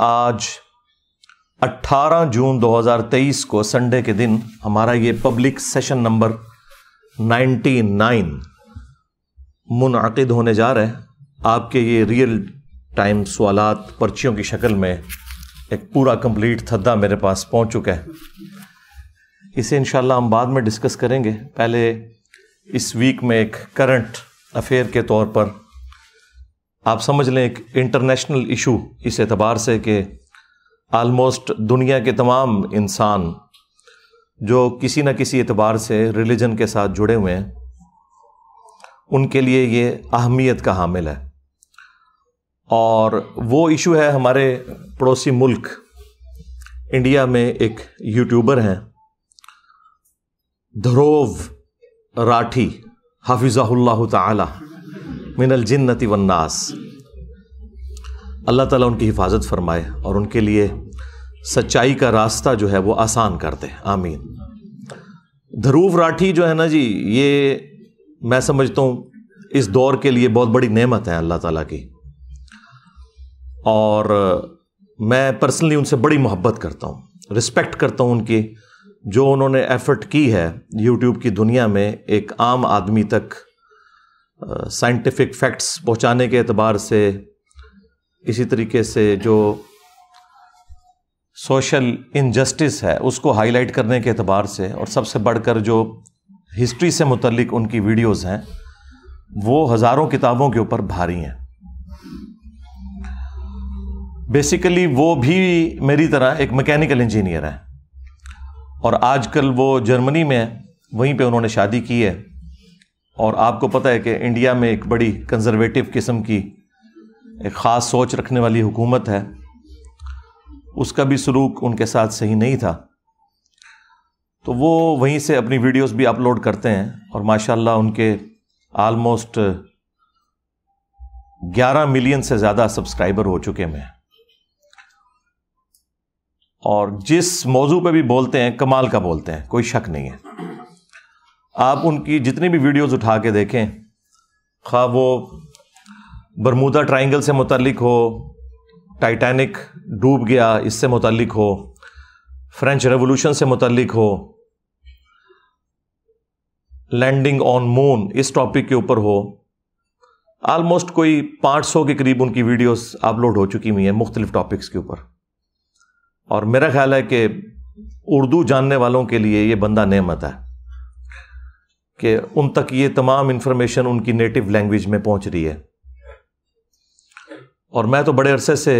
आज 18 जून 2023 को संडे के दिन हमारा ये पब्लिक सेशन नंबर 99 मुनद होने जा रहे हैं। आपके ये रियल टाइम सवालात, पर्चियों की शक्ल में एक पूरा कंप्लीट थद्दा मेरे पास पहुँच चुका है। इसे इंशाल्लाह हम बाद में डिस्कस करेंगे। पहले इस वीक में एक करंट अफेयर के तौर पर आप समझ लें एक इंटरनेशनल इशू इस एतबार से कि आलमोस्ट दुनिया के तमाम इंसान जो किसी न किसी एतबार से रिलीजन के साथ जुड़े हुए हैं, उनके लिए ये अहमियत का हामिल है। और वो इशू है हमारे पड़ोसी मुल्क, इंडिया में एक यूट्यूबर हैं, धरोव राठी, हाफिज़ाहुल्लाह ताला, मिनल जिन्नति वन्नास अल्लाह ताला उनकी हिफाजत फरमाए और उनके लिए सच्चाई का रास्ता जो है वो आसान कर दे। आमीन। ध्रुव राठी जो है ना जी, ये मैं समझता हूँ इस दौर के लिए बहुत बड़ी नेमत है अल्लाह ताला की। और मैं पर्सनली उनसे बड़ी मोहब्बत करता हूँ, रिस्पेक्ट करता हूँ उनकी। जो उन्होंने एफर्ट की है यूट्यूब की दुनिया में एक आम आदमी तक साइंटिफिक फैक्ट्स पहुँचाने के अतबार से इसी तरीके से जो सोशल इनजस्टिस है, उसको हाईलाइट करने के अतबार से और सबसे बढ़कर जो हिस्ट्री से मुतलिक उनकी वीडियोस हैं, वो हज़ारों किताबों के ऊपर भारी हैं। बेसिकली वो भी मेरी तरह एक मैकेनिकल इंजीनियर है। और आजकल वो जर्मनी में है, वहीं पे उन्होंने शादी की है। और आपको पता है कि इंडिया में एक बड़ी कंजर्वेटिव किस्म की एक ख़ास सोच रखने वाली हुकूमत है। उसका भी सलूक उनके साथ सही नहीं था। तो वो वहीं से अपनी वीडियोस भी अपलोड करते हैं और माशाल्लाह उनके आलमोस्ट 11 मिलियन से ज़्यादा सब्सक्राइबर हो चुके हैं। और जिस मौजू पे भी बोलते हैं, कमाल का बोलते हैं, कोई शक नहीं है। आप उनकी जितनी भी वीडियोस उठा के देखें खा वो बरमूदा ट्राइंगल से मुतलिक हो, टाइटैनिक डूब गया, इससे मुतलिक हो, फ्रेंच रेवोल्यूशन से मुतलिक हो, लैंडिंग ऑन मून इस टॉपिक के ऊपर हो। आलमोस्ट कोई 500 के करीब उनकी वीडियोस अपलोड हो चुकी हुई हैं मुख्तलिफ़ टॉपिक्स के ऊपर। और मेरा ख्याल है कि उर्दू जानने वालों के लिए ये बंदा नेमत है कि उन तक ये तमाम इंफॉर्मेशन उनकी नेटिव लैंग्वेज में पहुँच रही है। और मैं तो बड़े अरसे से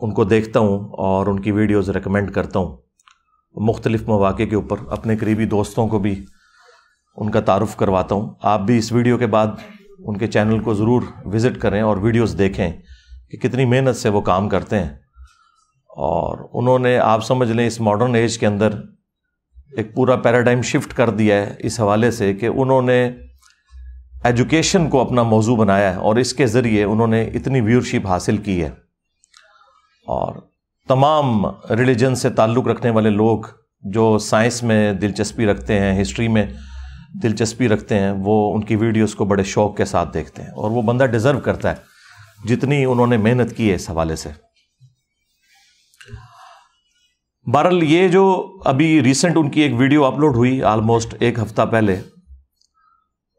उनको देखता हूँ और उनकी वीडियोज़ रिकमेंड करता हूँ, मुख्तलिफ़ मौाक़े के ऊपर। अपने करीबी दोस्तों को भी उनका तारुफ करवाता हूँ। आप भी इस वीडियो के बाद उनके चैनल को ज़रूर विज़िट करें और वीडियोस देखें कि कितनी मेहनत से वो काम करते हैं। और उन्होंने, आप समझ लें, इस मॉडर्न एज के अंदर एक पूरा पैराडाइम शिफ्ट कर दिया है इस हवाले से कि उन्होंने एजुकेशन को अपना मौजू बनाया है और इसके ज़रिए उन्होंने इतनी व्यूरशिप हासिल की है। और तमाम रिलीजन से ताल्लुक़ रखने वाले लोग जो साइंस में दिलचस्पी रखते हैं, हिस्ट्री में दिलचस्पी रखते हैं, वो उनकी वीडियोस को बड़े शौक़ के साथ देखते हैं और वो बंदा डिज़र्व करता है, जितनी उन्होंने मेहनत की है इस हवाले से। बहरल ये जो अभी रिसेंट उनकी एक वीडियो अपलोड हुई आलमोस्ट एक हफ़्ता पहले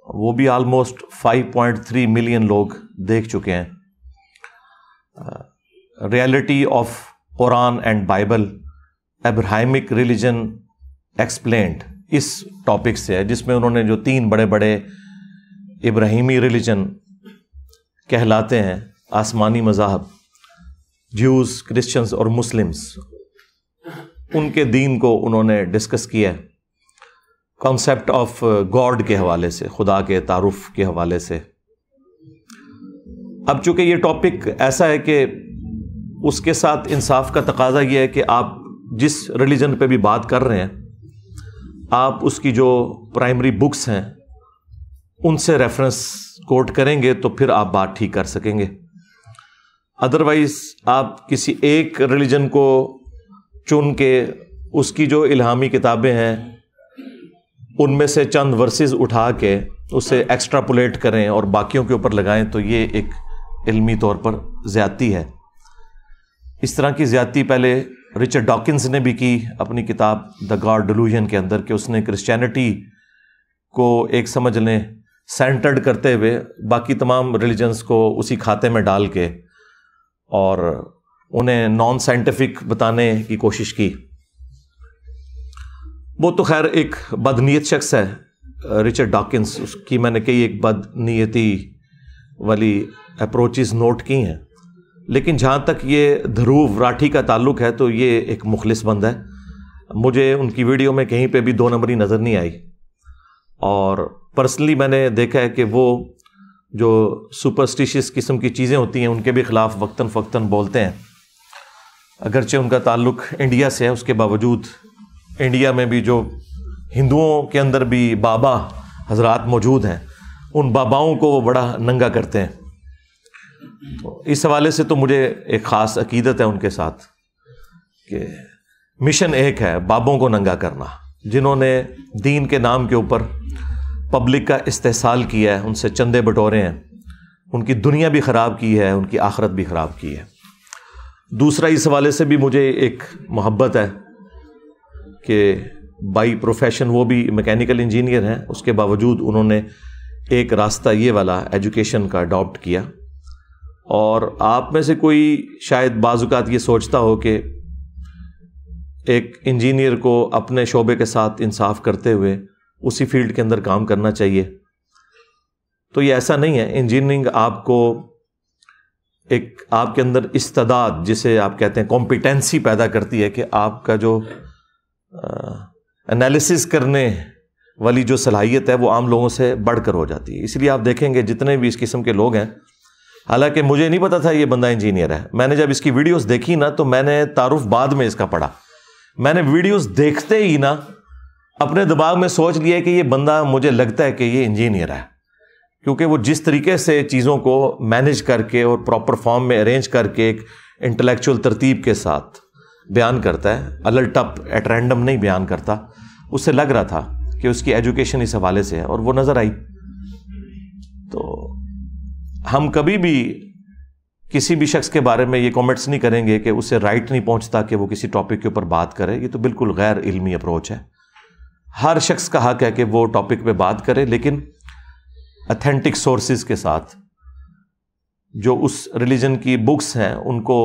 वो भी आलमोस्ट 5.3 मिलियन लोग देख चुके हैं। Reality of Quran and Bible Abrahamic religion explained इस टॉपिक से है, जिसमें उन्होंने जो तीन बड़े बड़े इब्राहिमी रिलीजन कहलाते हैं, आसमानी मज़ाहब ज्यूज़ क्रिश्चियंस और मुस्लिम्स उनके दीन को उन्होंने डिस्कस किया है। कॉन्सेप्ट ऑफ़ गॉड के हवाले से, खुदा के तारुफ के हवाले से। अब चूँकि ये टॉपिक ऐसा है कि उसके साथ इंसाफ का तकाजा यह है कि आप जिस रिलीजन पे भी बात कर रहे हैं, आप उसकी जो प्राइमरी बुक्स हैं, उनसे रेफरेंस कोट करेंगे तो फिर आप बात ठीक कर सकेंगे। अदरवाइज़ आप किसी एक रिलीजन को चुन के उसकी जो इल्हामी किताबें हैं उनमें से चंद वर्सेस उठा के उसे एक्स्ट्रापुलेट करें और बाकियों के ऊपर लगाएँ तो ये एक इल्मी तौर पर ज़्यादती है। इस तरह की ज़्यादती पहले रिचर्ड डॉकिंस ने भी की अपनी किताब द गॉड डिलूजन के अंदर, कि उसने क्रिश्चियनिटी को एक समझ लें सेंटर्ड करते हुए बाकी तमाम रिलीजन्स को उसी खाते में डाल के और उन्हें नॉन साइंटिफिक बताने की कोशिश की। वो तो खैर एक बदनीयत शख्स है, रिचर्ड डॉकिंस। उसकी मैंने कई एक बदनीयती वाली अप्रोचेस नोट की हैं। लेकिन जहाँ तक ये ध्रुव राठी का ताल्लुक है तो ये एक मुखलिस बंद है। मुझे उनकी वीडियो में कहीं पे भी दो नंबरी नज़र नहीं आई। और पर्सनली मैंने देखा है कि वो जो सुपरस्टिशियस किस्म की चीज़ें होती हैं, उनके भी ख़िलाफ़ वक्ता फ़क्ता बोलते हैं। अगरचे उनका ताल्लुक इंडिया से है, उसके बावजूद इंडिया में भी जो हिंदुओं के अंदर भी बाबा हजरात मौजूद हैं, उन बाबाओं को वो बड़ा नंगा करते हैं। तो इस हवाले से तो मुझे एक ख़ास अकीदत है उनके साथ कि मिशन एक है बाबों को नंगा करना। जिन्होंने दीन के नाम के ऊपर पब्लिक का इस्तेसाल किया है, उनसे चंदे बटोरे हैं। उनकी दुनिया भी ख़राब की है, उनकी आखरत भी ख़राब की है। दूसरा इस हवाले से भी मुझे एक मोहब्बत है। कि बाई प्रोफेशन वो भी मैकेनिकल इंजीनियर हैं, उसके बावजूद उन्होंने एक रास्ता ये वाला एजुकेशन का अडॉप्ट किया। और आप में से कोई शायद बाज़ात ये सोचता हो कि एक इंजीनियर को अपने शोबे के साथ इंसाफ करते हुए उसी फ़ील्ड के अंदर काम करना चाहिए। तो ये ऐसा नहीं है इंजीनियरिंग आपको एक आपके अंदर इस्तदाद, जिसे आप कहते हैं कॉम्पिटेंसी पैदा करती है कि आपका जो एनालिसिस करने वाली जो सलाहियत है, वो आम लोगों से बढ़कर हो जाती है। इसलिए आप देखेंगे, जितने भी इस किस्म के लोग हैं, हालाँकि मुझे नहीं पता था ये बंदा इंजीनियर है। मैंने जब इसकी वीडियोस देखी ना तो मैंने तारुफ बाद में इसका पढ़ा। मैंने वीडियोस देखते ही ना, अपने दिमाग में सोच लिया कि ये बंदा मुझे लगता है कि ये इंजीनियर है। क्योंकि वो जिस तरीके से चीज़ों को मैनेज करके और प्रॉपर फॉर्म में अरेंज करके एक इंटेलेक्चुअल तरतीब के साथ बयान करता है अलल टप एट रैंडम नहीं बयान करता। उससे लग रहा था कि उसकी एजुकेशन इस हवाले से है और वो नज़र आई। तो हम कभी भी किसी भी शख्स के बारे में ये कमेंट्स नहीं करेंगे कि उसे राइट नहीं पहुँचता कि वो किसी टॉपिक के ऊपर बात करे। ये तो बिल्कुल गैर इल्मी अप्रोच है। हर शख्स का हक है कि वो टॉपिक पे बात करे, लेकिन अथेंटिक सोर्सेज के साथ जो उस रिलीजन की बुक्स हैं, उनको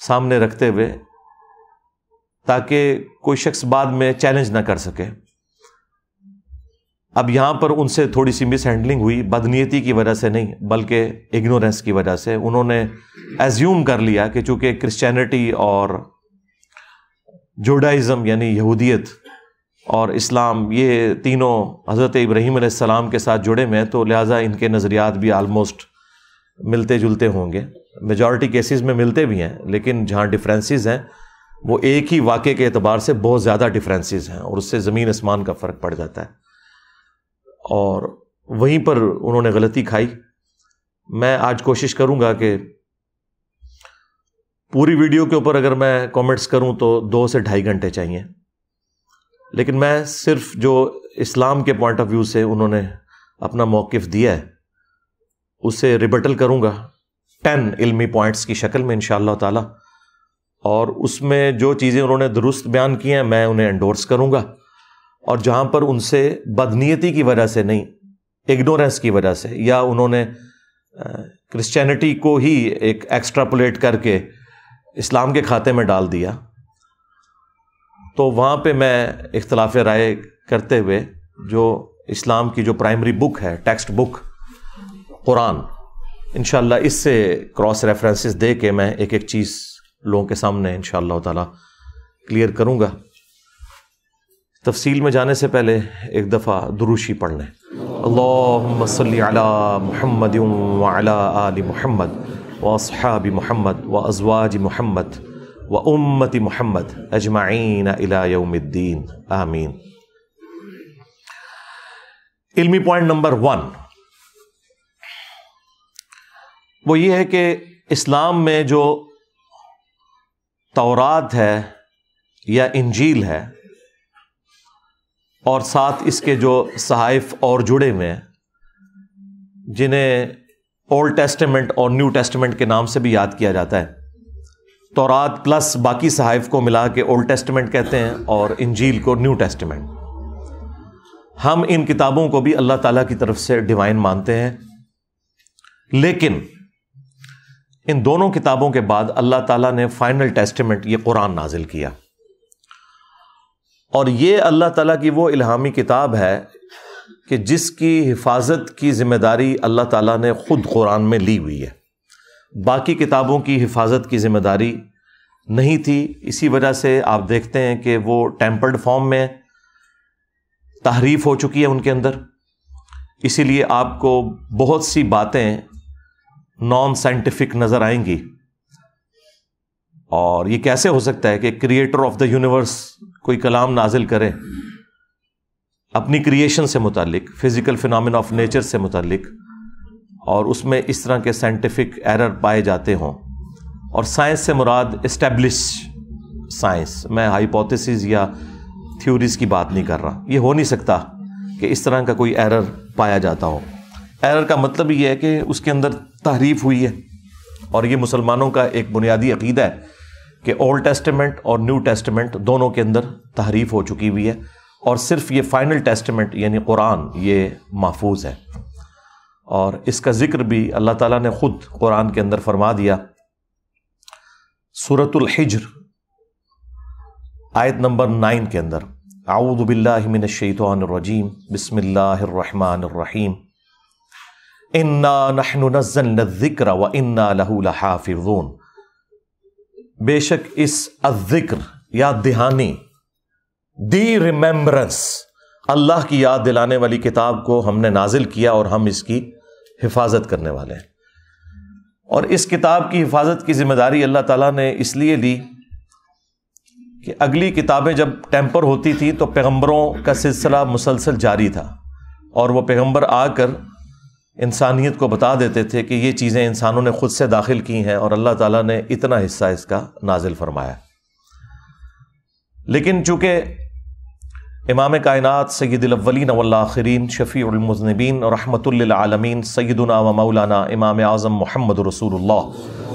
सामने रखते हुए ताकि कोई शख्स बाद में चैलेंज ना कर सके। अब यहाँ पर उनसे थोड़ी सी मिस हैंडलिंग हुई, बदनीयती की वजह से नहीं, बल्कि इग्नोरेंस की वजह से। उन्होंने एज्यूम कर लिया कि चूँकि क्रिश्चियनिटी और जोडाइज़म यानी यहूदियत और इस्लाम, ये तीनों हज़रत इब्राहीम सलाम के साथ जुड़े हुए हैं तो लिहाजा इनके नज़रियात भी आलमोस्ट मिलते जुलते होंगे। मेजॉरिटी केसेस में मिलते भी हैं, लेकिन जहाँ डिफरेंसेस हैं वो एक ही वाक़े के अतबार से बहुत ज़्यादा डिफरेंसेस हैं और उससे ज़मीन आसमान का फ़र्क पड़ जाता है। और वहीं पर उन्होंने गलती खाई। मैं आज कोशिश करूँगा कि पूरी वीडियो के ऊपर अगर मैं कमेंट्स करूँ तो दो से ढाई घंटे चाहिए। लेकिन मैं सिर्फ़ जो इस्लाम के पॉइंट ऑफ़ व्यू से उन्होंने अपना मौक़ दिया है, उसे रिबटल करूँगा। टेन इल्मी पॉइंट्स की शक्ल में इन ताला और उसमें जो चीज़ें उन्होंने दुरुस्त बयान की हैं, मैं उन्हें एंडोर्स करूँगा। और जहाँ पर उनसे बदनीयती की वजह से नहीं इग्नोरेंस की वजह से, या उन्होंने क्रिश्चियनिटी को ही एक एक्स्ट्रापुलेट करके इस्लाम के खाते में डाल दिया तो वहाँ पे मैं इख्तलाफ राय करते हुए, जो इस्लाम की जो प्राइमरी बुक है टेक्स्ट बुक कुरान इन इससे क्रॉस रेफरेंसेस दे के मैं एक एक चीज़ लोगों के सामने इन ताला क्लियर करूँगा। तफसील में जाने से पहले एक दफ़ा दुरुशी पढ़ लें अल्लाह महमद आली महमद व असहाबी महमद व अजवाज महमद व उम्मती महमद अजमाइन अलाउमद्दीन आमीन। इल्मी पॉइंट नंबर वन। वो ये है कि इस्लाम में जो तौरात है या इंजील है और साथ इसके जो सहाइफ और जुड़े हैं, जिन्हें ओल्ड टेस्टमेंट और न्यू टेस्टमेंट के नाम से भी याद किया जाता है। तौरात प्लस बाकी सहाइफ को मिला के ओल्ड टेस्टमेंट कहते हैं और इंजील को न्यू टेस्टमेंट हम इन किताबों को भी अल्लाह ताला की तरफ़ से डिवाइन मानते हैं। लेकिन इन दोनों किताबों के बाद अल्लाह ताला ने फाइनल टेस्टमेंट, ये कुरान नाजिल किया। और ये अल्लाह ताला की वो इल्हामी किताब है कि जिसकी हिफाजत की ज़िम्मेदारी अल्लाह ताला ने ख़ुद कुरान में ली हुई है। बाकी किताबों की हिफाजत की ज़िम्मेदारी नहीं थी। इसी वजह से आप देखते हैं कि वो टेम्पर्ड फॉर्म में तहरीफ हो चुकी है उनके अंदर। इसीलिए आपको बहुत सी बातें नॉन साइंटिफिक नज़र आएँगी। और ये कैसे हो सकता है कि क्रिएटर ऑफ़ द यूनिवर्स कोई कलाम नाजिल करे? अपनी क्रिएशन से मुतालिक फ़िज़िकल फिनमिन ऑफ़ नेचर से मुतालिक, और उसमें इस तरह के साइंटिफिक एरर पाए जाते हों। और साइंस से मुराद इस्टेब्लिश साइंस मैं हाइपोथेसिस या थ्योरीज की बात नहीं कर रहा। ये हो नहीं सकता कि इस तरह का कोई एरर पाया जाता हो। एरर का मतलब ये है कि उसके अंदर तहरीफ हुई है। और ये मुसलमानों का एक बुनियादी अकीदा है कि ओल्ड टेस्टमेंट और न्यू टेस्टमेंट दोनों के अंदर तहरीफ हो चुकी हुई है और सिर्फ़ ये फाइनल टेस्टमेंट यानी कुरान, ये महफूज है। और इसका ज़िक्र भी अल्लाह ताला ने ख़ुद कुरान के अंदर फरमा दिया। सूरतुल हिज्र, आयत नंबर नाइन के अंदर। आऊदबिल्लिमिनशैतरजीम बिस्मिल्लाहिर्रहमानिर्रहीम इन्ना बेशक इस अजिक्र या दिहानी दी रिमेम्बरेंस अल्लाह की याद दिलाने वाली किताब को हमने नाजिल किया और हम इसकी हिफाजत करने वाले हैं और इस किताब की हिफाजत की ज़िम्मेदारी अल्लाह ताला ने इसलिए ली कि अगली किताबें जब टेम्पर होती थी तो पैगंबरों का सिलसिला मुसलसल जारी था और वो पैगंबर आकर इंसानियत को बता देते थे कि ये चीज़ें इंसानों ने खुद से दाखिल की हैं और अल्लाह ताला ने इतना हिस्सा इसका नाजिल फरमाया। लेकिन चूँकि इमाम कायनात सैदिलवलिन वल्लाखरीन शफ़ीमज़नबीन और रहमतुल्लामीन सैदना व मौलाना इमाम आज़म मोहम्मद रसूलुल्लाह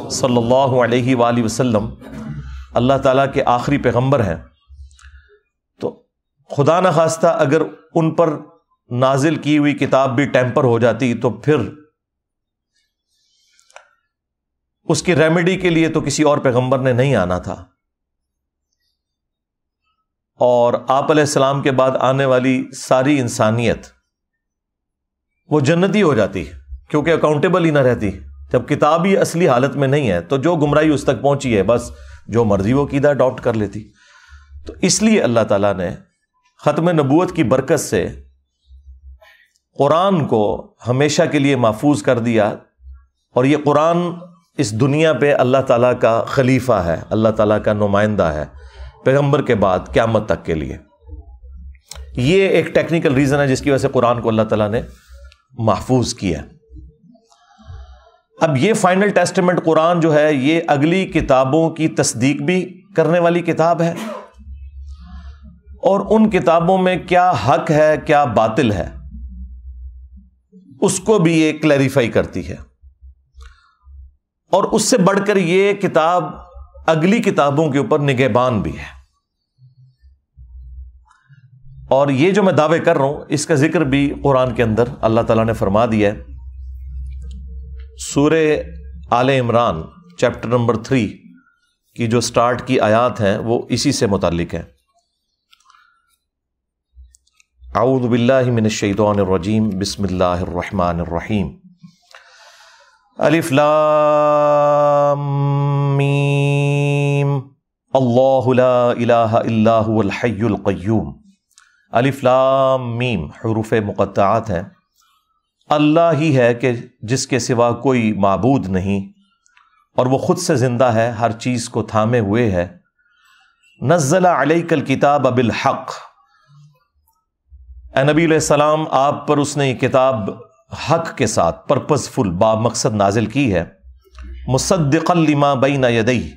सल्लल्लाहु अलैहि अल्लाह ताला के आखिरी पैगंबर हैं। तो खुदा न खास्ता अगर उन पर नाजिल की हुई किताब भी टेम्पर हो जाती तो फिर उसकी रेमेडी के लिए तो किसी और पैगंबर ने नहीं आना था। और आप सलाम के बाद आने वाली सारी इंसानियत, वो जन्नती हो जाती, क्योंकि अकाउंटेबल ही ना रहती। जब किताब ही असली हालत में नहीं है तो जो गुमराही उस तक पहुँची है, बस जो मर्ज़ी वो कीदा अडॉप्ट कर लेती। तो इसलिए अल्लाह ताला ने ख़त्म नबूत की बरकत से कुरान को हमेशा के लिए महफूज कर दिया और ये कुरान इस दुनिया पे अल्लाह ताला का खलीफा है, अल्लाह ताला का नुमाइंदा है पैगंबर के बाद, क़्यामत तक के लिए। ये एक टेक्निकल रीज़न है जिसकी वजह से कुरान को अल्लाह ताला ने महफूज किया। अब ये फाइनल टेस्टमेंट कुरान जो है, ये अगली किताबों की तस्दीक भी करने वाली किताब है। और उन किताबों में क्या हक है, क्या बातिल है? उसको भी ये क्लैरिफाई करती है। और उससे बढ़कर ये किताब अगली किताबों के ऊपर निगहबान भी है। और ये जो मैं दावे कर रहा हूँ, इसका ज़िक्र भी कुरान के अंदर अल्लाह ताला ने फरमा दिया है। सूर्य आले इमरान, चैप्टर नंबर थ्री की जो स्टार्ट की आयात हैं, वो इसी से मुतलिक है। आउदबिल्लिमिनशैतरजीम बसमीम अलिफ्लामीम अल्लाहुल्लाहुल्हय्युल्क़य्यूम अलिफ्लाम मीम हरूफ मुक़त्तात हैं अल्लाह ही है कि जिसके सिवा कोई मबूद नहीं और वो ख़ुद से ज़िंदा है, हर चीज़ को थामे हुए है। नज़ला अलैकल किताब अबिल हक़। नबी सलाम, आप पर उसने ये किताब हक के साथ पर्पसफुल बामकसद नाजिल की है। मुसद्दिक़लिमा बैन यदई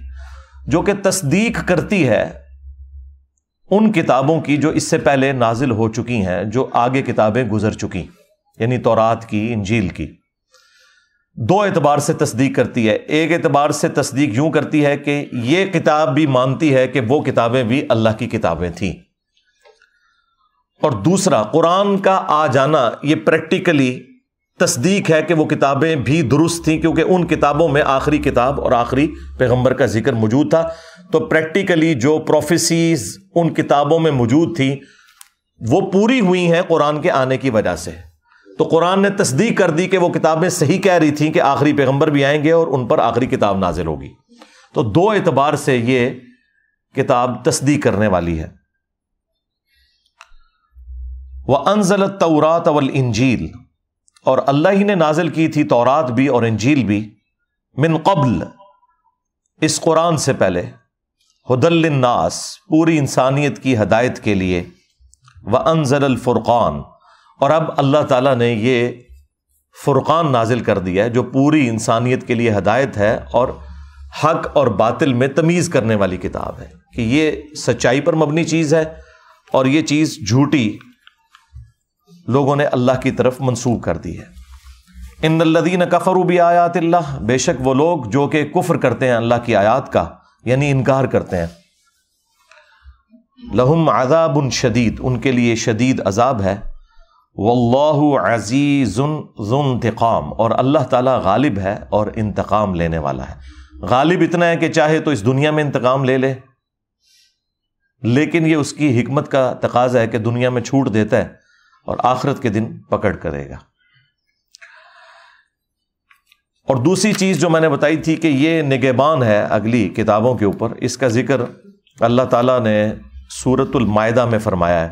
जो कि तस्दीक करती है उन किताबों की जो इससे पहले नाजिल हो चुकी हैं, जो आगे किताबें गुजर चुकी, यानी तौरात की, इंजील की। दो एतबार से तस्दीक करती है। एक एतबार से तस्दीक यूँ करती है कि यह किताब भी मानती है कि वो किताबें भी अल्लाह की किताबें थीं। और दूसरा, कुरान का आ जाना यह प्रैक्टिकली तस्दीक है कि वो किताबें भी दुरुस्त थी, क्योंकि उन किताबों में आखिरी किताब और आखिरी पैगंबर का ज़िक्र मौजूद था। तो प्रैक्टिकली जो प्रोफेसीज उन किताबों में मौजूद थी, वो पूरी हुई हैं कुरान के आने की वजह से। तो कुरान ने तस्दीक कर दी कि वो किताबें सही कह रही थी कि आखिरी पैगंबर भी आएँगे और उन पर आखिरी किताब नाजिल होगी। तो दो एतबार से ये किताब तस्दीक करने वाली है। वह अनजल तौरात अवल इंजील और अल्लाह ही ने नाजिल की थी तौरात भी और इंजील भी मिन कबल, इस कुरान से पहले। हदल्नास पूरी इंसानियत की हदायत के लिए। व अनजल फ़ुरक़ान और अब अल्लाह ताला ने ये फ़ुरक़ान नाजिल कर दिया है, जो पूरी इंसानियत के लिए हदायत है और हक और बातिल में तमीज़ करने वाली किताब है। कि ये सच्चाई पर मबनी चीज़ है और ये चीज़ झूठी लोगों ने अल्लाह की तरफ़ मंसूब कर दी है। इन लदीन कफरू भी आयात बेशक वो लोग जो कि कुफ्र करते हैं अल्लाह की आयात का, यानी इनकार करते हैं। लहुम अजाब शदीद। उनके लिए शदीद अजाब है। वल्लाहु अजीज़ुनतिकाम और अल्लाह ताला गालिब है और इंतकाम लेने वाला है। गालिब इतना है कि चाहे तो इस दुनिया में इंतकाम ले ले। लेकिन ये उसकी हिकमत का तकाजा है कि दुनिया में छूट देता है। और आखिरत के दिन पकड़ करेगा। और दूसरी चीज़ जो मैंने बताई थी कि ये निगेबान है अगली किताबों के ऊपर, इसका ज़िक्र अल्लाह ताला ने सूरतुल में फरमाया है।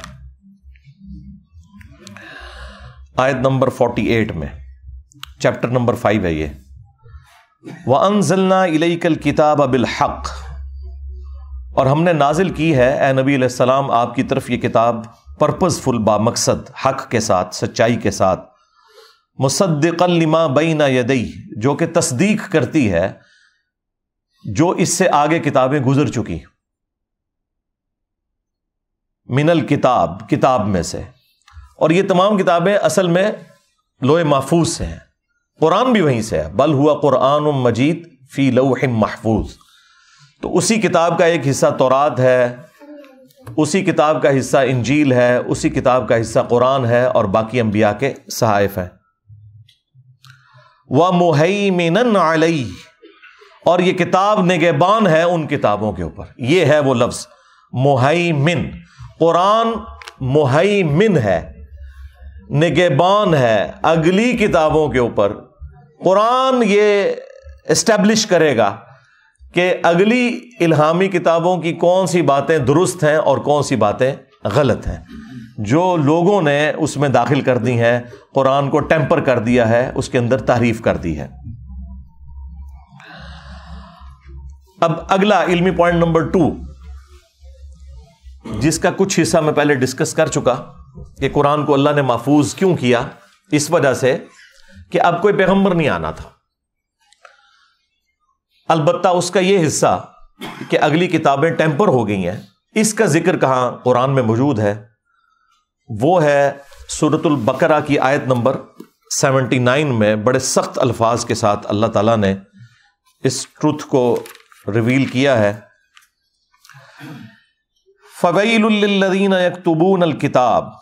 आयत नंबर 48 में, चैप्टर नंबर फाइव है ये। व अनजलना इलकल किताब अबिल हक और हमने नाजिल की है, ए नबी सलाम, आपकी तरफ़ ये किताब पर्पजफुल बामकसद हक के साथ सच्चाई के साथ मुसद्दिकलमा बैना यदई जो कि तस्दीक करती है जो इससे आगे किताबें गुजर चुकी मिनल किताब किताब में से और ये तमाम किताबें असल में लोहे महफूज से हैं कुरान भी वहीं से है बल हुआ कुरान मजीद फ़ी लोह महफूज तो उसी किताब का एक हिस्सा तौरात है उसी किताब का हिस्सा इंजील है, उसी किताब का हिस्सा कुरान है और बाकी अंबिया के सहाइफ हैं। व मुहैमिन अलई और ये किताब निगेबान है उन किताबों के ऊपर। ये है वो लफ्ज, मुहैमिन। कुरान मुहैमिन है, निगेबान है अगली किताबों के ऊपर। कुरान ये इस्टेब्लिश करेगा कि अगली इल्हामी किताबों की कौन सी बातें दुरुस्त हैं और कौन सी बातें गलत हैं। जो लोगों ने उसमें दाखिल कर दी हैं, कुरान को टेम्पर कर दिया है, उसके अंदर तारीफ़ कर दी है। अब अगला इल्मी पॉइंट नंबर टू, जिसका कुछ हिस्सा मैं पहले डिस्कस कर चुका कि कुरान को अल्लाह ने महफूज क्यों किया, इस वजह से कि अब कोई पैगंबर नहीं आना था। अलबत्ता उसका यह हिस्सा कि अगली किताबें टेम्पर हो गई हैं। इसका ज़िक्र कहाँ कुरान में मौजूद है? वो है सूरतुल बकरा की आयत नंबर 79 में बड़े सख्त अल्फाज के साथ अल्लाह ताला ने इस ट्रुथ को रिवील किया है। फ़वैलदीन यकतबून किताब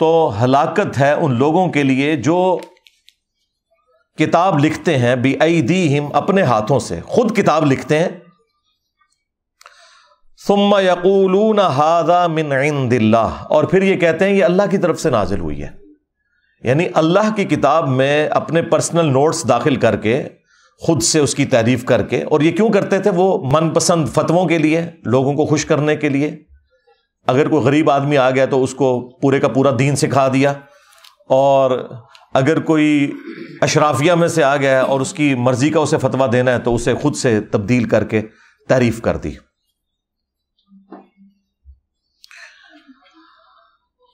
तो हलाकत है उन लोगों के लिए जो किताब लिखते हैं बी आई दी हिम अपने हाथों से। खुद किताब लिखते हैं। सुम्मा यकूलून हादा मिन इंदिल्ला और फिर ये कहते हैं, ये अल्लाह की तरफ़ से नाजिल हुई है। यानी अल्लाह की किताब में अपने पर्सनल नोट्स दाखिल करके, खुद से उसकी तारीफ़ करके, और ये क्यों करते थे? वो मनपसंद फतवों के लिए, लोगों को खुश करने के लिए। अगर कोई गरीब आदमी आ गया तो उसको पूरे का पूरा दीन सिखा दिया। और अगर कोई अशराफिया में से आ गया और उसकी मर्ज़ी का उसे फतवा देना है तो उसे खुद से तब्दील करके तारीफ़ कर दी।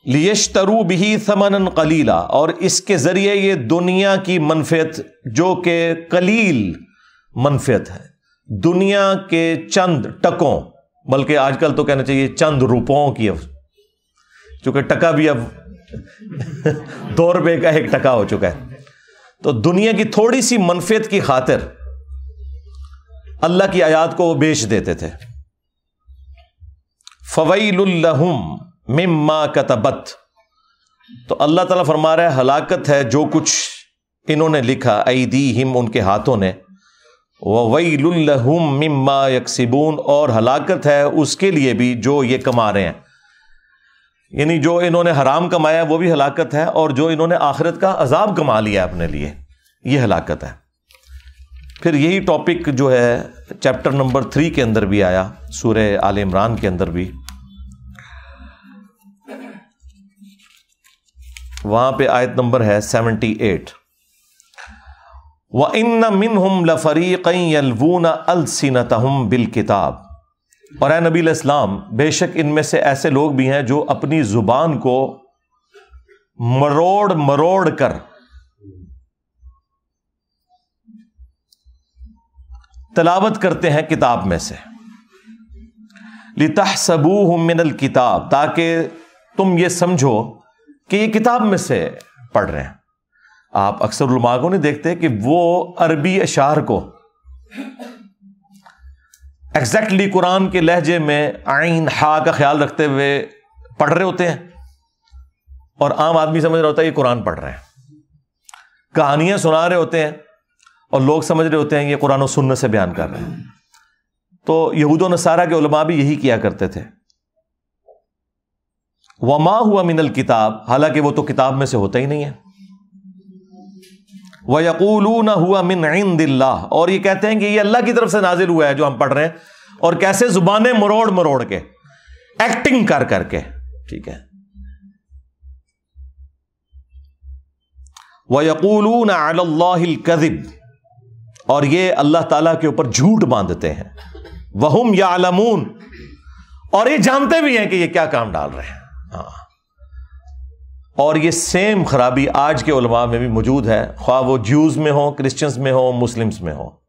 लियशतरू भी समन कलीला, और इसके ज़रिए ये दुनिया की मनफियत, जो कि कलील मनफियत है, दुनिया के चंद टकों, बल्कि आजकल तो कहना चाहिए चंद रुपयों की अब चूँकि टका भी अब दो रुपये का एक टका हो चुका है। तो दुनिया की थोड़ी सी मनफियत की खातिर अल्लाह की आयात को वो बेच देते थे। फवैलुल्लहुम मिम्मा कतबत। तो अल्लाह ताला फरमा रहा है, हलाकत है जो कुछ इन्होंने लिखा दी हिम उनके हाथों ने। वईलुल्लहुम मिम्मा यकसिबून, और हलाकत है उसके लिए भी जो ये कमा रहे हैं। यानी जो इन्होंने हराम कमाया वो भी हलाकत है, और जो इन्होंने आखिरत का अजाब कमा लिया अपने लिए, ये हलाकत है। फिर यही टॉपिक जो है चैप्टर नंबर थ्री के अंदर भी आया सूर्य आल इमरान के अंदर भी। वहाँ पे आयत नंबर है सेवेंटी एट व इन मिन हम लफरी कई अलवून लफरीकून अलसिनतहम बिल किताब। और ए नबी इस्लाम, बेशक इनमें से ऐसे लोग भी हैं जो अपनी ज़ुबान को मरोड़ मरोड़ कर तलावत करते हैं किताब में से। लिता सबू मिनल किताब, ताकि तुम ये समझो कि ये किताब में से पढ़ रहे हैं। आप अक्सर उलमा को नहीं देखते कि वो अरबी अशार को एग्जैक्टली कुरान के लहजे में आइन हा का ख्याल रखते हुए पढ़ रहे होते हैं। और आम आदमी समझ रहा होता है ये कुरान पढ़ रहे हैं। कहानियाँ सुना रहे होते हैं और लोग समझ रहे होते हैं ये कुरान सुन्न से बयान कर रहे हैं। तो यहूद नसारा के उलमा भी यही किया करते थे। वमा हुआ मिनल किताब, हालाँकि वो तो किताब में से होता ही नहीं है। वह यकूलून हुआ मिन इंदिल्ला और ये कहते हैं कि ये अल्लाह की तरफ़ से नाजिल हुआ है जो हम पढ़ रहे हैं। और कैसे जुबानें मरोड़ मरोड़ के एक्टिंग कर करके, ठीक है। वह यकूलून कजिब। और ये अल्लाह ताला के ऊपर झूठ बांधते हैं। वहुम या और ये जानते भी हैं कि ये क्या काम डाल रहे हैं। हाँ। और ये सेम खराबी आज के उलमा में भी मौजूद है। ख्वा वो ज्यूज़ में हो क्रिश्चियंस में हो मुस्लिम्स में हो।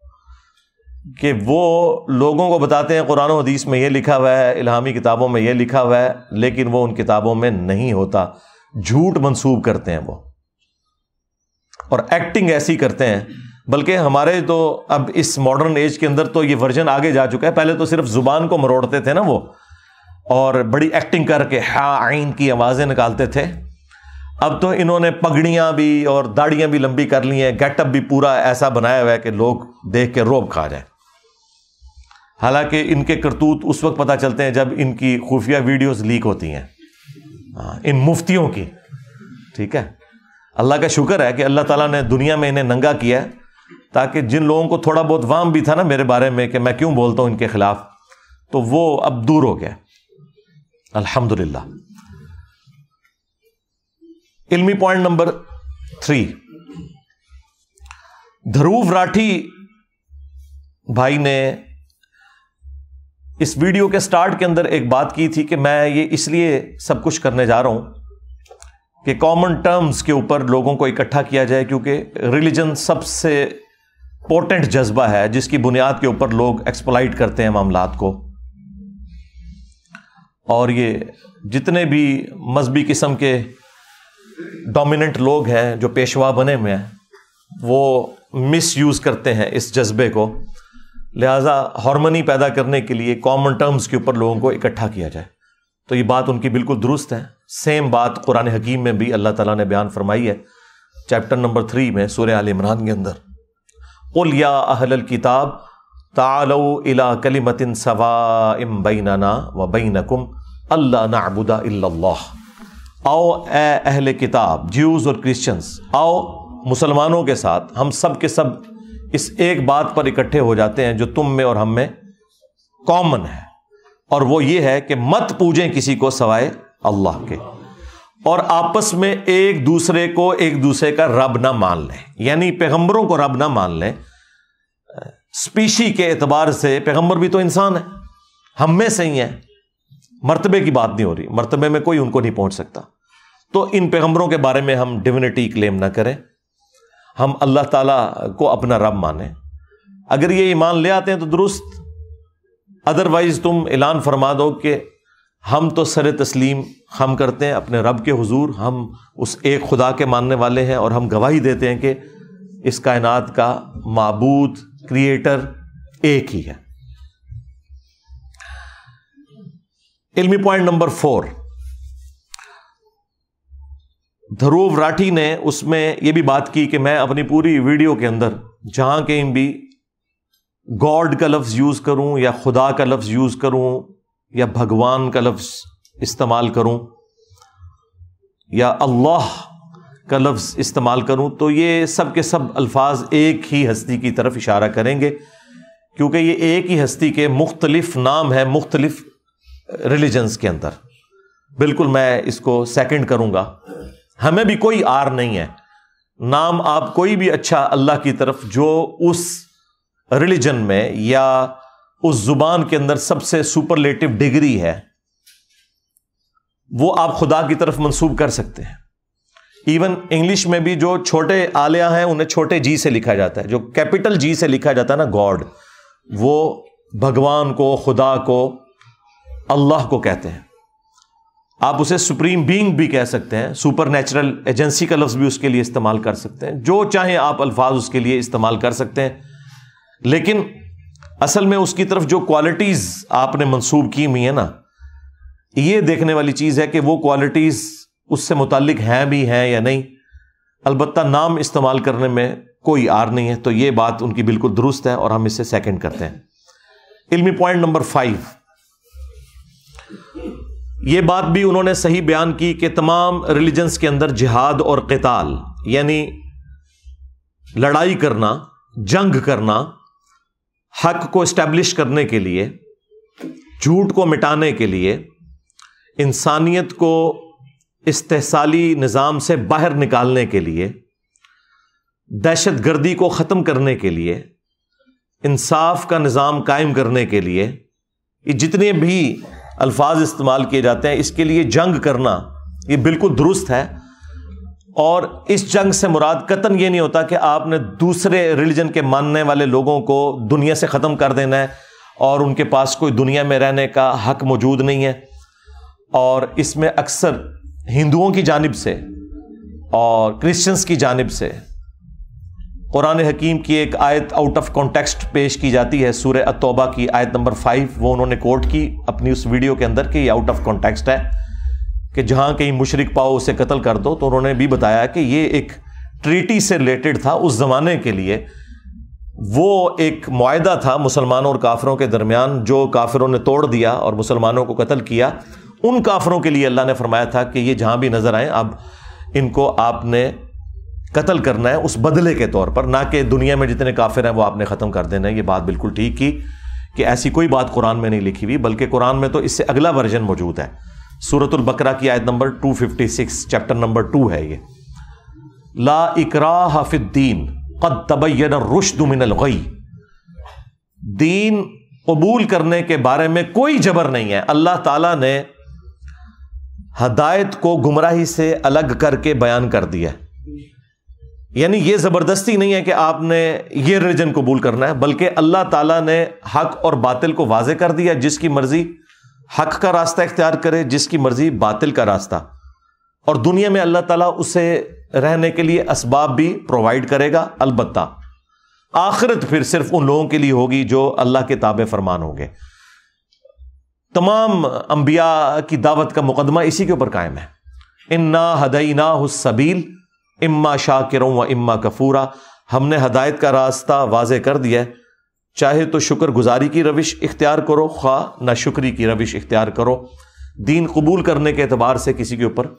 कि वो लोगों को बताते हैं, कुरान हदीस में ये लिखा हुआ है इलामी किताबों में ये लिखा हुआ है, लेकिन वो उन किताबों में नहीं होता। झूठ मंसूब करते हैं वो। और एक्टिंग ऐसी करते हैं। बल्कि हमारे तो अब इस मॉडर्न एज के अंदर तो ये वर्जन आगे जा चुका है। पहले तो सिर्फ़ ज़ुबान को मरोड़ते थे ना वो। और बड़ी एक्टिंग करके, हा, आइन की आवाज़ें निकालते थे। अब तो इन्होंने पगड़ियाँ भी और दाढ़ियाँ भी लंबी कर ली हैं। गेटअप भी पूरा ऐसा बनाया हुआ है कि लोग देख के रोब खा जाए। हालाँकि इनके करतूत उस वक्त पता चलते हैं जब इनकी खुफिया वीडियोस लीक होती हैं। हाँ, इन मुफ्तियों की ठीक है? अल्लाह का शुक्र है कि अल्लाह ताला ने दुनिया में इन्हें नंगा किया है ताकि जिन लोगों को थोड़ा बहुत वाम भी था ना मेरे बारे में कि मैं क्यों बोलता हूँ इनके खिलाफ तो वो अब दूर हो गया। अल्हम्दुलिल्लाह। इल्मी point number three Dhruv Rathee भाई ने इस वीडियो के स्टार्ट के अंदर एक बात की थी कि मैं ये इसलिए सब कुछ करने जा रहा हूँ कि कॉमन टर्म्स के ऊपर लोगों को इकट्ठा किया जाए क्योंकि रिलीजन सबसे पोटेंट जज्बा है, जिसकी बुनियाद के ऊपर लोग एक्सप्लाइट करते हैं मामलात को। और ये जितने भी मजहबी किस्म के डोमिनेंट लोग हैं, जो पेशवा बने हुए हैं, वो मिस यूज़ करते हैं इस जज्बे को। लिहाजा हारमोनी पैदा करने के लिए कॉमन टर्म्स के ऊपर लोगों को इकट्ठा किया जाए। तो ये बात उनकी बिल्कुल दुरुस्त है। सेम बात कुरान हकीम में भी अल्लाह ताला ने बयान फरमाई है चैप्टर नंबर थ्री में सूर्य आल इमरान के अंदर। उल या अहल किताब तालो इला कलिमतिन सवा इम व बैनकुम अल्लाह नबुदा इल्लल्लाह। आओ ए अहले किताब ज्यूज़ और क्रिश्चियंस आओ मुसलमानों के साथ, हम सब के सब इस एक बात पर इकट्ठे हो जाते हैं जो तुम में और हम में कॉमन है। और वो ये है कि मत पूजें किसी को सवाए अल्लाह के। और आपस में एक दूसरे को एक दूसरे का रब ना मान लें। यानी पैगंबरों को रब ना मान लें। स्पीशी के एतबार से पैगंबर भी तो इंसान है। हम में से ही है। मर्तबे की बात नहीं हो रही। मर्तबे में कोई उनको नहीं पहुँच सकता। तो इन पैगंबरों के बारे में हम डिविनिटी क्लेम ना करें। हम अल्लाह ताला को अपना रब माने। अगर ये ईमान ले आते हैं तो दुरुस्त। अदरवाइज़ तुम ऐलान फरमा दो कि हम तो सर तस्लीम हम करते हैं, अपने रब के हुजूर, हम उस एक खुदा के मानने वाले हैं और हम गवाही देते हैं कि इस कायनात का मबूद क्रिएटर एक ही है। इल्मी point number four. Dhruv Rathee ने उसमें यह भी बात की कि मैं अपनी पूरी वीडियो के अंदर, जहाँ कहीं भी गॉड का लफ्ज यूज़ करूँ या खुदा का लफ्ज यूज़ करूँ या भगवान का लफ्ज इस्तेमाल करूँ या अल्लाह का लफ्ज इस्तेमाल करूँ तो ये सब के सब अल्फाज एक ही हस्ती की तरफ़ इशारा करेंगे, क्योंकि ये एक ही हस्ती के मुख्तलिफ़ नाम है मुख्तलिफ़ रिलीजन्स के अंदर। बिल्कुल मैं इसको सेकंड करूँगा। हमें भी कोई आर नहीं है। नाम आप कोई भी अच्छा अल्लाह की तरफ़ जो उस रिलीजन में या उस ज़ुबान के अंदर सबसे सुपरलेटिव डिग्री है, वो आप खुदा की तरफ़ मंसूब कर सकते हैं। इवन इंग्लिश में भी जो छोटे आलिया हैं, उन्हें छोटे जी से लिखा जाता है। जो कैपिटल जी से लिखा जाता है ना, गॉड, वो भगवान को, खुदा को, अल्लाह को कहते हैं। आप उसे सुप्रीम बींग भी कह सकते हैं सुपर नेचुरल एजेंसी का लफ्ज भी उसके लिए इस्तेमाल कर सकते हैं, जो चाहे आप अल्फाज उसके लिए इस्तेमाल कर सकते हैं, लेकिन असल में उसकी तरफ़ जो क्वालिटीज आपने मंसूब की हुई है ना, ये देखने वाली चीज़ है कि वो क्वालिटीज उससे मुतालिक हैं भी हैं या नहीं। अलबत्ता नाम इस्तेमाल करने में कोई आर नहीं है तो ये बात उनकी बिल्कुल दुरुस्त है और हम इसे सेकंड करते हैं। इल्मी पॉइंट नंबर फाइव ये बात भी उन्होंने सही बयान की कि तमाम रिलीजन्स के अंदर जिहाद और कताल, यानी लड़ाई करना, जंग करना, हक को इस्टेब्लिश करने के लिए, झूठ को मिटाने के लिए, इंसानियत को इस्तेसाली निज़ाम से बाहर निकालने के लिए दहशत गर्दी को ख़त्म करने के लिए, इंसाफ का निज़ाम कायम करने के लिए, ये जितने भी अल्फाज इस्तेमाल किए जाते हैं। इसके लिए जंग करना, ये बिल्कुल दुरुस्त है। और इस जंग से मुराद कतन ये नहीं होता कि आपने दूसरे रिलीजन के मानने वाले लोगों को दुनिया से ख़त्म कर देना है और उनके पास कोई दुनिया में रहने का हक मौजूद नहीं है। और इसमें अक्सर हिंदुओं की जानब से और क्रिश्चियंस की जानब से कुरान हकीम की एक आयत आउट ऑफ़ कॉन्टेक्स्ट पेश की जाती है। सूर्य अतौबा की आयत नंबर फाइव वो उन्होंने कोट की अपनी उस वीडियो के अंदर कि आउट ऑफ़ कॉन्टेक्स्ट है कि जहाँ कहीं मुशरक पाओ उसे कत्ल कर दो। तो उन्होंने भी बताया कि ये एक ट्रीटी से रिलेटेड था उस जमाने के लिए। वो एक मुआदा था मुसलमानों और काफरों के दरमियान जो काफिरों ने तोड़ दिया और मुसलमानों को कत्ल किया। उन काफरों के लिए अल्लाह ने फरमाया था कि ये जहाँ भी नज़र आए, अब इनको आपने कत्ल करना है उस बदले के तौर पर, ना कि दुनिया में जितने काफिर हैं वो आपने ख़त्म कर देना है। ये बात बिल्कुल ठीक की कि ऐसी कोई बात कुरान में नहीं लिखी हुई, बल्कि कुरान में तो इससे अगला वर्जन मौजूद है। सूरतुल बकरा की आयत नंबर 256 चैप्टर नंबर टू है ये। ला इकरा हाफिद्दीन कद तबैन रुश्द मिनल गई। दीन कबूल करने के बारे में कोई जबर नहीं है। अल्लाह ताला ने हदायत को गुमराही से अलग करके बयान कर दिया यानी यह ज़बरदस्ती नहीं है कि आपने ये रिलीजन कबूल करना है, बल्कि अल्लाह ताला ने हक और बातिल को वाजे कर दिया जिसकी मर्ज़ी हक का रास्ता इख्तियार करे, जिसकी मर्ज़ी बातिल का रास्ता। और दुनिया में अल्लाह ताला उसे रहने के लिए इसबाब भी प्रोवाइड करेगा, अलबत्ता। आखिरत फिर सिर्फ़ उन लोगों के लिए होगी जो अल्लाह के ताबे फरमान होंगे। तमाम अंबिया की दावत का मुकदमा इसी के ऊपर कायम है। इन्ना हदईना सबील इम्मा शाकिर व इम्मा कफूरा, हमने हदायत का रास्ता वाज कर दिया चाहे तो शुक्र गुजारी की रविश इख्तियार करो खा ना शुक्री की रविश इख्तियार करो। दीन कबूल करने के अतबार से किसी के ऊपर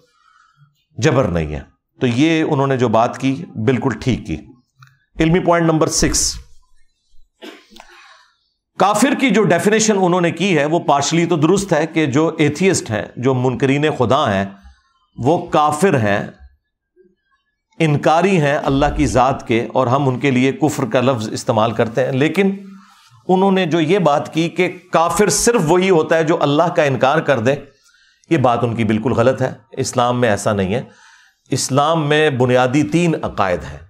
जबर नहीं है। तो ये उन्होंने जो बात की, बिल्कुल ठीक की। इल्मी पॉइंट नंबर सिक्स। काफिर की जो डेफिनेशन उन्होंने की है, वो पार्शली तो दुरुस्त है कि जो एथियस्ट हैं, जो मुनकरीन खुदा हैं, वो काफिर हैं इनकारी हैं अल्लाह की ज़ात के और हम उनके लिए कुफ्र का लफ्ज़ इस्तेमाल करते हैं। लेकिन उन्होंने जो ये बात की कि काफिर सिर्फ़ वही होता है जो अल्लाह का इनकार कर दे, ये बात उनकी बिल्कुल गलत है। इस्लाम में ऐसा नहीं है। इस्लाम में बुनियादी तीन अकायद हैं।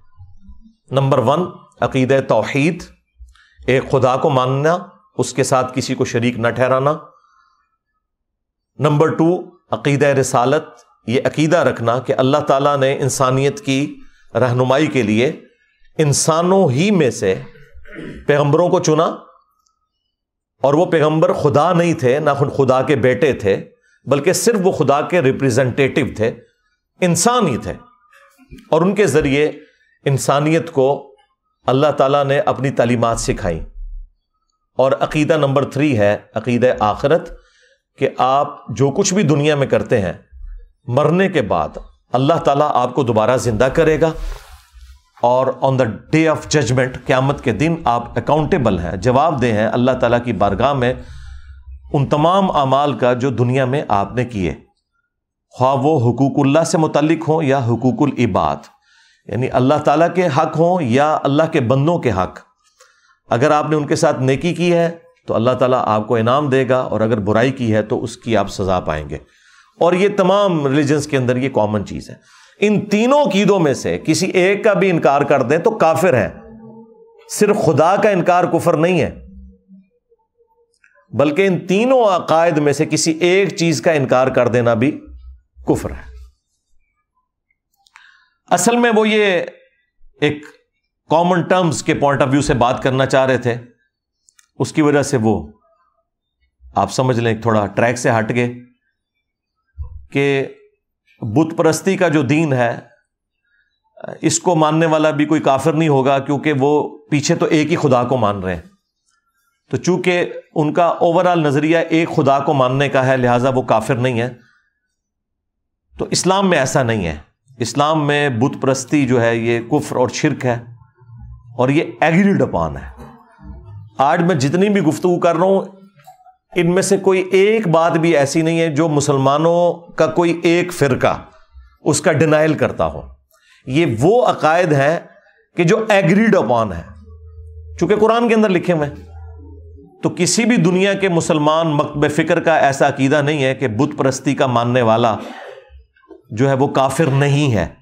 नंबर वन, अकीद तोहद, एक खुदा को मानना, उसके साथ किसी को शरीक न ठहराना। नंबर टू, अकीद रसालत ये अकीदा रखना कि अल्लाह ताला ने इंसानियत की रहनुमाई के लिए इंसानों ही में से पैगंबरों को चुना और वो पैगंबर खुदा नहीं थे, ना खुदा के बेटे थे, बल्कि सिर्फ़ वो खुदा के रिप्रेजेंटेटिव थे, इंसान ही थे। और उनके ज़रिए इंसानियत को अल्लाह ताला ने अपनी तालीमत सिखाई। और अकीदा नंबर थ्री है, अकीद आखरत, कि आप जो कुछ भी दुनिया में करते हैं मरने के बाद अल्लाह ताला आपको दोबारा ज़िंदा करेगा। और on the day of judgment क़्यामत के दिन आप अकाउंटेबल हैं, जवाबदेह हैं अल्लाह ताला की बारगाह में उन तमाम अमाल का जो दुनिया में आपने किए। ख्वा वो हकूकुल्ला से मुतलक हों या हकूकुल इबाद। यानी अल्लाह ताला के हक हों या अल्लाह के बंदों के हक। अगर आपने उनके साथ नेकी की है तो अल्लाह ताला आपको इनाम देगा और अगर बुराई की है तो उसकी आप सज़ा पाएँगे। और ये तमाम रिलीजन्स के अंदर ये कॉमन चीज़ है। इन तीनों कीदों में से किसी एक का भी इनकार कर दें तो काफिर है। सिर्फ़ खुदा का इनकार कुफर नहीं है। बल्कि इन तीनों अकायद में से किसी एक चीज़ का इनकार कर देना भी कुफर है। असल में वो ये एक कॉमन टर्म्स के पॉइंट ऑफ़ व्यू से बात करना चाह रहे थे। उसकी वजह से वो, आप समझ लें थोड़ा ट्रैक से हट गए। कि बुत परस्ती का जो दीन है, इसको मानने वाला भी कोई काफिर नहीं होगा, क्योंकि वो पीछे तो एक ही खुदा को मान रहे हैं। तो चूँकि उनका ओवरऑल नज़रिया एक खुदा को मानने का है, लिहाजा वो काफिर नहीं है तो इस्लाम में ऐसा नहीं है। इस्लाम में बुत परस्ती जो है, ये कुफ्र और छिरक है, और ये एग्रीड अपान है। आज मैं जितनी भी गुफ्तु कर रहा हूँ इनमें से कोई एक बात भी ऐसी नहीं है जो मुसलमानों का कोई एक फिरका उसका डिनाइल करता हो। ये वो अकायद है कि जो एग्रीड अपॉन है। चूँकि कुरान के अंदर लिखे हुए तो किसी भी दुनिया के मुसलमान मकब फ़िक्र का ऐसा अकीदा नहीं है कि बुत परस्ती का मानने वाला जो है वो काफिर नहीं है।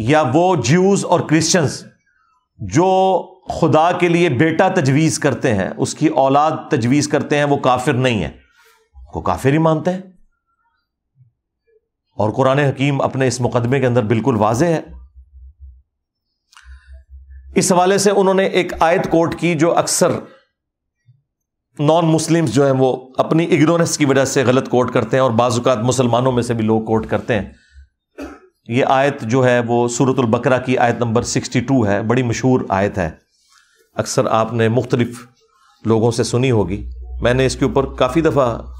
या वो ज्यूज और क्रिश्चियंस जो खुदा के लिए बेटा तजवीज़ करते हैं, उसकी औलाद तजवीज़ करते हैं, वो काफिर नहीं है। वो काफिर ही मानते हैं। और कुरान हकीम अपने इस मुकदमे के अंदर बिल्कुल वाजे है। इस हवाले से उन्होंने एक आयत कोट की जो अक्सर नॉन मुस्लिम्स जो हैं, वो अपनी इग्नोरेंस की वजह से गलत कोट करते हैं और बाजुकात मुसलमानों में से भी लोग कोट करते हैं। ये आयत जो है, वो सूरतुल बकरा की आयत नंबर 62 है, बड़ी मशहूर आयत है। अक्सर आपने मुख्तलिफ़ लोगों से सुनी होगी। मैंने इसके ऊपर काफ़ी दफ़ा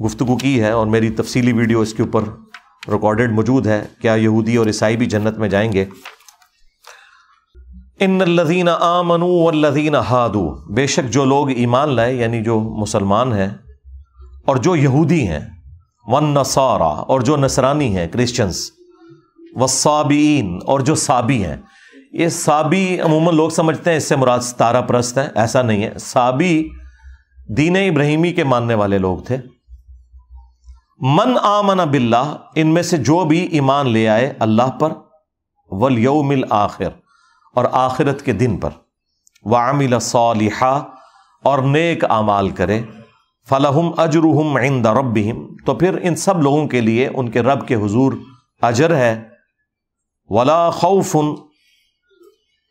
गुफ्तु की है और मेरी तफसीली वीडियो इसके ऊपर रिकॉर्डेड मौजूद है। क्या यहूदी और ईसाई भी जन्नत में जाएँगे? इन लजीन आमनु वल्लजीन हादू। बेशक जो लोग ईमान लाए, यानी जो मुसलमान हैं, और जो यहूदी हैं, वन नसारा, और जो नसरानी हैं, क्रिश्चियंस वसाबीन और जो साबी हैं ये साबी अमूमन लोग समझते हैं, इससे मुराद तारा प्रस्त है। ऐसा नहीं है। साबी दीन इब्राहिमी के मानने वाले लोग थे। मन आमना बिल्ला इनमें से जो भी ईमान ले आए अल्लाह पर, वल यौमिल आखिर, और आखिरत के दिन पर। वामिल सालिहा, और नेक आमाल करे। फलहुम अजरुहम इंद रबिम तो फिर इन सब लोगों के लिए उनके रब के हुजूर अजर है। वला खौफुन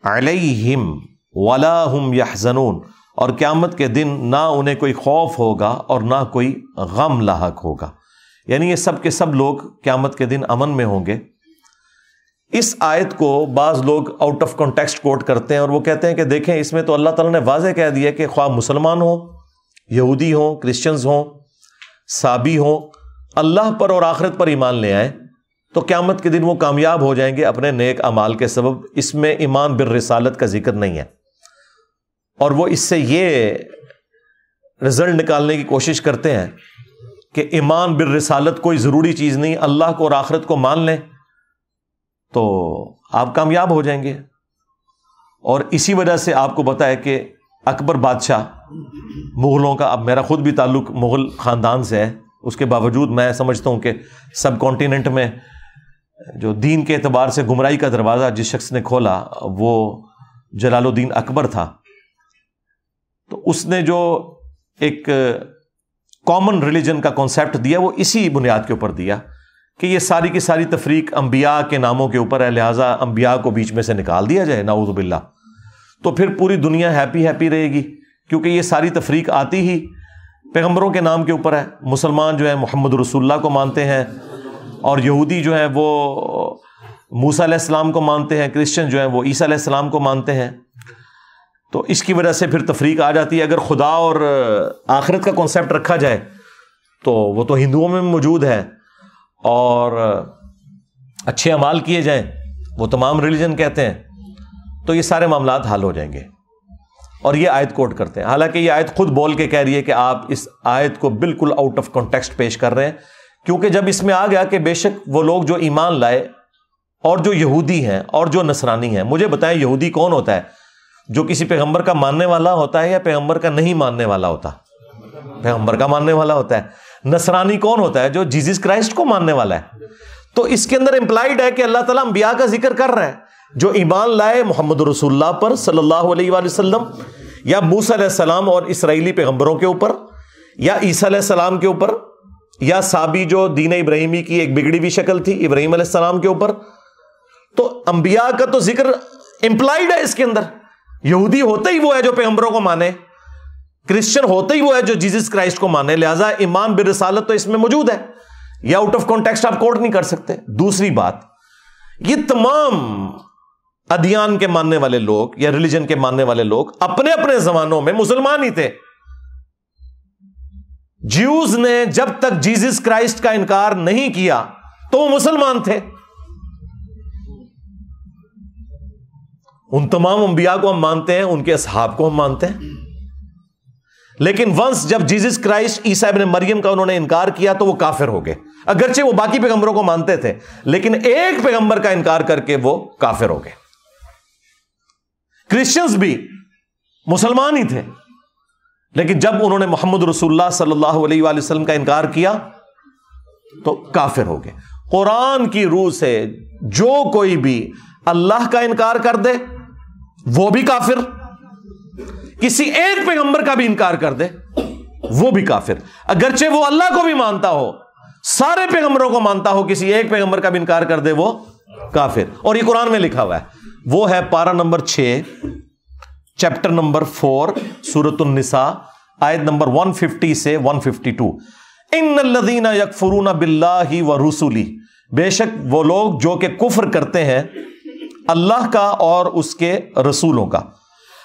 अलहिम वलाहम यहजनून। और क़्यामत के दिन ना उन्हें कोई खौफ होगा और ना कोई गम लाक होगा। यानी ये सब के सब लोग क़्यामत के दिन अमन में होंगे। इस आयत को बाज लोग आउट ऑफ़ कॉन्टेक्स्ट कोट करते हैं और वो कहते हैं कि देखें, इसमें तो अल्लाह ताला ने वाजे कह दिया कि ख्वाह मुसलमान हो, यहूदी हो, क्रिश्चियंस हो, साबी हो, अल्लाह पर और आखिरत पर ईमान ले आए। तो क़्यामत के दिन वो कामयाब हो जाएँगे अपने नेक अमाल के सबब। इसमें ईमान बिर रिसालत का ज़िक्र नहीं है। और वो इससे ये रिज़ल्ट निकालने की कोशिश करते हैं कि ईमान बिर रिसालत कोई ज़रूरी चीज़ नहीं, अल्लाह को और आखिरत को मान लें तो आप कामयाब हो जाएँगे। और इसी वजह से आपको पता है कि अकबर बादशाह मुग़लों का, अब मेरा ख़ुद भी ताल्लुक़ मुग़ल ख़ानदान से है। उसके बावजूद मैं समझता हूँ कि सब कॉन्टीनेंट में जो दीन के अतबार से गुमराही का दरवाज़ा जिस शख्स ने खोला, वो जलालुद्दीन अकबर था। तो उसने जो एक कॉमन रिलीजन का कॉन्सेप्ट दिया, वो इसी बुनियाद के ऊपर दिया कि ये सारी की सारी तफरीक अम्बिया के नामों के ऊपर है, लिहाजा अम्बिया को बीच में से निकाल दिया जाए नाउजुबिल्ला तो फिर पूरी दुनिया हैप्पी हैप्पी रहेगी, क्योंकि ये सारी तफरीक आती ही पैगम्बरों के नाम के ऊपर है। मुसलमान जो है, मोहम्मद रसुल्ला को मानते हैं और यहूदी जो है वो मूसा अलैहिस्सलाम को मानते हैं, क्रिश्चियन जो है वो ईसा अलैहिस्सलाम को मानते हैं। तो इसकी वजह से फिर तफरीक आ जाती है। अगर खुदा और आखिरत का कॉन्सेप्ट रखा जाए तो वो तो हिंदुओं में मौजूद है। और अच्छे अमाल किए जाएँ, वो तमाम रिलीजन कहते हैं तो ये सारे मामला हल हो जाएँगे। और ये आयत कोट करते हैं। हालाँकि ये आयत खुद बोल के कह रही है कि आप इस आयत को बिल्कुल आउट ऑफ़ कॉन्टेक्स्ट पेश कर रहे हैं। क्योंकि जब इसमें आ गया कि बेशक वो लोग जो ईमान लाए और जो यहूदी हैं और जो नसरानी हैं, मुझे बताएँ यहूदी कौन होता है? जो किसी पैगंबर का मानने वाला होता है या पैगंबर का नहीं मानने वाला होता? पैगंबर का मानने वाला होता है। नसरानी कौन होता है? जो जीसस क्राइस्ट को मानने वाला है। तो इसके अंदर इंप्लाइड है कि अल्लाह ताला अंबिया का ज़िक्र कर रहा है। जो ईमान लाए मोहम्मद रसुल्ला पर सल्लल्लाहु अलैहि वसल्लम, या मूसा सलाम और इसराइली पैगंबरों के ऊपर, या ईसा सलाम के ऊपर या साबी जो दीन इब्राहिमी की एक बिगड़ी हुई शक्ल थी, इब्राहिम सलाम के ऊपर। तो अंबिया का तो ज़िक्र इंप्लाइड है इसके अंदर। यहूदी होते ही वो है जो पैगंबरों को माने, क्रिश्चियन होते ही वो है जो जीसस क्राइस्ट को माने। लिहाजा ईमान बिरसालत तो इसमें मौजूद है। या आउट ऑफ़ कॉन्टेक्स्ट आप कोट नहीं कर सकते। दूसरी बात, ये तमाम अदियान के मानने वाले लोग या रिलीजन के मानने वाले लोग अपने अपने जमानों में मुसलमान ही थे। ज्यूज ने जब तक जीसस क्राइस्ट का इनकार नहीं किया तो वो मुसलमान थे। उन तमाम अंबिया को हम मानते हैं, उनके असहाब को हम मानते हैं। लेकिन वंश जब जीसस क्राइस्ट ईसा ने मरियम का उन्होंने इनकार किया तो वो काफिर हो गए। अगरचे वो बाकी पैगंबरों को मानते थे, लेकिन एक पैगंबर का इनकार करके वो काफिर हो गए। क्रिश्चियंस भी मुसलमान ही थे। लेकिन जब उन्होंने मोहम्मद रसुल्ला सल्लल्लाहु अलैहि वसल्लम का इनकार किया तो काफिर हो गए। कुरान की रूह से जो कोई भी अल्लाह का इनकार कर दे, वो भी काफिर। किसी एक पैगंबर का भी इनकार कर दे, वो भी काफिर। अगरचे वो अल्लाह को भी मानता हो, सारे पैगंबरों को मानता हो, किसी एक पैगंबर का भी इनकार कर दे, वो काफिर। और ये कुरान में लिखा हुआ है। वो है पारा नंबर छह चैप्टर नंबर फोर सूरतुलनिसा आयत नंबर 150 से 152 इन लदीना यकफुरून बिल्लाही व रसूली बेशक वो लोग जो कि कुफ्र करते हैं, अल्लाह का और उसके रसूलों का।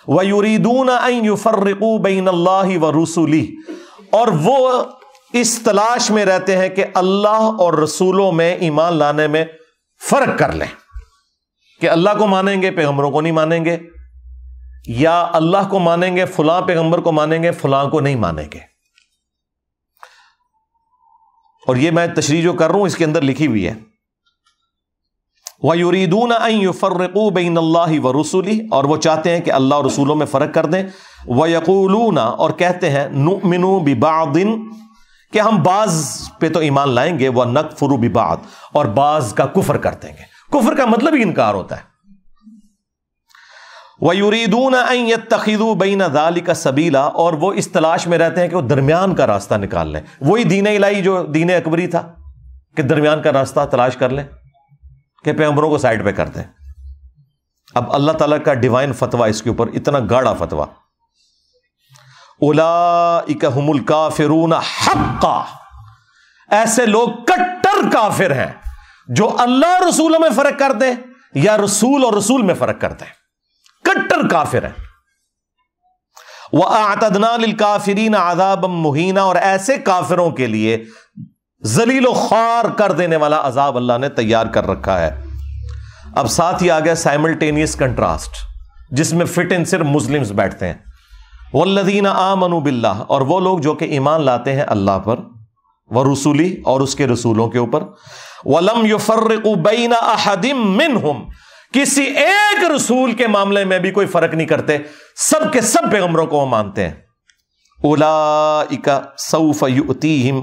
वयुरीदून युफर्रिकू बैन अल्लाह व रसूली. और वो इस तलाश में रहते हैं कि अल्लाह और रसूलों में ईमान लाने में फ़र्क कर लें। कि अल्लाह को मानेंगे, पैगंबरों को नहीं मानेंगे। या अल्लाह को मानेंगे, फुला पैगंबर को मानेंगे, फुला को नहीं मानेंगे। और ये मैं तशरी जो कर रहा हूँ, इसके अंदर लिखी हुई है। वयुरीदून फ़र्रकू बिन अल्लाह व रसूली, और वो चाहते हैं कि अल्लाह रसूलों में फ़र्क कर दें। व यकूलूना और कहते हैं, नुमिनु बिबादिन, कि हम बाज पे तो ईमान लाएँगे वह नक फुरू बिबाद, और बाज का कुफर कर देंगे। कुफर का मतलब ही इनकार होता है। वयुरीदून तखीदू बैन दाली का सबीला, और वो इस तलाश में रहते हैं कि वो दरमियान का रास्ता निकाल लें। वही दीन इलाई जो दीन अकबरी था, कि दरमियान का रास्ता तलाश कर लें, कि पैगंबरों को साइड पे कर दें। अब अल्लाह ताला का डिवाइन फतवा इसके ऊपर, इतना गाढ़ा फतवा। उलामुल काफिरून हक्का। ऐसे लोग कट्टर काफिर हैं, जो अल्लाह रसूलों में फ़र्क कर दें, या रसूल और रसूल में फ़र्क करते हैं कट्टर काफिर है। वह आतदना काफिरीन आजाब मुहीना, और ऐसे काफिरों के लिए जलीलो खार कर देने वाला अजाब अल्लाह ने तैयार कर रखा है। अब साथ ही आ गया साइमल्टेनियस कंट्रास्ट जिसमें फिट इन सिर्फ़ मुस्लिम्स बैठते हैं। वल्लदीन आमनु बिल्ला और वो लोग जो कि ईमान लाते हैं अल्लाह पर, व रसूली, और उसके रसूलों के ऊपर। वलम युफर्रकुबैना अहदिम मिनहुम किसी एक रसूल के मामले में भी कोई फ़र्क नहीं करते। सब के सब पैगंबरों को मानते हैं।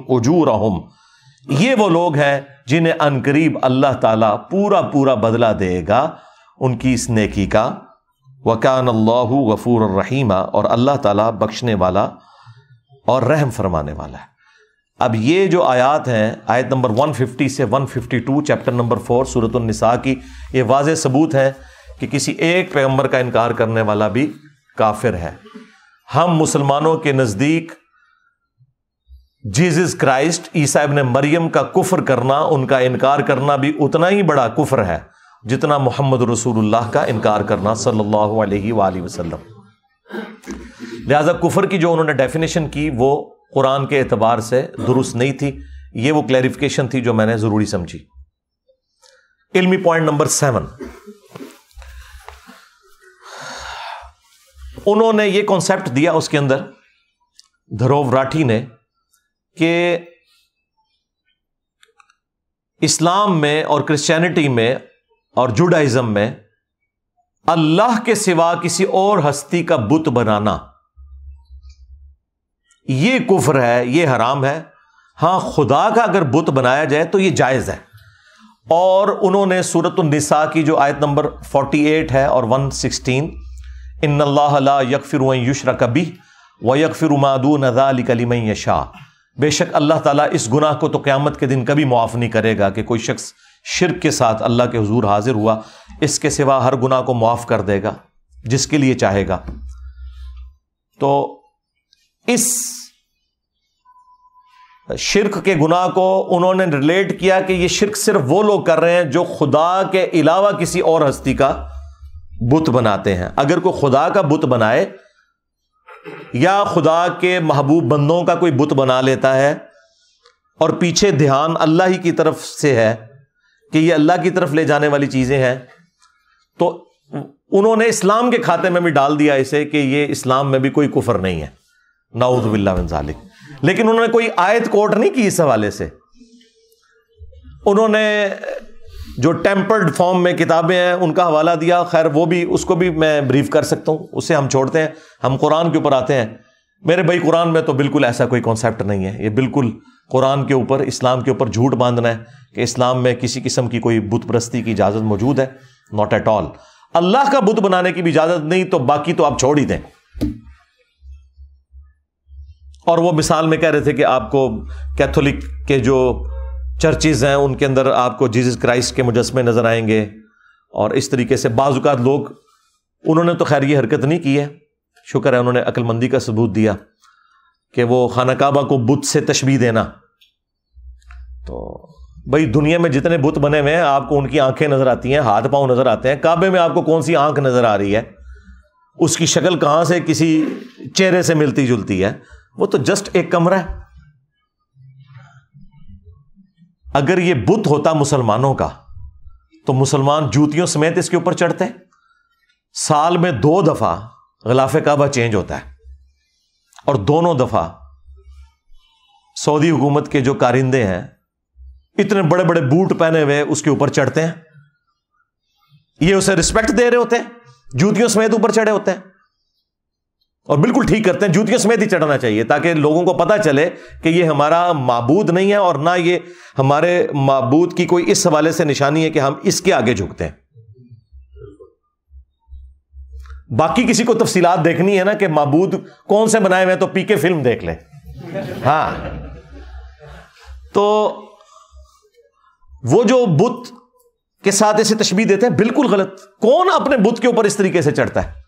उजूरहुम। ये वो लोग हैं जिन्हें अनकरीब अल्लाह ताला पूरा पूरा बदला देगा उनकी इस नेकी का। वकान अल्लाह गफूर रहीमा और अल्लाह ताला बख्शने वाला और रहम फरमाने वाला है। अब ये जो आयात हैं, आयत नंबर 150 से 152 चैप्टर नंबर फोर सूरत निसा की, ये वाज सबूत है कि किसी एक पैगंबर का इनकार करने वाला भी काफिर है। हम मुसलमानों के नज़दीक जीसस क्राइस्ट, ईसा ने मरियम का कुफर करना, उनका इनकार करना भी उतना ही बड़ा कुफर है, जितना मोहम्मद रसूलुल्लाह का इनकार करना सल्लल्लाहु अलैहि वसल्लम। लिहाजा कुफर की जो उन्होंने डेफिनेशन की, वो कुरान के एतबार से दुरुस्त नहीं थी। ये वो क्लैरिफिकेशन थी जो मैंने ज़रूरी समझी। इल्मी पॉइंट नंबर सेवन उन्होंने ये कॉन्सेप्ट दिया उसके अंदर धरोव राठी ने, कि इस्लाम में और क्रिश्चियनिटी में और जुडाइज्म में अल्लाह के सिवा किसी और हस्ती का बुत बनाना। ये कुफर है, ये हराम है। हाँ, खुदा का अगर बुत बनाया जाए तो ये जायज़ है। और उन्होंने सूरत निसा की जो आयत नंबर 48 है और 116 इन अल्लाह यकफिर युशरा कभी व यकफिर मादू नजा कलीम यशा। बेशक अल्लाह ताला इस गुनाह को तो क़्यामत के दिन कभी मुआफ़ नहीं करेगा कि कोई शख्स शिरक के साथ अल्लाह के हजूर हाजिर हुआ, इसके सिवा हर गुनाह को मुआफ़ कर देगा, जिसके लिए चाहेगा। तो इस शिरक के गुनाह को उन्होंने रिलेट किया कि यह शिरक सिर्फ़ वो लोग कर रहे हैं जो खुदा के अलावा किसी और हस्ती का बुत बनाते हैं। अगर कोई खुदा का बुत बनाए या खुदा के महबूब बंदों का कोई बुत बना लेता है और पीछे ध्यान अल्लाह ही की तरफ़ से है कि ये अल्लाह की तरफ़ ले जाने वाली चीज़ें हैं तो उन्होंने इस्लाम के खाते में भी डाल दिया इसे कि ये इस्लाम में भी कोई कुफर नहीं है। नाउदबिल्लाजालिक लेकिन उन्होंने कोई आयत कोट नहीं की इस हवाले से। उन्होंने जो टेम्पर्ड फॉर्म में किताबें हैं, उनका हवाला दिया। खैर, वो भी, उसको भी मैं ब्रीफ कर सकता हूँ। उससे हम छोड़ते हैं। हम कुरान के ऊपर आते हैं। मेरे भाई, कुरान में तो बिल्कुल ऐसा कोई कॉन्सेप्ट नहीं है। ये बिल्कुल कुरान के ऊपर, इस्लाम के ऊपर झूठ बांधना है कि इस्लाम में किसी किस्म की कोई बुत प्रस्ती की इजाज़त मौजूद है। नॉट एट ऑल अल्लाह का बुत बनाने की भी इजाज़त नहीं तो बाकी तो आप छोड़ ही दें। और वो मिसाल में कह रहे थे कि आपको कैथोलिक के जो चर्चिज़ हैं, उनके अंदर आपको जीसस क्राइस्ट के मुजस्मे नज़र आएँगे। और इस तरीके से बाज़ात लोग, उन्होंने तो खैर ये हरकत नहीं की है। शुक्र है उन्होंने अक्लमंदी का सबूत दिया कि वो खाना काबा को बुत से तशबी देना। तो भाई, दुनिया में जितने बुत बने हुए हैं, आपको उनकी आँखें नज़र आती हैं, हाथ पाँव नज़र आते हैं। काबे में आपको कौन सी आँख नज़र आ रही है? उसकी शक्ल कहाँ से किसी चेहरे से मिलती जुलती है? वो तो जस्ट एक कमरा है। अगर ये बुत होता मुसलमानों का तो मुसलमान जूतियों समेत इसके ऊपर चढ़ते। साल में दो दफ़ा गलाफ काबा चेंज होता है और दोनों दफ़ा सऊदी हुकूमत के जो कारिंदे हैं, इतने बड़े बड़े बूट पहने हुए उसके ऊपर चढ़ते हैं। ये उसे रिस्पेक्ट दे रहे होते हैं, जूतियों समेत ऊपर चढ़े होते हैं। और बिल्कुल ठीक करते हैं, जूतियों समेत ही चढ़ना चाहिए, ताकि लोगों को पता चले कि ये हमारा मबूद नहीं है और ना ये हमारे मबूद की कोई इस हवाले से निशानी है कि हम इसके आगे झुकते हैं। बाकी किसी को तफसीलात देखनी है ना कि मबूद कौन से बनाए हुए तो पीके फ़िल्म देख ले। हाँ। तो वो जो बुत के साथ ऐसे तशबी देते हैं, बिल्कुल गलत। कौन अपने बुत के ऊपर इस तरीके से चढ़ता है?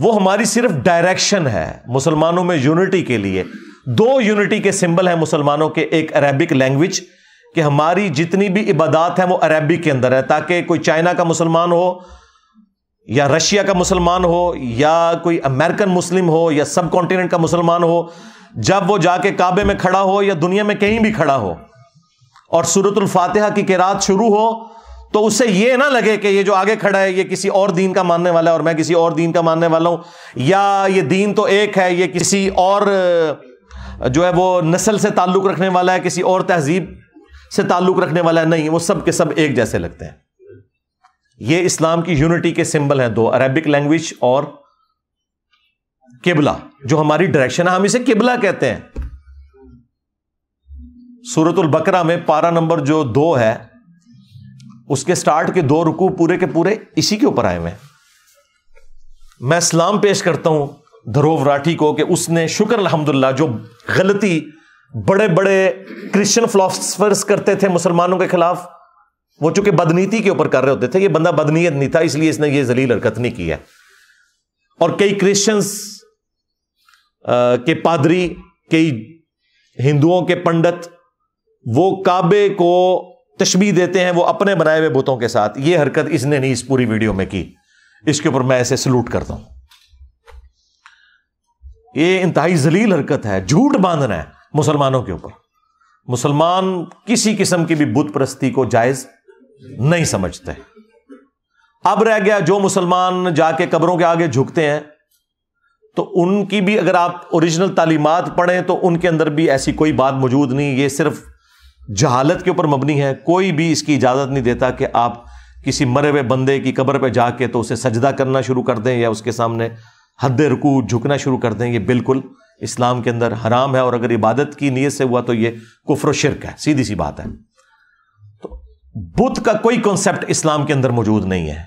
वो हमारी सिर्फ़ डायरेक्शन है, मुसलमानों में यूनिटी के लिए। दो यूनिटी के सिंबल हैं मुसलमानों के, एक अरेबिक लैंग्वेज कि हमारी जितनी भी इबादत है वो अरबिक के अंदर है, ताकि कोई चाइना का मुसलमान हो, या रशिया का मुसलमान हो, या कोई अमेरिकन मुस्लिम हो, या सब कॉन्टिनेंट का मुसलमान हो, जब वो जाके काबे में खड़ा हो या दुनिया में कहीं भी खड़ा हो। और सूरतुल फातिहा की किरात शुरू हो तो उससे ये ना लगे कि ये जो आगे खड़ा है, ये किसी और दीन का मानने वाला है और मैं किसी और दीन का मानने वाला हूँ। या ये दीन तो एक है, ये किसी और जो है वो नस्ल से ताल्लुक रखने वाला है, किसी और तहजीब से ताल्लुक रखने वाला है। नहीं, वो सब के सब एक जैसे लगते हैं। ये इस्लाम की यूनिटी के सिंबल हैं दो, अरेबिक लैंग्वेज और किबला, जो हमारी डायरेक्शन है। हम इसे किबला कहते हैं। सूरतुल बकरा में पारा नंबर जो दो है उसके स्टार्ट के दो रुकू पूरे के पूरे इसी के ऊपर आए हुए मैं सलाम पेश करता हूँ धरोव राठी को कि उसने शुक्र अलहमदुल्ला जो गलती बड़े बड़े क्रिश्चियन फिलोसफर्स करते थे मुसलमानों के खिलाफ, वो चूँकि बदनीति के ऊपर कर रहे होते थे, ये बंदा बदनीयत नहीं था, इसलिए इसने ये जलील हरकत नहीं की है। और कई क्रिश्चियंस के पादरी, कई हिंदुओं के पंडित, वो काबे को तशबी देते हैं वो अपने बनाए हुए बुतों के साथ। ये हरकत इसने नहीं इस पूरी वीडियो में की। इसके ऊपर मैं ऐसे सलूट करता हूँ। ये इंतहाई जलील हरकत है, झूठ बांधना है मुसलमानों के ऊपर। मुसलमान किसी किस्म की भी बुत परस्ती को जायज़ नहीं समझते। अब रह गया जो मुसलमान जाके कब्रों के आगे झुकते हैं तो उनकी भी अगर आप ओरिजिनल तालीमात पढ़ें तो उनके अंदर भी ऐसी कोई बात मौजूद नहीं। ये सिर्फ़ जहालत के ऊपर मबनी है, कोई भी इसकी इजाज़त नहीं देता कि आप किसी मरे हुए बंदे की कब्र पे जाके तो उसे सजदा करना शुरू कर दें या उसके सामने हद रुकू झुकना शुरू कर दें, ये बिल्कुल इस्लाम के अंदर हराम है। और अगर इबादत की नीयत से हुआ तो ये कुफर शिरक है, सीधी सी बात है। तो बुत का कोई कॉन्सेप्ट इस्लाम के अंदर मौजूद नहीं है।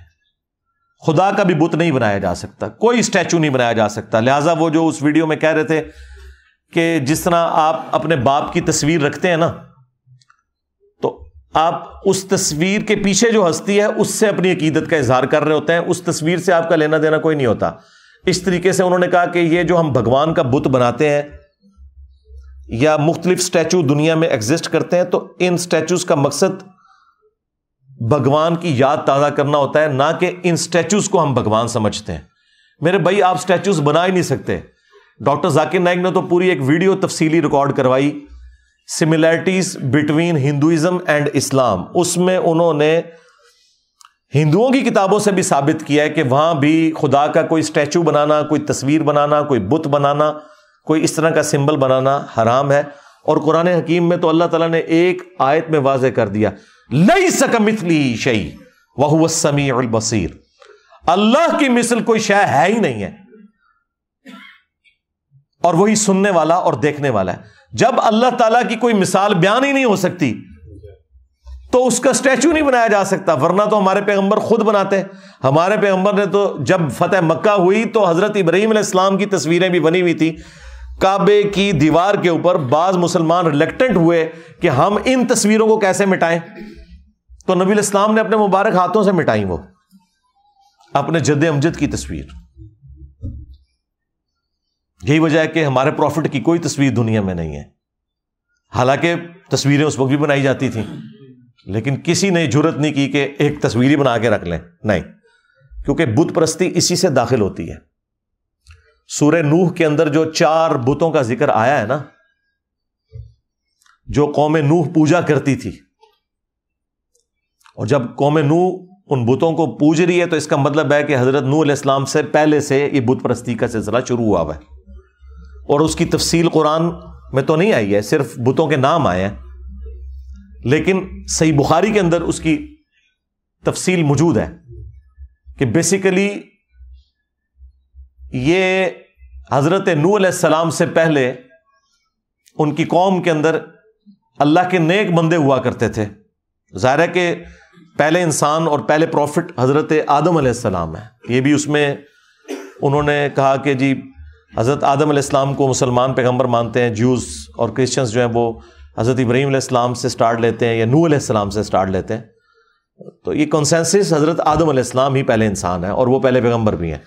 खुदा का भी बुत नहीं बनाया जा सकता, कोई स्टैचू नहीं बनाया जा सकता। लिहाजा वो जो उस वीडियो में कह रहे थे कि जिस तरह आप अपने बाप की तस्वीर रखते हैं ना आप उस तस्वीर के पीछे जो हस्ती है, उससे अपनी अकीदत का इजहार कर रहे होते हैं। उस तस्वीर से आपका लेना देना कोई नहीं होता। इस तरीके से उन्होंने कहा कि ये जो हम भगवान का बुत बनाते हैं, या मुख्तलिफ़ स्टैचू दुनिया में एग्जिस्ट करते हैं तो इन स्टैचूज का मकसद भगवान की याद ताज़ा करना होता है, ना कि इन स्टैचूज को हम भगवान समझते हैं। मेरे भाई, आप स्टैचूज बना ही नहीं सकते। डॉक्टर जाकिर नाइक ने तो पूरी एक वीडियो तफसीली रिकॉर्ड करवाई। Similarities between Hinduism and Islam उसमें उन्होंने हिंदुओं की किताबों से भी साबित किया है कि वहाँ भी खुदा का कोई स्टैचू बनाना, कोई तस्वीर बनाना, कोई बुत बनाना, कोई इस तरह का सिंबल बनाना हराम है। और कुरान हकीम में तो अल्लाह ताला ने एक आयत में वाज कर दिया लई सकमिथली शई वह समी बसीर। अल्लाह की मिसल कोई शय है ही नहीं है। और वही सुनने वाला और देखने वाला है। जब अल्लाह ताला की कोई मिसाल बयान ही नहीं हो सकती तो उसका स्टैचू नहीं बनाया जा सकता, वरना तो हमारे पैगंबर खुद बनाते हमारे पैगंबर ने तो जब फतेह मक्का हुई तो हज़रत इब्राहिम इस्लाम की तस्वीरें भी बनी हुई थी। काबे की दीवार के ऊपर बाज मुसलमान रिलेक्टेंट हुए कि हम इन तस्वीरों को कैसे मिटाएँ। तो नबी इस्लाम ने अपने मुबारक हाथों से मिटाई वो, अपने जद अमजद की तस्वीर। यही वजह है कि हमारे प्रॉफिट की कोई तस्वीर दुनिया में नहीं है। हालाँकि तस्वीरें उस वक्त भी बनाई जाती थी, लेकिन किसी ने ज़रूरत नहीं की कि एक तस्वीर ही बना के रख लें। नहीं, क्योंकि बुत परस्ती इसी से दाखिल होती है। सूर्य नूह के अंदर जो चार बुतों का ज़िक्र आया है ना, जो कौम नूह पूजा करती थी, और जब कौम नूह उन बुतों को पूज रही है तो इसका मतलब है कि हज़रत नूह इस्लाम से पहले से ये बुत परस्ती का सिलसिला शुरू हुआ है। और उसकी तफसील कुरान में तो नहीं आई है, सिर्फ़ बुतों के नाम आए हैं। लेकिन सही बुखारी के अंदर उसकी तफसील मौजूद है कि बेसिकली ये हज़रत नू सलाम से पहले उनकी कौम के अंदर अल्लाह के नेक बंदे हुआ करते थे। ज़ाहिर है कि पहले इंसान और पहले प्रॉफिट हज़रत आदम सलाम है। ये भी उसमें उन्होंने कहा कि जी हज़रत आदम इस्लाम को मुसलमान पैगंबर मानते हैं जूस और क्रिश्चियंस जो हैं वो हज़रत इब्राहीम इस्लाम से स्टार्ट लेते हैं या नू सलाम से स्टार्ट लेते हैं। तो ये कॉन्सेंसिस हज़रत आदम इस्लाम ही पहले इंसान है और वो पहले पैगंबर भी हैं।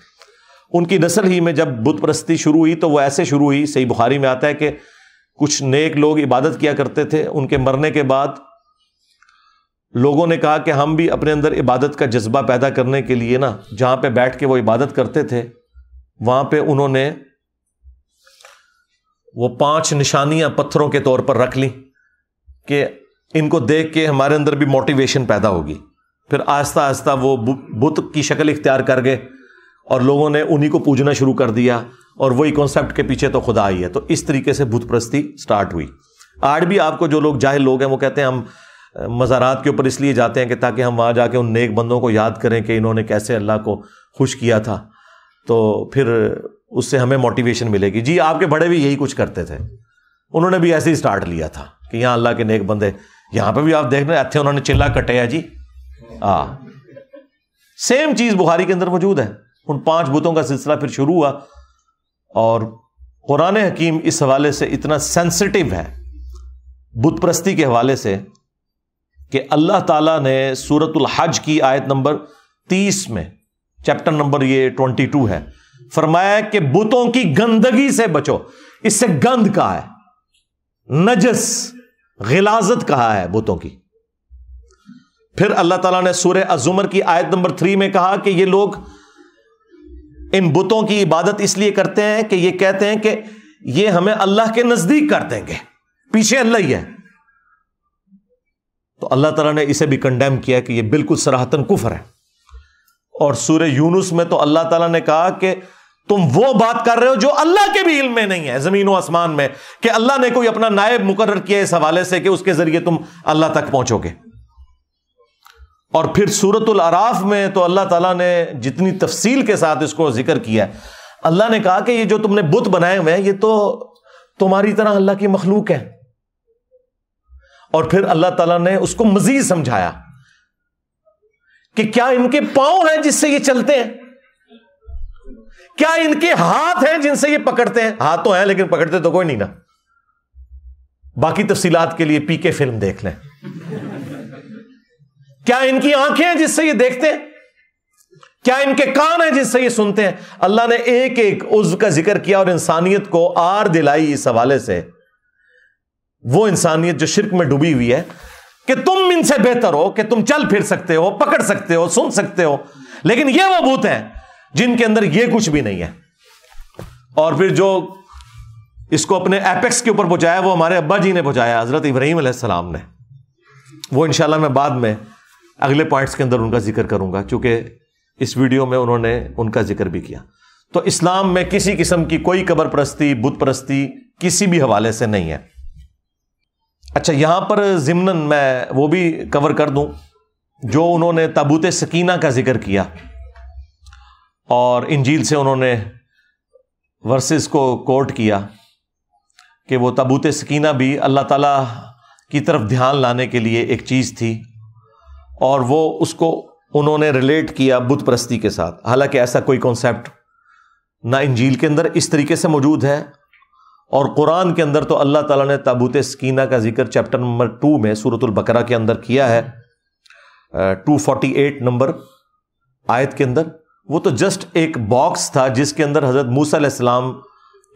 उनकी नस्ल ही में जब बुत परस्ती शुरू हुई तो वो ऐसे शुरू हुई, सही बुखारी में आता है कि कुछ नेक लोग इबादत किया करते थे, उनके मरने के बाद लोगों ने कहा कि हम भी अपने अंदर इबादत का जज्बा पैदा करने के लिए ना, जहाँ पे बैठ के वो इबादत करते थे, वहाँ पे उन्होंने वो पाँच निशानियाँ पत्थरों के तौर पर रख ली कि इनको देख के हमारे अंदर भी मोटिवेशन पैदा होगी। फिर आहिस्ता आहिस्ता वो बुत की शक्ल इख्तियार कर गए और लोगों ने उन्हीं को पूजना शुरू कर दिया और वही कॉन्सेप्ट के पीछे तो खुदा आई है। तो इस तरीके से बुत प्रस्ती स्टार्ट हुई। आज भी आपको जो लोग जाहिल लोग हैं, वो कहते हैं, हम मज़ारात के ऊपर इसलिए जाते हैं कि ताकि हम वहाँ जाके उन नेक बंदों को याद करें कि इन्होंने कैसे अल्लाह को खुश किया था। तो फिर उससे हमें मोटिवेशन मिलेगी। जी, आपके बड़े भी यही कुछ करते थे। उन्होंने भी ऐसे ही स्टार्ट लिया था कि यहाँ अल्लाह के नेक बंदे, यहाँ पे भी आप देख रहे अच्छे उन्होंने चिल्ला कटे है जी। आ सेम चीज़ बुखारी के अंदर मौजूद है। उन पाँच बुतों का सिलसिला फिर शुरू हुआ और कुरान हकीम इस हवाले से इतना सेंसिटिव है बुत प्रस्ती के हवाले से कि अल्लाह ताला ने सूरतुल हज की आयत नंबर तीस में चैप्टर नंबर ये ट्वेंटी टू है फरमाया कि बुतों की गंदगी से बचो। इससे गंद कहा है? नजस, गिलाजत कहा है बुतों की? फिर अल्लाह ताला ने सूर्य अजुमर की आयत नंबर थ्री में कहा कि ये लोग इन बुतों की इबादत इसलिए करते हैं कि ये कहते हैं कि ये हमें अल्लाह के नज़दीक कर देंगे, पीछे अल्लाह ही है। तो अल्लाह ताला ने इसे भी कंडेम किया कि यह बिल्कुल सराहतन कुफर है। और सूर्य यूनुस में तो अल्लाह ताला ने कहा कि तुम वो बात कर रहे हो जो अल्लाह के भी इल्म में नहीं है, ज़मीन व आसमान में, कि अल्लाह ने कोई अपना नायब मुकर किया इस हवाले से कि उसके ज़रिए तुम अल्लाह तक पहुंचोगे। और फिर सूरतुल अराफ में तो अल्लाह ताला ने जितनी तफसील के साथ इसको ज़िक्र किया, अल्लाह ने कहा कि ये जो तुमने बुत बनाए हुए हैं, ये तो तुम्हारी तरह अल्लाह की मखलूक है। और फिर अल्लाह ताला ने उसको मजीद समझाया। कि क्या इनके पाँव हैं जिससे ये चलते हैं? क्या इनके हाथ हैं जिनसे ये पकड़ते हैं? हाथ तो हैं, लेकिन पकड़ते तो कोई नहीं ना। बाकी तफसीलात के लिए पीके फ़िल्म देख लें। क्या इनकी आँखें हैं जिससे ये देखते हैं? क्या इनके कान हैं जिससे ये सुनते हैं? अल्लाह ने एक एक उज्व का ज़िक्र किया और इंसानियत को आर दिलाई इस हवाले से। वो इंसानियत जो शिरक में डूबी हुई है कि तुम इनसे बेहतर हो, कि तुम चल फिर सकते हो, पकड़ सकते हो, सुन सकते हो। लेकिन ये वो भूत हैं जिनके अंदर ये कुछ भी नहीं है। और फिर जो इसको अपने एपेक्स के ऊपर पहुँचाया, वो हमारे अब्बा जी ने पहुँचाया, हज़रत इब्राहिम सलाम ने। वो इंशाल्लाह मैं बाद में अगले पॉइंट्स के अंदर उनका ज़िक्र करूँगा, क्योंकि इस वीडियो में उन्होंने उनका ज़िक्र भी किया। तो इस्लाम में किसी किस्म की कोई कबर परस्ती बुत परस्ती किसी भी हवाले से नहीं है। अच्छा यहाँ पर जिमन मैं वो भी कवर कर दूँ, जो उन्होंने ताबूत सकीना का ज़िक्र किया और इंजील से उन्होंने वर्सेस को कोट किया कि वो ताबूत सकीना भी अल्लाह ताला की तरफ़ ध्यान लाने के लिए एक चीज़ थी और वो उसको उन्होंने रिलेट किया बुत प्रस्ती के साथ। हालाँकि ऐसा कोई कॉन्सेप्ट ना इंजील के अंदर इस तरीके से मौजूद है। और कुरान के अंदर तो अल्लाह ताला ने ताबूत स्कीना का ज़िक्र चैप्टर नंबर टू में सूरतुल बकरा के अंदर किया है। टू फोर्टी एट नंबर आयत के अंदर। वो तो जस्ट एक बॉक्स था जिसके अंदर हज़रत मूसा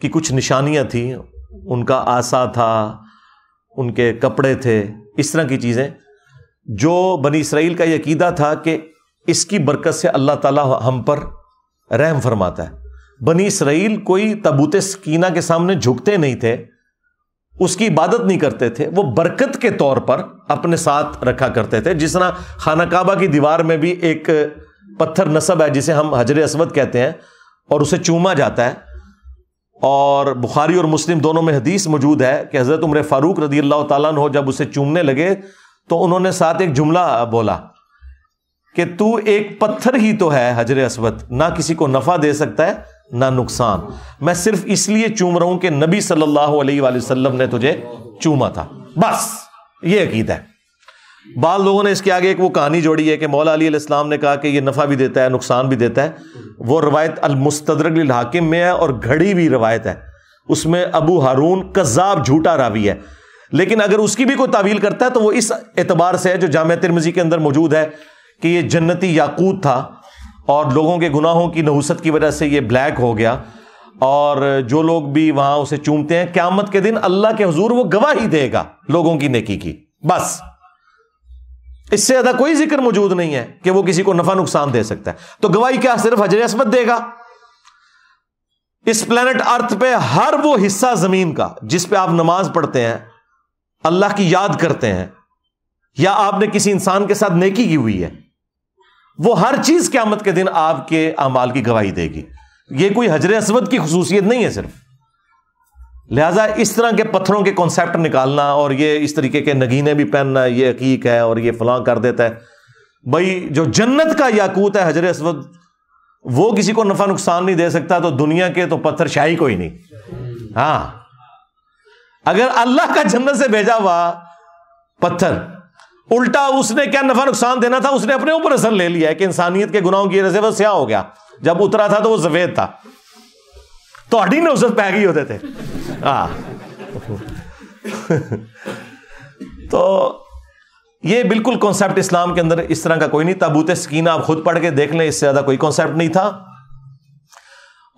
की कुछ निशानियाँ थी। उनका आसा था, उनके कपड़े थे, इस तरह की चीज़ें। जो बनी इसराइल का यकीदा था कि इसकी बरकत से अल्लाह ताला हम पर रहम फरमाता है। बनी इसराइल कोई तबूत सकीना के सामने झुकते नहीं थे, उसकी इबादत नहीं करते थे, वो बरकत के तौर पर अपने साथ रखा करते थे। जिस तरह खाना काबा की दीवार में भी एक पत्थर नसब है, जिसे हम हजर असवद कहते हैं, और उसे चूमा जाता है, और बुखारी और मुस्लिम दोनों में हदीस मौजूद है कि हज़रत उम्र फ़ारूक रदी अल्लाह हो जब उसे चूमने लगे तो उन्होंने साथ एक जुमला बोला कि तू एक पत्थर ही तो है हजर असवद, ना किसी को नफ़ा दे सकता है ना नुकसान। मैं सिर्फ़ इसलिए चूम रहा हूँ कि नबी सल्लल्लाहु अलैहि वसल्लम ने तुझे चूमा था। बस, ये अकीद है। बाद लोगों ने इसके आगे एक वो कहानी जोड़ी है कि मौला अली इस्लाम ने कहा कि ये नफ़ा भी देता है, नुकसान भी देता है। वो रवायत अलमुस्तदरक हाकिम में है और घड़ी भी रवायत है। उसमें अबू हारून कज़ाब झूठा रावी है। लेकिन अगर उसकी भी कोई तावील करता है तो वो इस एतबार से है जो जाम तिरमजी के अंदर मौजूद है कि ये जन्नती याकूत था। और लोगों के गुनाहों की नहुसत की वजह से ये ब्लैक हो गया। और जो लोग भी वहाँ उसे चूमते हैं, क्यामत के दिन अल्लाह के हजूर वो गवाही देगा लोगों की नेकी की। बस। इससे ज़्यादा कोई ज़िक्र मौजूद नहीं है कि वो किसी को नफा नुकसान दे सकता है। तो गवाही क्या सिर्फ़ हजर असमत देगा? इस प्लेनेट अर्थ पे हर वो हिस्सा ज़मीन का, जिस पे आप नमाज़ पढ़ते हैं, अल्लाह की याद करते हैं, या आपने किसी इंसान के साथ नेकी की हुई है वो हर चीज़ क्यामत के दिन आपके अमाल की गवाही देगी। ये कोई हजर असवद की खसूसियत नहीं है सिर्फ़। लिहाजा इस तरह के पत्थरों के कॉन्सेप्ट निकालना और ये इस तरीके के नगीने भी पहनना, ये हकीक है और ये फलां कर देता है। भाई, जो जन्नत का याकूत है हजर असवद, वो किसी को नफा नुकसान नहीं दे सकता तो दुनिया के तो पत्थर शाही कोई नहीं। हाँ। अगर अल्लाह का जन्नत से भेजा हुआ पत्थर उल्टा उसने क्या नफा नुकसान देना था? उसने अपने ऊपर असर ले लिया कि इंसानियत के गुनाहों की वजह से हो गया। जब उतरा था तो वो सफ़ेद था। तो अड़ी ने उससे पै गई होते थे। हाँ। तो ये बिल्कुल कॉन्सेप्ट इस्लाम के अंदर इस तरह का कोई नहीं। ताबूत सकीना आप खुद पढ़ के देख लें, इससे ज़्यादा कोई कॉन्सेप्ट नहीं था।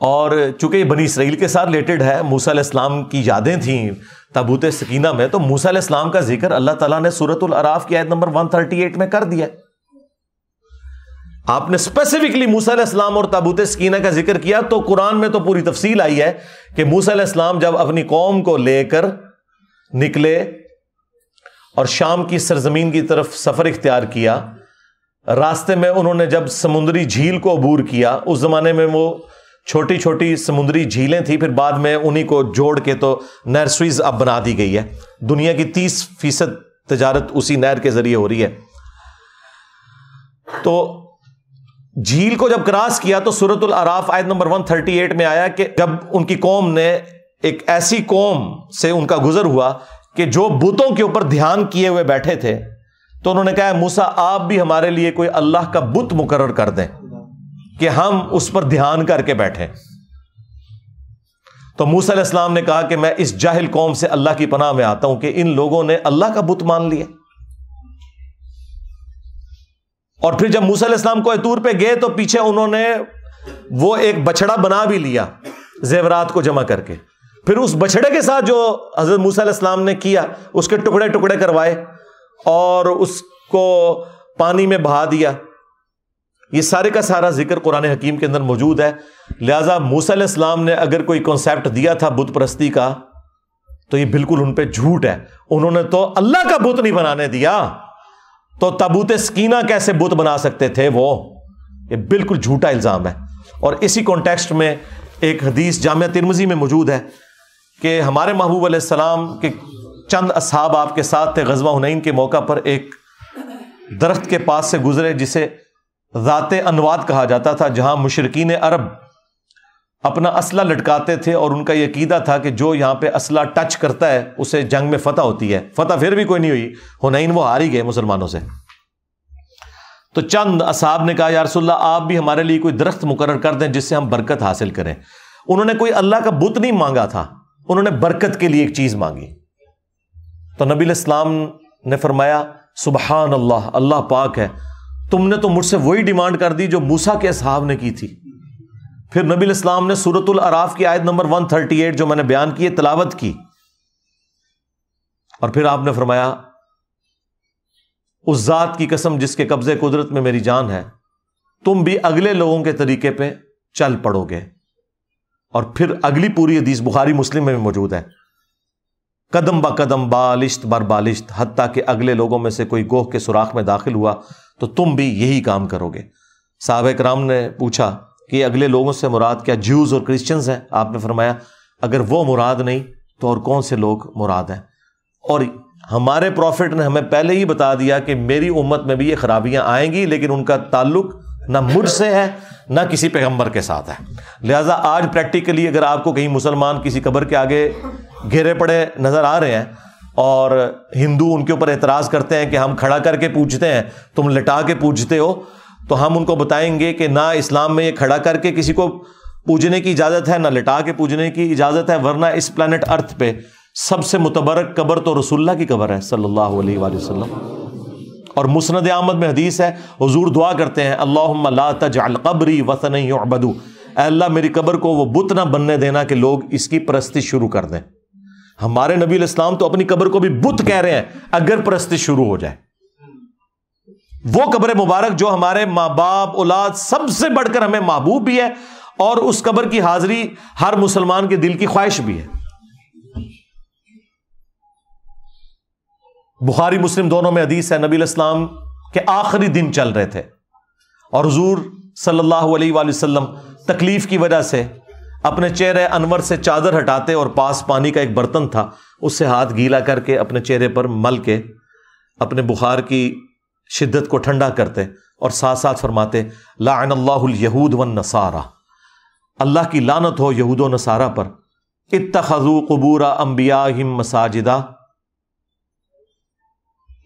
और चूँकि बनी इसराइल के साथ रिलेटेड है, मूसा इस्लाम की यादें थी ताबूत सकीना में तो मूसा इस्लाम का ज़िक्र अल्लाह ताला ने सूरत अराफ की आयत नंबर 138 में कर दिया। आपने स्पेसिफिकली मूसा इस्लाम और ताबूत सकीना का ज़िक्र किया तो कुरान में तो पूरी तफसील आई है कि मूसा इस्लाम जब अपनी कौम को लेकर निकले और शाम की सरजमीन की तरफ़ सफ़र इख्तियार किया, रास्ते में उन्होंने जब समुद्री झील को अबूर किया, उस जमाने में वो छोटी छोटी समुद्री झीलें थी, फिर बाद में उन्हीं को जोड़ के तो नर्सरीज अब बना दी गई है। दुनिया की तीस फ़ीसद तजारत उसी नहर के ज़रिए हो रही है। तो झील को जब क्रॉस किया तो सूरतुल अराफ आयत नंबर 138 में आया कि जब उनकी कौम ने एक ऐसी कौम से उनका गुजर हुआ कि जो बुतों के ऊपर ध्यान किए हुए बैठे थे तो उन्होंने कहा, मूसा, आप भी हमारे लिए कोई अल्लाह का बुत मुकर कर दें। कि हम उस पर ध्यान करके बैठे। तो मूसा इस्लाम ने कहा कि मैं इस जाहिल कौम से अल्लाह की पनाह में आता हूँ कि इन लोगों ने अल्लाह का बुत मान लिया। और फिर जब मूसा इस्लाम को अतूर पे गए तो पीछे उन्होंने वो एक बछड़ा बना भी लिया जेवरात को जमा करके। फिर उस बछड़े के साथ जो हज़रत मूसा इस्लाम ने किया, उसके टुकड़े टुकड़े करवाए और उसको पानी में बहा दिया। ये सारे का सारा ज़िक्र कुरान हकीम के अंदर मौजूद है। लिहाजा मूसा इस्लाम ने अगर कोई कॉन्सेप्ट दिया था बुत परस्ती का तो ये बिल्कुल उन पर झूठ है। उन्होंने तो अल्लाह का बुत नहीं बनाने दिया। तो तबूत स्कीना कैसे बुत बना सकते थे वो? ये बिल्कुल झूठा इल्ज़ाम है। और इसी कॉन्टेक्स्ट में एक हदीस जामिया तिरमजी में मौजूद है कि हमारे महबूब सलाम के चंद असहाब आपके साथ थे, गजवा हुनैन के मौका पर एक दरख्त के पास से गुजरे, जिसे ज़ात अनवाद कहा जाता था, जहाँ मुशरकिन अरब अपना असला लटकाते थे और उनका यह कीदा था कि जो यहाँ पे असला टच करता है, उसे जंग में फतह होती है। फतह फिर भी कोई नहीं हुई। हुनैन वो हार ही गए मुसलमानों से। तो चंद असाब ने कहा यारसोल्ला आप भी हमारे लिए कोई दरख्त मुकर कर दें, जिससे हम बरकत हासिल करें। उन्होंने कोई अल्लाह का बुत नहीं मांगा था। उन्होंने बरकत के लिए एक चीज़ मांगी। तो नबी इस्लाम ने फरमाया सुबहान अल्लाह अल्लाह पाक है। तुमने तो मुझसे वही डिमांड कर दी जो मूसा के साहब ने की थी। फिर नबी इस्लाम ने सूरतुल अराफ की आयत नंबर 138 जो मैंने बयान की तलावत की। और फिर आपने फरमाया, उस जात की कसम जिसके कब्जे कुदरत में मेरी जान है, तुम भी अगले लोगों के तरीके पे चल पड़ोगे। और फिर अगली पूरी हदीस बुखारी मुस्लिम में भी मौजूद है। कदम ब कदम बालिश्त बर बालिश्त हती के अगले लोगों में से कोई गोह के सुराख में दाखिल हुआ तो तुम भी यही काम करोगे। साहब कराम ने पूछा कि अगले लोगों से मुराद क्या ज्यूज और क्रिश्चियंस हैं? आपने फरमाया, अगर वो मुराद नहीं तो और कौन से लोग मुराद हैं? और हमारे प्रॉफिट ने हमें पहले ही बता दिया कि मेरी उम्मत में भी ये खराबियाँ आएँगी, लेकिन उनका ताल्लुक ना मुझसे है, ना किसी पैगंबर के साथ है। लिहाजा आज प्रैक्टिकली अगर आपको कहीं मुसलमान किसी कब्र के आगे घेरे पड़े नज़र आ रहे हैं और हिंदू उनके ऊपर एतराज़ करते हैं कि हम खड़ा करके पूछते हैं, तुम लिटा के पूछते हो तो हम उनको बताएँगे कि ना इस्लाम में ये खड़ा करके किसी को पूजने की इजाज़त है, ना लिटा के पूजने की इजाज़त है, वरना इस प्लानट अर्थ पे सबसे मुतबरक कबर तो रसुल्ला की कबर है, सल्लल्लाहु अलैहि वसल्लम। और मुसनद आमद में हदीस है, हजूर दुआ करते हैं अल्लाह अल्लाबरी वसन अल्लाह मेरी कबर को वो बुत ना बनने देना कि लोग इसकी परस्ती शुरू कर दें। हमारे नबी इस्लाम तो अपनी कब्र को भी बुत कह रहे हैं, अगर परस्ती शुरू हो जाए। वो कब्र मुबारक जो हमारे माँ बाप औलाद सबसे बढ़कर हमें महबूब भी है और उस कब्र की हाजिरी हर मुसलमान के दिल की ख्वाहिश भी है। बुखारी, मुस्लिम दोनों में हदीस है, नबी इस्लाम के आखिरी दिन चल रहे थे और हजूर सल्लल्लाहु तकलीफ़ की वजह से अपने चेहरे अनवर से चादर हटाते और पास पानी का एक बर्तन था, उससे हाथ गीला करके अपने चेहरे पर मल के अपने बुखार की शिद्दत को ठंडा करते और साथ साथ फरमाते लाहूद वन नसारा। अल्लाह की लानत हो यहूद नसारा पर। इत इतखजू कबूरा अम्बिया हिम मसाजिदा।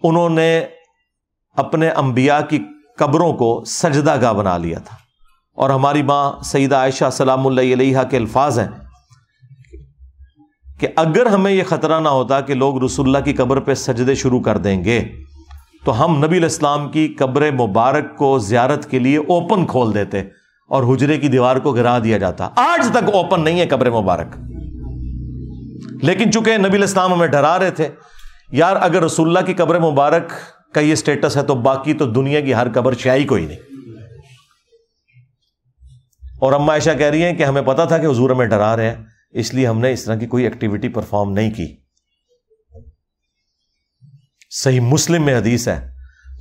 उन्होंने अपने अम्बिया की कब्रों को सजदागाह बना लिया था। और हमारी माँ सईदा आयशा सलाम के अल्फाज हैं कि अगर हमें यह ख़तरा ना होता कि लोग रसुल्ला की कब्र पे सजदे शुरू कर देंगे तो हम नबी इस्लाम की कब्र मुबारक को ज़्यारत के लिए ओपन खोल देते और हुजरे की दीवार को गिरा दिया जाता। आज तक ओपन नहीं है कब्र मुबारक। लेकिन चूँकि नबी इस्लाम हमें डरा रहे थे, यार अगर रसुल्ला की कब्र मुबारक का ये स्टेटस है तो बाकी तो दुनिया की हर कब्र शाही कोई नहीं। और अम्मा ऐशा कह रही हैं कि हमें पता था कि हजूर हमें डरा रहे हैं, इसलिए हमने इस तरह की कोई एक्टिविटी परफॉर्म नहीं की। सही मुस्लिम में हदीस है।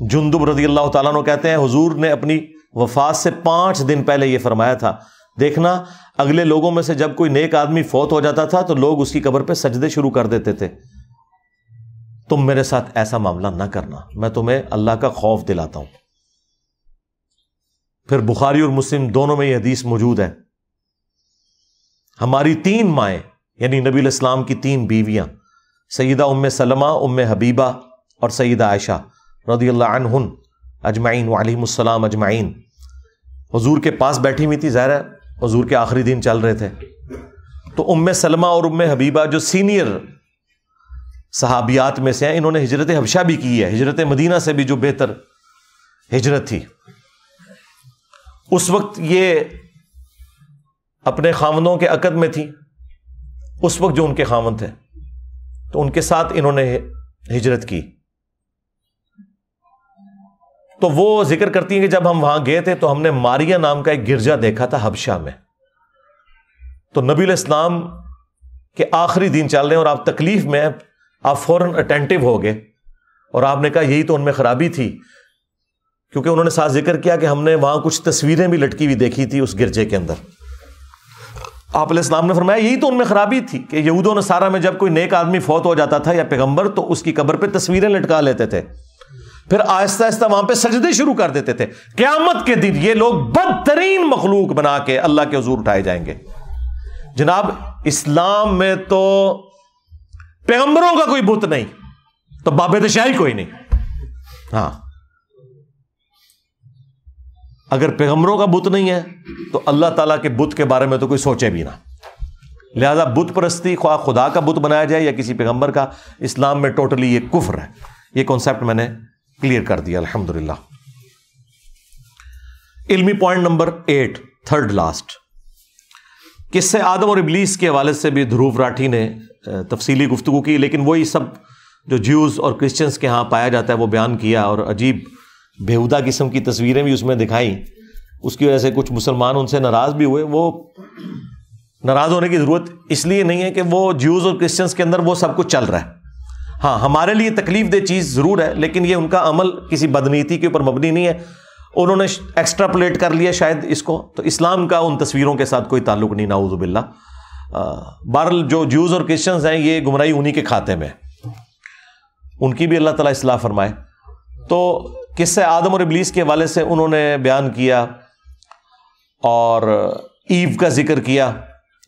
जुंदुब रज़ी अल्लाह तु कहते हैं, हुजूर ने अपनी वफात से पाँच दिन पहले यह फरमाया था, देखना, अगले लोगों में से जब कोई नेक आदमी फौत हो जाता था तो लोग उसकी कब्र पे सजदे शुरू कर देते थे। तुम मेरे साथ ऐसा मामला ना करना, मैं तुम्हें अल्लाह का खौफ दिलाता हूँ। फिर बुखारी और मुस्लिम दोनों में यह हदीस मौजूद है। हमारी तीन माएँ, यानी नबी इस्लाम की तीन बीवियाँ, Saida Umm Salama, Umm Habiba और सईदा आयशा रदी अल्लाहन अजमाइन वालीम अजमाइन। हजूर के पास बैठी हुई थी, ज़ाहिर हजूर के आखिरी दिन चल रहे थे। तो उम्म सलमा और उम्म हबीबा जो सीनियर सहाबियात में से हैं, इन्होंने हिजरत हबशा भी की है हिजरत मदीना से भी जो बेहतर हिजरत थी। उस वक्त ये अपने खामनों के अकद में थी। उस वक्त जो उनके खामन थे। तो उनके साथ इन्होंने हिजरत की। तो वो ज़िक्र करती हैं कि जब हम वहाँ गए थे तो हमने मारिया नाम का एक गिरजा देखा था हबशा में। तो नबी इस्लाम के आखिरी दिन चल रहे हैं और आप तकलीफ़ में आप फ़ौरन अटेंटिव हो गए। और आपने कहा, यही तो उनमें खराबी थी। क्योंकि उन्होंने साथ ज़िक्र किया कि हमने वहाँ कुछ तस्वीरें भी लटकी हुई देखी थी उस गिरजे के अंदर। आप इस्लाम ने फरमाया, यही तो उनमें खराबी थी कि यहूद नसारा में जब कोई नेक आदमी फौत हो जाता था या पैगंबर तो उसकी कब्र पे तस्वीरें लटका लेते थे। फिर आहिस्ता आहिस्ता वहाँ पे सजदे शुरू कर देते थे। क्यामत के दिन ये लोग बदतरीन मखलूक बना के अल्लाह के हजूर उठाए जाएँगे। जनाब, इस्लाम में तो पैगंबरों का कोई बुत नहीं तो बाबे शाही कोई नहीं। हाँ। अगर पैगंबरों का बुत नहीं है तो अल्लाह ताला के बुत के बारे में तो कोई सोचे भी ना। लिहाजा बुत परस्ती ख्वा खुदा का बुत बनाया जाए या किसी पैगंबर का, इस्लाम में टोटली ये कुफ्र है। ये कॉन्सेप्ट मैंने क्लियर कर दिया, अल्हम्दुलिल्लाह। इल्मी point number eight, third last. किससे आदम और इबलीस के हवाले से भी ध्रुव राठी ने तफसीली गुफ्तु की, लेकिन वही सब जो ज्यूज़ और क्रिश्चियंस के यहाँ पाया जाता है, वो बयान किया और अजीब बेहुदा किस्म की तस्वीरें भी उसमें दिखाई। उसकी वजह से कुछ मुसलमान उनसे नाराज़ भी हुए। वो नाराज़ होने की ज़रूरत इसलिए नहीं है कि वो ज्यूज और क्रिश्चियंस के अंदर वो सब कुछ चल रहा है। हाँ हमारे लिए तकलीफ़ दे चीज़ ज़रूर है, लेकिन ये उनका अमल किसी बदनीति के ऊपर मबनी नहीं है। उन्होंने एक्स्ट्रा प्लेट कर लिया शायद इसको। तो इस्लाम का उन तस्वीरों के साथ कोई ताल्लुक नहीं नाउजुबिल्ला बहरल जो ज्यूज़ और क्रिश्चियंस हैं, ये गुमराही उन्हीं के खाते में उनकी भी अल्लाह ताला इसलाह फरमाए। तो किससे आदम और इबलीस के हवाले से उन्होंने बयान किया और ईव का ज़िक्र किया,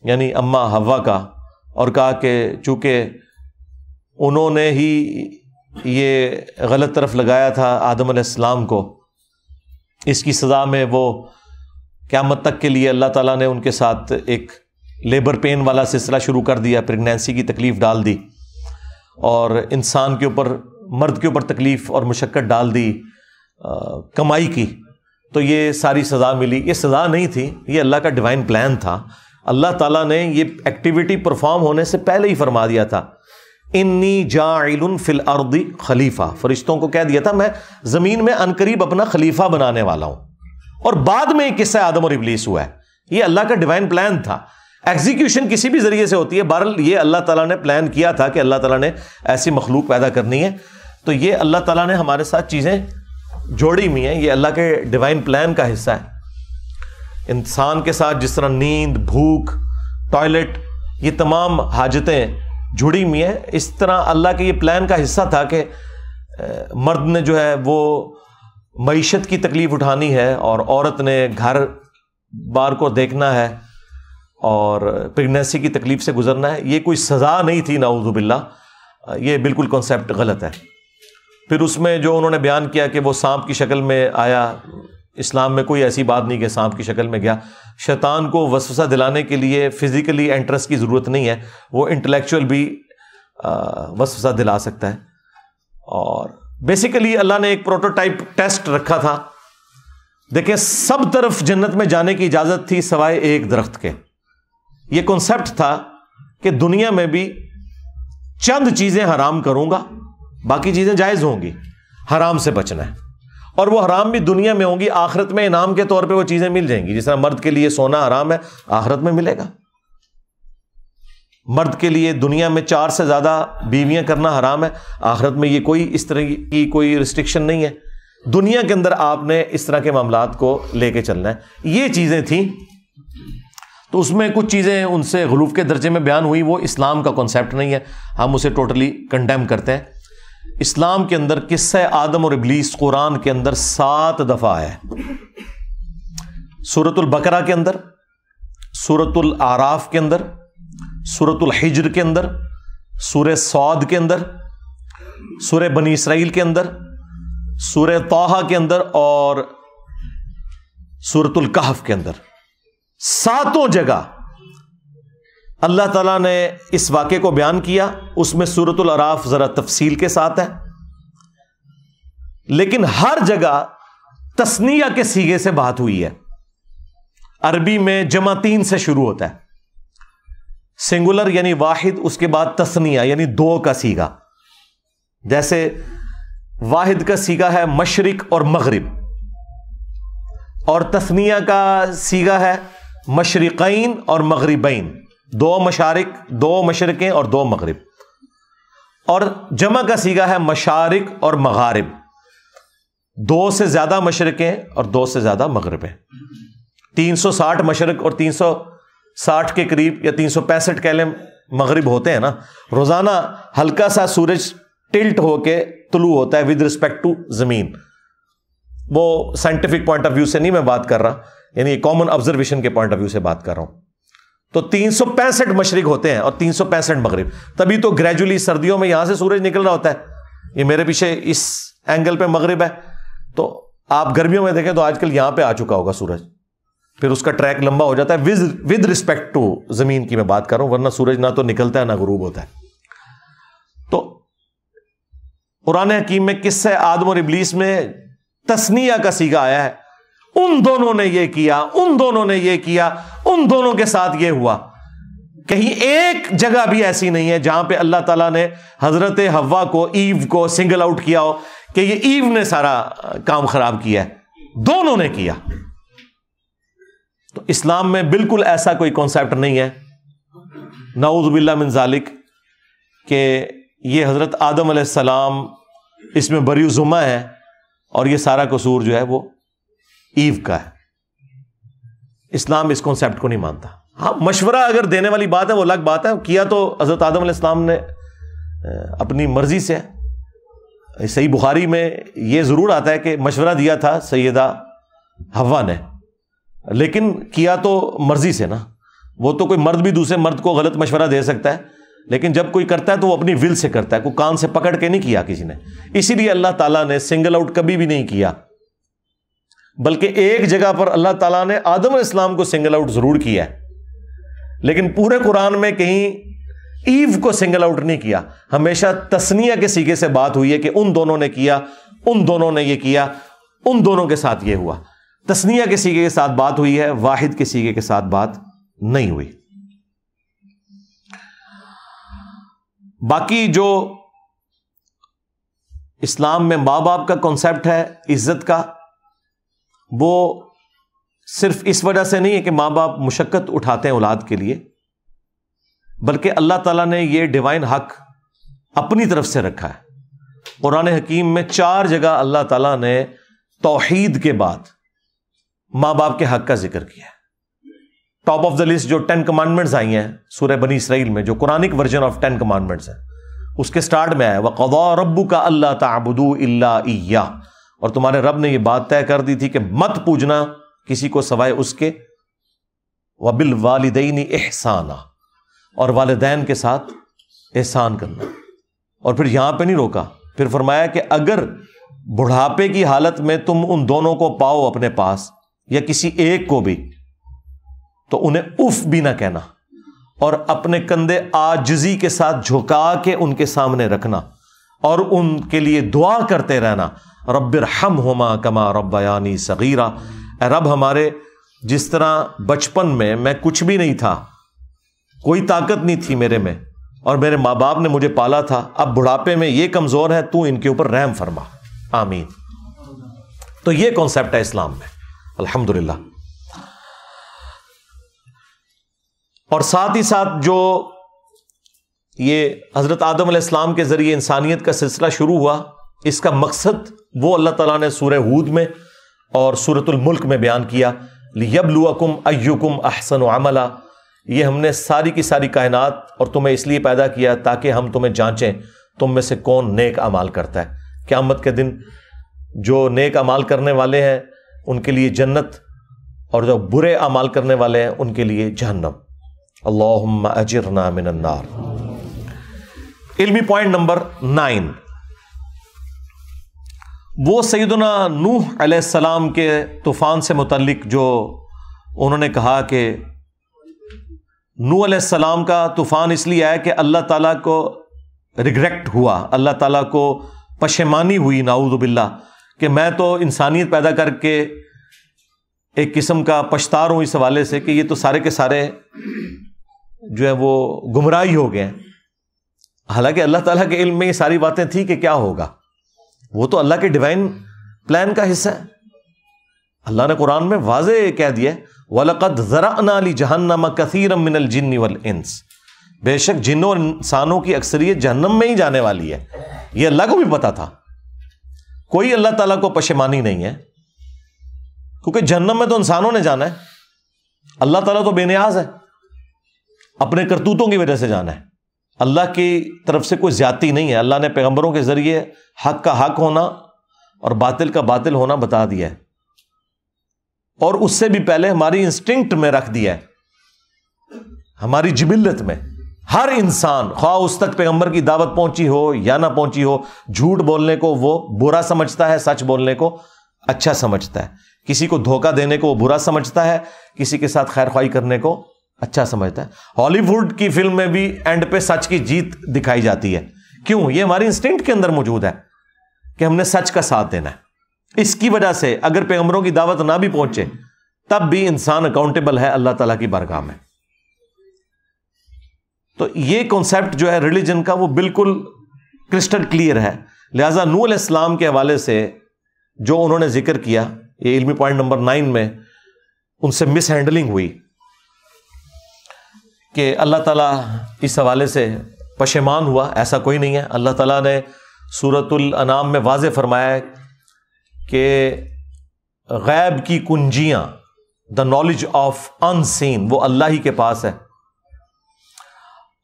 यानी अम्मा हवा का, और कहा कि चूँकि उन्होंने ही ये गलत तरफ़ लगाया था आदम सलाम को, इसकी सज़ा में वो क़्यामत तक के लिए अल्लाह ताला ने उनके साथ एक लेबर पेन वाला सिलसिला शुरू कर दिया, प्रेगनेंसी की तकलीफ़ डाल दी और इंसान के ऊपर, मर्द के ऊपर तकलीफ़ और मुशक्क़त डाल दी कमाई की। तो ये सारी सज़ा मिली। ये सज़ा नहीं थी, ये अल्लाह का डिवाइन प्लान था। अल्लाह ताला ने ये एक्टिविटी परफॉर्म होने से पहले ही फरमा दिया था। इन्नी जाइल फिल अर्दी खलीफा। फरिश्तों को कह दिया था, मैं ज़मीन में अनकरीब अपना खलीफा बनाने वाला हूँ। और बाद में एक किस्सा आदम और इबलीस हुआ है। ये अल्लाह का डिवाइन प्लान था। एग्जीक्यूशन किसी भी ज़रिए से होती है। बहरल ये अल्लाह ताला ने प्लान किया था कि अल्लाह ताला ने ऐसी मखलूक पैदा करनी है। तो ये अल्लाह ताला ने हमारे साथ चीज़ें जोड़ी हुई हैं, ये अल्लाह के डिवाइन प्लान का हिस्सा है। इंसान के साथ जिस तरह नींद, भूख टॉयलेट ये तमाम हाजतें जुड़ी हुई हैं, इस तरह अल्लाह के ये प्लान का हिस्सा था कि मर्द ने जो है वो मीशत की तकलीफ़ उठानी है और औरत ने घर बार को देखना है और प्रेगनेंसी की तकलीफ़ से गुजरना है। ये कोई सज़ा नहीं थी नाउजुबिल्ला ये बिल्कुल कॉन्सेप्ट गलत है। फिर उसमें जो उन्होंने बयान किया कि वो सांप की शक्ल में आया, इस्लाम में कोई ऐसी बात नहीं कि सांप की शक्ल में गया। शैतान को वसवसा दिलाने के लिए फिजिकली एंट्रेंस की ज़रूरत नहीं है, वो इंटेलेक्चुअल भी वसवसा दिला सकता है। और बेसिकली अल्लाह ने एक प्रोटोटाइप टेस्ट रखा था। देखिए, सब तरफ़ जन्नत में जाने की इजाज़त थी सवाए एक दरख्त के। ये कॉन्सेप्ट था कि दुनिया में भी चंद चीज़ें हराम करूँगा बाकी चीज़ें जायज़ होंगी। हराम से बचना है। और वो हराम भी दुनिया में होंगी, आखिरत में इनाम के तौर पे वो चीज़ें मिल जाएँगी। जिस तरह मर्द के लिए सोना हराम है, आखिरत में मिलेगा। मर्द के लिए दुनिया में चार से ज़्यादा बीवियाँ करना हराम है, आखिरत में ये कोई इस तरह की कोई रिस्ट्रिक्शन नहीं है। दुनिया के अंदर आपने इस तरह के मामला को लेके चलना है। ये चीज़ें थी तो उसमें कुछ चीज़ें उनसे गलूफ के दर्जे में बयान हुई, वो इस्लाम का कॉन्सेप्ट नहीं है। हम उसे टोटली कंडेम करते हैं। इस्लाम के अंदर किस्सा आदम और इबलीस कुरान के अंदर सात दफ़ा है। सूरतुल बकरा के अंदर, सूरतुल आराफ के अंदर, सूरतुल हिजर के अंदर सूर सौद के अंदर सूर बनी इसराइल के अंदर सूर तोहा के अंदर और सूरतुल कहफ के अंदर। सातों जगह अल्लाह ताला ने इस वाक्य को बयान किया, उसमें सूरतुल अराफ जरा तफसील के साथ है। लेकिन हर जगह तस्निया के सीगे से बात हुई है। अरबी में जमा तीन से शुरू होता है। सिंगुलर यानी वाहिद, उसके बाद तस्निया यानी दो का सीगा। जैसे वाहिद का सीगा है मशरक और मगरब। और तस्निया का सीगा है मशरक़ीन और मगरबैन। दो मशारिक, दो मशरक़ें और दो मगरब। और जमा का सीगा है मशारिक और मगारब। दो से ज़्यादा मशरक़ें और दो से ज़्यादा मगरबें। तीन सौ साठ मशरक और तीन सौ साठ के करीब या तीन सौ पैंसठ कह लें मगरब होते हैं ना। रोज़ाना हल्का सा सूरज टिल्ट होके तुलू होता है विद रिस्पेक्ट टू ज़मीन। वो साइंटिफिक पॉइंट ऑफ़ व्यू से नहीं मैं बात कर रहा, यानी कॉमन ऑब्जर्वेशन के पॉइंट ऑफ़ व्यू से बात कर रहा हूँ। तो तीन सौ पैंसठ मशरक होते हैं और तीन सौ पैंसठ मगरब। तभी तो ग्रेजुअली सर्दियों में यहाँ से सूरज निकल रहा होता है। ये मेरे पीछे इस एंगल पे मगरब है। तो आप गर्मियों में देखें तो आजकल यहाँ पे आ चुका होगा सूरज। फिर उसका ट्रैक लंबा हो जाता है। विद विद रिस्पेक्ट टू ज़मीन की मैं बात कर रहा हूँ, वरना सूरज ना तो निकलता है, ना गुरूब होता है। तो कुरान हकीम में किस्से आदम और इबलीस में तस्निया का सीगा आया है। उन दोनों ने ये किया, उन दोनों ने ये किया, उन दोनों के साथ ये हुआ। कहीं एक जगह भी ऐसी नहीं है जहाँ पे अल्लाह ताला ने हज़रत हवा को, ईव को सिंगल आउट किया हो कि ये ईव ने सारा काम खराब किया है। दोनों ने किया। तो इस्लाम में बिल्कुल ऐसा कोई कॉन्सेप्ट नहीं है। बिल्ला मिन जालिक कि ये हज़रत आदम सलाम इसमें बरीजुमा है और ये सारा कसूर जो है वो ईव का है। इस्लाम इस कॉन्सेप्ट को नहीं मानता। हाँ मशवरा अगर देने वाली बात है, वो अलग बात है। किया तो हज़रत आदम इस्लाम ने अपनी मर्ज़ी से। सही बुखारी में ये ज़रूर आता है कि मशवरा दिया था सैदा हवा ने। लेकिन किया तो मर्ज़ी से ना। वो तो कोई मर्द भी दूसरे मर्द को गलत मशवरा दे सकता है, लेकिन जब कोई करता है तो वो अपनी विल से करता है। कोई कान से पकड़ के नहीं किया किसी ने। इसीलिए अल्लाह ताला ने सिंगल आउट कभी भी नहीं किया। बल्कि एक जगह पर अल्लाह ताला ने आदम इस्लाम को सिंगल आउट ज़रूर किया है। लेकिन पूरे कुरान में कहीं ईव को सिंगल आउट नहीं किया। हमेशा तस्निया के सीगे से बात हुई है कि उन दोनों ने किया, उन दोनों ने यह किया, उन दोनों के साथ यह हुआ। तस्निया के सीगे के साथ बात हुई है, वाहिद के सीगे के साथ बात नहीं हुई। बाकी जो इस्लाम में माँ बाप का कॉन्सेप्ट है, इज़्ज़त का वो सिर्फ़ इस वजह से नहीं है कि माँ बाप मुशक्क़त उठाते हैं औलाद के लिए, बल्कि अल्लाह ताला ने ये डिवाइन हक अपनी तरफ़ से रखा है। कुरान हकीम में चार जगह अल्लाह ताला ने तोहीद के बाद माँ बाप के हक का ज़िक्र किया है। टॉप ऑफ़ द लिस्ट जो टेन कमांडमेंट्स आई हैं सूर्य बनी इसराइल में, जो Quranic version of ten commandments है, उसके स्टार्ट में आया वह कदा रब्बू का अल्लाह ताबुदू इया और तुम्हारे रब ने यह बात तय कर दी थी कि मत पूजना किसी को सवाए उसके। वबिल वालदेनी एहसाना, और वालदेन के साथ एहसान करना। और फिर यहाँ पे नहीं रोका, फिर फरमाया कि अगर बुढ़ापे की हालत में तुम उन दोनों को पाओ अपने पास, या किसी एक को भी तो उन्हें उफ भी ना कहना, और अपने कंधे आजजी के साथ झुका के उनके सामने रखना। और उनके लिए दुआ करते रहना। रब्बिर हम होमा कमा रब्बयानी सगीरा। रब हमारे, जिस तरह बचपन में मैं कुछ भी नहीं था, कोई ताकत नहीं थी मेरे में, और मेरे माँ बाप ने मुझे पाला था, अब बुढ़ापे में ये कमज़ोर है, तू इनके ऊपर रहम फरमा। आमीन। तो ये कॉन्सेप्ट है इस्लाम में। अल्हम्दुलिल्लाह। और साथ ही साथ जो ये हज़रत आदम इस्लाम के ज़रिए इंसानियत का सिलसिला शुरू हुआ। इसका मकसद वो अल्लाह ताला ने सूर्य हूद में और सूरतुल मुल्क में बयान किया यबलुकुम अयुकुम अहसन अमला। ये हमने सारी की सारी कायनात और तुम्हें इसलिए पैदा किया ताकि हम तुम्हें जांचें, तुम में से कौन नेक अमाल करता है। क़्यामत के दिन जो नेक अमाल करने वाले हैं, उनके लिए जन्नत और जो बुरे अमाल करने वाले हैं, उनके लिए जहन्नम। अल्लाह अजरना इल्मी पॉइंट नंबर नाइन वो सईदना नूह सलाम के तूफ़ान से मुतलिक जो उन्होंने कहा कि नू सलाम का तूफ़ान इसलिए आया कि अल्लाह ताला को रिग्रेक्ट हुआ, अल्लाह ताला को पशेमानी हुई नाऊदबिल्ला कि मैं तो इंसानियत पैदा करके एक किस्म का पछता हूँ इस हवाले से कि ये तो सारे के सारे जो है वो गुमराही हो गए हालाँकि अल्लाह ताला के इल्म में ये सारी बातें थी कि क्या होगा। वो तो अल्लाह के डिवाइन प्लान का हिस्सा है। अल्लाह ने कुरान में वाजे कह दिया वलकद जरा जहन्नम कसीरम मिनल जिन्नी वल इंस। बेशक जिन्नों और इंसानों की अक्सरियत जहन्नम में ही जाने वाली है। यह अल्लाह को भी पता था। कोई अल्लाह ताला को पशेमानी नहीं है। क्योंकि जहन्नम में तो इंसानों ने जाना है। अल्लाह ताला तो बेनियाज है। अपने करतूतों की वजह से जाना है। अल्लाह की तरफ़ से कोई ज्यादती नहीं है। अल्लाह ने पैगंबरों के ज़रिए हक का हक होना और बातिल का बातिल होना बता दिया है। और उससे भी पहले हमारी इंस्टिंक्ट में रख दिया है। हमारी जिबिल्लत में हर इंसान ख्वा उस तक पैगंबर की दावत पहुँची हो या ना पहुँची हो, झूठ बोलने को वो बुरा समझता है, सच बोलने को अच्छा समझता है। किसी को धोखा देने को वो बुरा समझता है, किसी के साथ खैर ख्वाही करने को अच्छा समझता है। हॉलीवुड की फ़िल्म में भी एंड पे सच की जीत दिखाई जाती है। क्यों? ये हमारी इंस्टिंक्ट के अंदर मौजूद है कि हमने सच का साथ देना है। इसकी वजह से अगर पैगंबरों की दावत ना भी पहुँचे, तब भी इंसान अकाउंटेबल है, अल्लाह ताला की बारगाह में। तो ये कॉन्सेप्ट जो है रिलीजन का, वो बिल्कुल क्रिस्टल क्लियर है। लिहाजा नू इस्लाम के हवाले से जो उन्होंने ज़िक्र किया, ये इल्मी पॉइंट नंबर नाइन में, उनसे मिस हैंडलिंग हुई। कि अल्लाह ताला इस हवाले से पशेमान हुआ, ऐसा कोई नहीं है। अल्लाह ताला ने सूरतुल अनाम में वाज फरमाया कि गैब की कुंजियाँ द नॉलेज ऑफ़ अनसीन वो अल्लाह ही के पास है।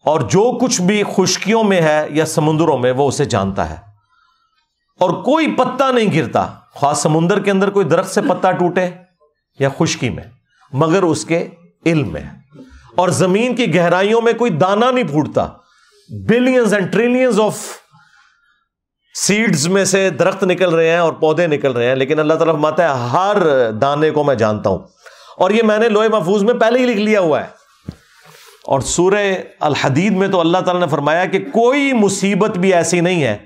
और जो कुछ भी खुशकियों में है या समुंदरों में, वो उसे जानता है। और कोई पत्ता नहीं गिरता। खास समुंदर के अंदर कोई दरख्त से पत्ता टूटे या खुशकी में, मगर उसके इल्म में और ज़मीन की गहराइयों में कोई दाना नहीं फूटता। Billions and trillions of seeds में से दरख्त निकल रहे हैं और पौधे निकल रहे हैं, लेकिन अल्लाह ताला माता है, हर दाने को मैं जानता हूँ। और ये मैंने लोहे महफूज में पहले ही लिख लिया हुआ है। और सूर्य अल हदीद में तो अल्लाह ताला ने फरमाया कि कोई मुसीबत भी ऐसी नहीं है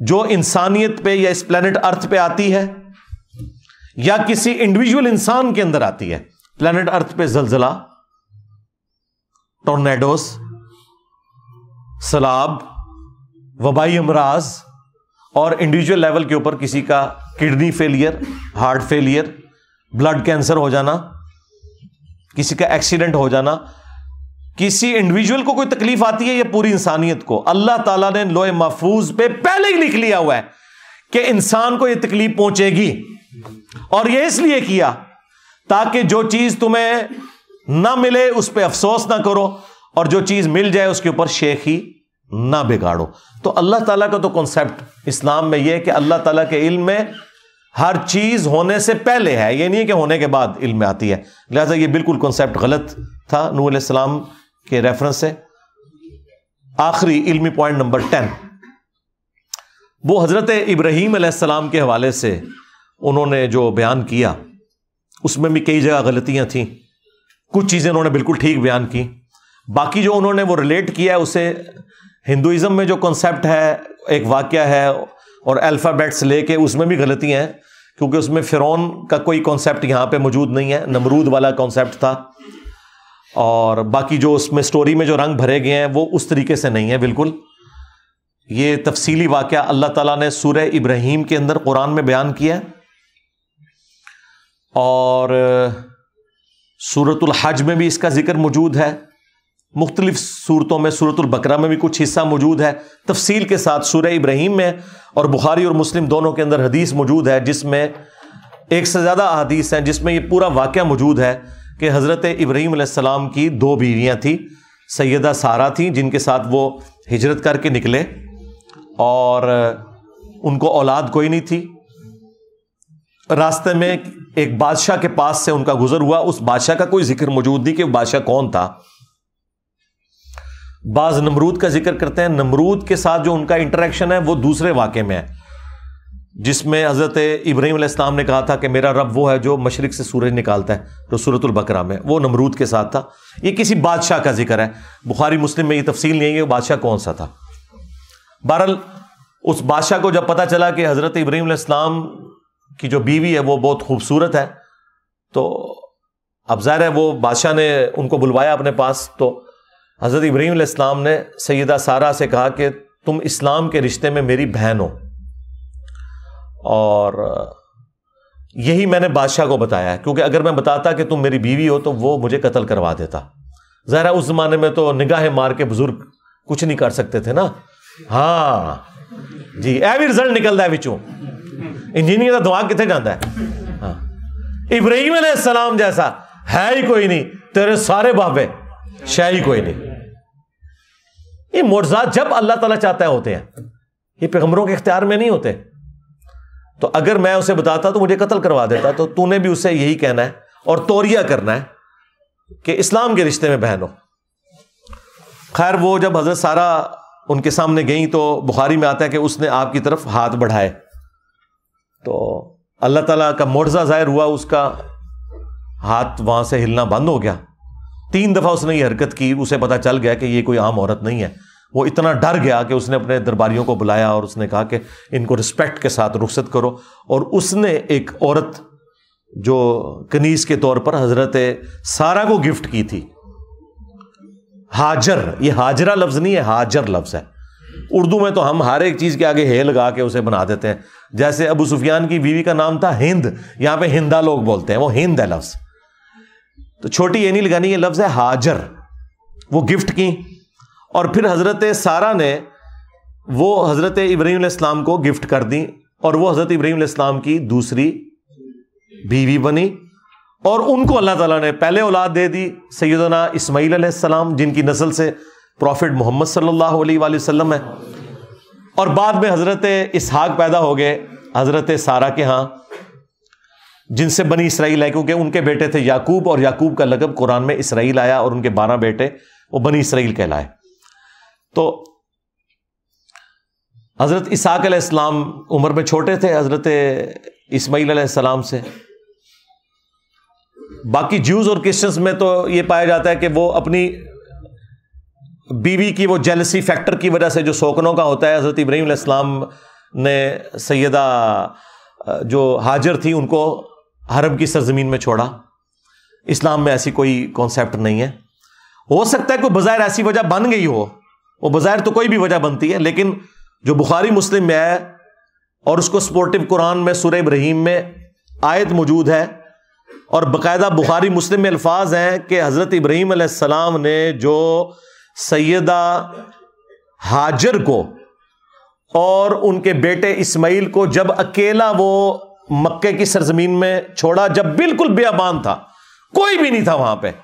जो इंसानियत पे या इस प्लेनेट अर्थ पे आती है, या किसी इंडिविजुअल इंसान के अंदर आती है। प्लेनेट अर्थ पे जलजला टोर्नेडोस, सलाब, वबाई अमराज और इंडिविजुअल लेवल के ऊपर किसी का kidney failure, heart failure, blood cancer हो जाना, किसी का एक्सीडेंट हो जाना, किसी इंडिविजुअल को कोई तकलीफ़ आती है या पूरी इंसानियत को, अल्लाह ताला ने लोहे महफूज पे पहले ही लिख लिया हुआ है कि इंसान को यह तकलीफ़ पहुंचेगी। और यह इसलिए किया ताकि जो चीज़ तुम्हें ना मिले उस पर अफसोस ना करो और जो चीज़ मिल जाए उसके ऊपर शेखी ना बिगाड़ो। तो अल्लाह ताला का तो कॉन्सेप्ट इस्लाम में यह है कि अल्लाह ताला के इल्म में हर चीज़ होने से पहले है। ये नहीं कि होने के बाद इल्म में आती है। लिहाजा ये बिल्कुल कॉन्सेप्ट गलत था नू सलाम के रेफरेंस से। आखिरी इल्मी पॉइंट नंबर टेन वो हज़रत इब्राहीम के हवाले से उन्होंने जो बयान किया, उसमें भी कई जगह गलतियाँ थी। कुछ चीज़ें उन्होंने बिल्कुल ठीक बयान की। बाकी जो उन्होंने वो रिलेट किया है, उसे हिंदुज़म में जो कॉन्सेप्ट है, एक वाक्य है, और अल्फ़ाबेट्स लेके उसमें भी गलतियाँ हैं, क्योंकि उसमें फ़िरौन का कोई कॉन्सेप्ट यहाँ पे मौजूद नहीं है, नमरूद वाला कॉन्सेप्ट था। और बाकी जो उसमें स्टोरी में जो रंग भरे गए हैं, वो उस तरीके से नहीं है बिल्कुल। ये तफसीली वाक़ अल्लाह ताला ने सूर्य इब्राहिम के अंदर कुरान में बयान किया और सूरतुल हज में भी इसका ज़िक्र मौजूद है। मुख्तलिफ़ सूरतों में, सूरतुल बकरा में भी कुछ हिस्सा मौजूद है। तफसील के साथ सूर्य इब्राहिम में और बुखारी और मुस्लिम दोनों के अंदर हदीस मौजूद है, जिसमें एक से ज़्यादा हदीस हैं, जिसमें ये पूरा वाक़ मौजूद है कि हज़रत इब्राहीम की दो बीवियाँ थी सैदा सारा थी, जिनके साथ वो हिजरत करके निकले और उनको औलाद कोई नहीं थी। रास्ते में एक बादशाह के पास से उनका गुजर हुआ। उस बादशाह का कोई ज़िक्र मौजूद नहीं कि बादशाह कौन था। बाज नमरूद का ज़िक्र करते हैं। नमरूद के साथ जो उनका इंटरेक्शन है, वो दूसरे वाक़े में है, जिसमें हज़रत इब्राहिम इस्लाम ने कहा था कि मेरा रब वो है जो मशरक से सूरज निकालता है तो सूरतुल बकरा में वो नमरूद के साथ था। ये किसी बादशाह का ज़िक्र है। बुखारी, मुस्लिम में ये तफसील नहीं है बादशाह कौन सा था। बहरल उस बादशाह को जब पता चला कि हज़रत इब्राहिम इस्लाम की जो बीवी है वो बहुत खूबसूरत है। तो अब ज़ाहिर है वो बादशाह ने उनको बुलवाया अपने पास। तो हज़रत इब्राहिम इस्लाम ने सैदा सारा से कहा कि तुम इस्लाम के रिश्ते में मेरी बहन हो। और यही मैंने बादशाह को बताया, क्योंकि अगर मैं बताता कि तुम मेरी बीवी हो तो वो मुझे कत्ल करवा देता। ज़रा उस ज़माने में तो निगाहें मार के बुज़ुर्ग कुछ नहीं कर सकते थे ना? हाँ। जी ए भी रिज़ल्ट निकलता है बिचों इंजीनियर का दिमाग कितने जाता है? हाँ। इब्राहिम सलाम जैसा है ही कोई नहीं, तेरे सारे बाबे शाह ही कोई नहीं। ये जब अल्लाह ताला चाहता है होते हैं, ये पैगंबरों के इख्तियार में नहीं होते। तो अगर मैं उसे बताता तो मुझे कत्ल करवा देता तो तूने भी उसे यही कहना है और तोरिया करना है कि इस्लाम के रिश्ते में बहन हो। खैर, वो जब हज़रत सारा उनके सामने गई तो बुखारी में आता है कि उसने आपकी तरफ़ हाथ बढ़ाए। तो अल्लाह ताला का मुर्जा ज़ाहिर हुआ, उसका हाथ वहाँ से हिलना बंद हो गया। तीन दफ़ा उसने ये हरकत की, उसे पता चल गया कि ये कोई आम औरत नहीं है। वो इतना डर गया कि उसने अपने दरबारियों को बुलाया और उसने कहा कि इनको रिस्पेक्ट के साथ रुखसत करो। और उसने एक औरत जो कनीस के तौर पर हज़रत सारा को गिफ्ट की थी। हाजर, ये हाजरा लफ्ज नहीं है, हाजर लफ्ज है। उर्दू में तो हम हर एक चीज़ के आगे हे लगा के उसे बना देते हैं। जैसे अबू सुफियान की बीवी का नाम था हिंद, यहाँ पे हिंदा लोग बोलते हैं, वो हिंद है लफ्ज। तो छोटी ये नहीं लगानी, ये लफ्ज है हाजर। वो गिफ्ट की। और फिर हज़रत सारा ने वो हज़रत इब्राहिम इस्लाम को गिफ्ट कर दी, और वो हज़रत इब्राहिम इस्लाम की दूसरी बीवी बनी। और उनको अल्लाह ताला ने पहले औलाद दे दी सैदना इसमाईल सलाम, जिनकी नस्ल से प्रॉफिट मोहम्मद सल्लल्लाहु अलैहि वसल्लम है। और बाद में हज़रत इसहाक पैदा हो गए, हज़रत सारा के यहाँ, जिनसे बनी इसराइल है क्योंकि उनके बेटे थे याकूब, और याकूब का लगब कुरान में इसराइल आया और उनके बारह बेटे, वो बनी इसराइल कहलाए। तो हज़रत इसाक इस्लाम उम्र में छोटे थे, हज़रत इसमाईल सलाम से। बाकी ज्यूज और क्रिश्चियंस में तो ये पाया जाता है कि वो अपनी बीवी की वो जेलसी फैक्टर की वजह से जो शोकनों का होता है, हज़रत इब्राहिम इस्लाम ने सैदा जो हाजिर थी, उनको हरब की सरजमीन में छोड़ा। इस्लाम में ऐसी कोई कॉन्सेप्ट नहीं है। हो सकता है कोई बाज़ार ऐसी वजह बन गई हो। वो बाज़ाहिर तो कोई भी वजह बनती है, लेकिन जो बुखारी मुस्लिम में है और उसको स्पोर्टिव कुरान में सुर इब्राहिम में आयत मौजूद है और बाकायदा बुखारी मुस्लिम में अल्फाज हैं कि हज़रत इब्राहिम ने जो सैदा हाजर को और उनके बेटे इस्माइल को जब अकेला वो मक्के की सरजमीन में छोड़ा, जब बिल्कुल बेअबान था, कोई भी नहीं था वहाँ पे।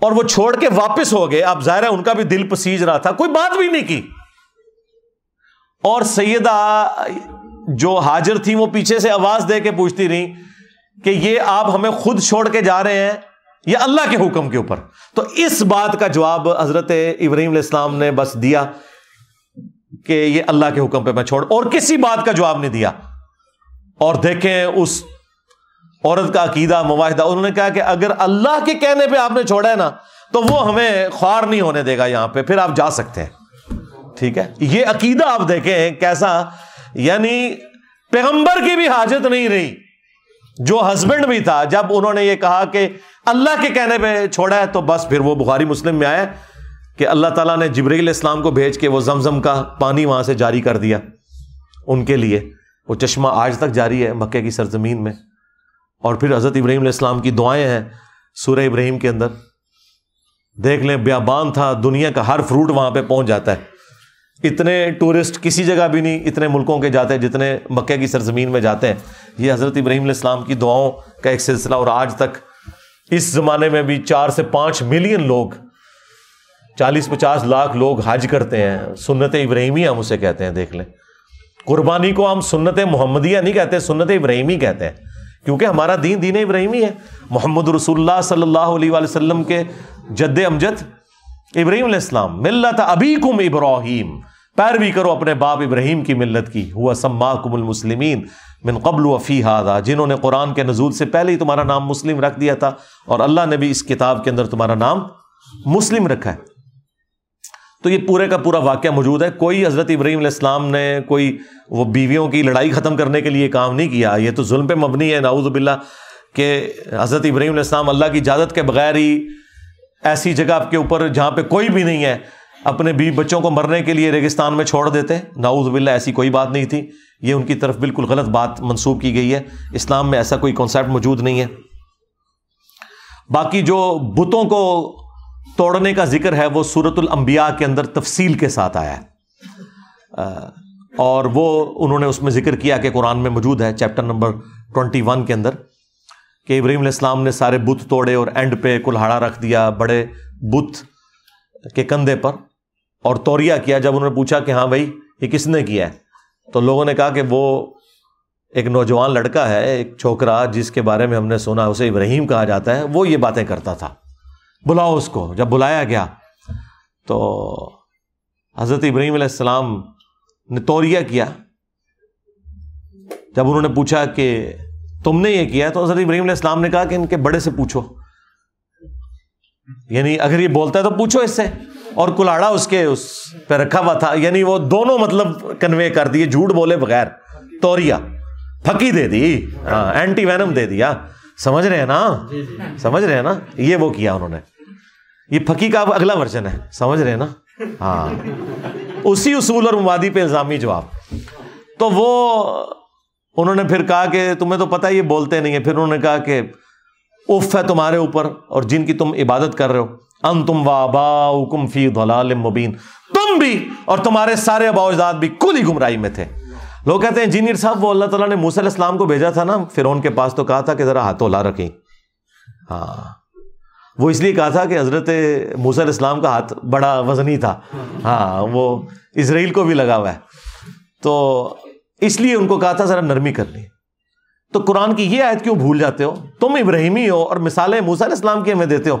और वो छोड़ के वापस हो गए। अब ज़ाहिर है उनका भी दिल पसीज रहा था, कोई बात भी नहीं की। और सैदा जो हाजिर थी, वो पीछे से आवाज़ दे के पूछती रही कि ये आप हमें खुद छोड़ के जा रहे हैं या अल्लाह के हुक्म के ऊपर। तो इस बात का जवाब हज़रत इब्राहिम इस्लाम ने बस दिया कि ये अल्लाह के हुक्म पे मैं छोड़। और किसी बात का जवाब नहीं दिया। और देखें उस औरत का अकीदा, मुवाहिदा, उन्होंने कहा कि अगर अल्लाह के कहने पे आपने छोड़ा है ना तो वो हमें ख्वार नहीं होने देगा यहाँ पे, फिर आप जा सकते हैं। ठीक है? ये अकीदा आप देखें कैसा, यानी पैगंबर की भी हाजत नहीं रही, जो हस्बैंड भी था, जब उन्होंने ये कहा कि अल्लाह के कहने पे छोड़ा है तो बस फिर वो बुखारी मुस्लिम में आया कि अल्लाह ताला ने जबरील इस्लाम को भेज के वो जमजम का पानी वहाँ से जारी कर दिया उनके लिए। वो चश्मा आज तक जारी है मक्के की सरजमीन में। और फिर हज़रत इब्राहिम इस्लाम की दुआएँ हैं सूर्य इब्राहिम के अंदर। देख लें, ब्याबान था, दुनिया का हर फ्रूट वहाँ पे पहुँच जाता है। इतने टूरिस्ट किसी जगह भी नहीं, इतने मुल्कों के जाते हैं जितने मक्के की सरजमीन में जाते हैं। ये हज़रत इब्राहिम इस्लाम की दुआओं का एक सिलसिला और आज तक इस ज़माने में भी चार से पाँच मिलियन लोग, चालीस पचास लाख लोग हज करते हैं। सुन्नत इब्राहिमी हम उसे कहते हैं, देख लें। कुर्बानी को हम सुन्नत मोहम्मदिया नहीं कहते, सुन्नत इब्राहिमी कहते हैं। क्योंकि हमारा दीन दीन इब्राहिमी है। मोहम्मद रसूलुल्लाह सल्लल्लाहु अलैहि वसल्लम के जद्द अमजद, इब्राहिम इस्लाम मिल्लत अबीकुम इब्राहिम। पैरवी करो अपने बाप इब्राहिम की मिल्लत की। हुआ सम्माकुमुल मुस्लिमीन। मिन कबल वफ़ी हादा जिन्होंने कुरान के नजूल से पहले ही तुम्हारा नाम मुस्लिम रख दिया था और अल्लाह ने भी इस किताब के अंदर तुम्हारा नाम मुस्लिम रखा है। तो ये पूरे का पूरा वाक्य मौजूद है। कोई हज़रत इब्राहिम इस्लाम ने कोई वो बीवियों की लड़ाई ख़त्म करने के लिए काम नहीं किया। ये तो जुल्म पे मबनी है नाउज़बिल्ला कि हज़रत इब्राहिम की इजाज़त के बगैर ही ऐसी जगह के ऊपर जहाँ पे कोई भी नहीं है। अपने बीवी बच्चों को मरने के लिए रेगिस्तान में छोड़ देते। नाउज़बिल्ला ऐसी कोई बात नहीं थी। ये उनकी तरफ़ बिल्कुल गलत बात मंसूब की गई है। इस्लाम में ऐसा कोई कॉन्सेप्ट मौजूद नहीं है। बाकी जो बुतों को तोड़ने का ज़िक्र है, वो सूरतुल के अंदर तफसील के साथ आया है। और वो उन्होंने उसमें ज़िक्र किया कि कुरान में मौजूद है चैप्टर नंबर ट्वेंटी वन के अंदर, कि इब्राहिम इस्लाम ने सारे बुत तोड़े और एंड पे कुल्हाड़ा रख दिया बड़े बुत के कंधे पर। और तोरिया किया जब उन्होंने पूछा कि हाँ भाई, ये किसने किया है? तो लोगों ने कहा कि वो एक नौजवान लड़का है, एक छोकरा जिसके बारे में हमने सुना, उसे इब्राहिम कहा जाता है, वो ये बातें करता था। बुलाओ उसको। जब बुलाया गया तो हज़रत इब्राहिम सलाम ने तोरिया किया। जब उन्होंने पूछा कि तुमने ये किया तो हज़रत इब्राहिम इस्लाम ने कहा कि इनके बड़े से पूछो। यानी अगर ये बोलता है तो पूछो इससे। और कुलाड़ा उसके उस पर रखा हुआ था यानी वो दोनों मतलब कन्वे कर दिए झूठ बोले बगैर। तोरिया फकी दे दी हाँ एंटी वैनम दे दिया। समझ रहे हैं ना? समझ रहे हैं ना? ये वो किया उन्होंने। ये फकी का अगला वर्जन है। समझ रहे हैं ना? हाँ। उसी उसूल और मुवादी पे इल्जामी जवाब। तो वो उन्होंने फिर कहा कि तुम्हें तो पता है ये बोलते नहीं है। फिर उन्होंने कहा कि उफ है तुम्हारे ऊपर और जिनकी तुम इबादत कर रहे हो। अन तुम वाबाउकुम फ़ी दलाल मुबीन। तुम भी और तुम्हारे सारे अबाउजाद भी कुल ही गुमराही में थे। लोग कहते हैं, इंजीनियर साहब, वो अल्लाह ताला ने मूसा इस्लाम को भेजा था ना फिर उनके पास तो कहा था कि ज़रा हाथों ला रखें। हाँ। वो इसलिए कहा था कि हज़रत मूसा इस्लाम का हाथ बड़ा वजनी था। हाँ वो इसराइल को भी लगा हुआ है। तो इसलिए उनको कहा था, ज़रा नरमी करनी तो कुरान की ये आयत क्यों भूल जाते हो? तुम इब्राहिमी हो और मिसालें मूसा इस्लाम की हमें देते हो।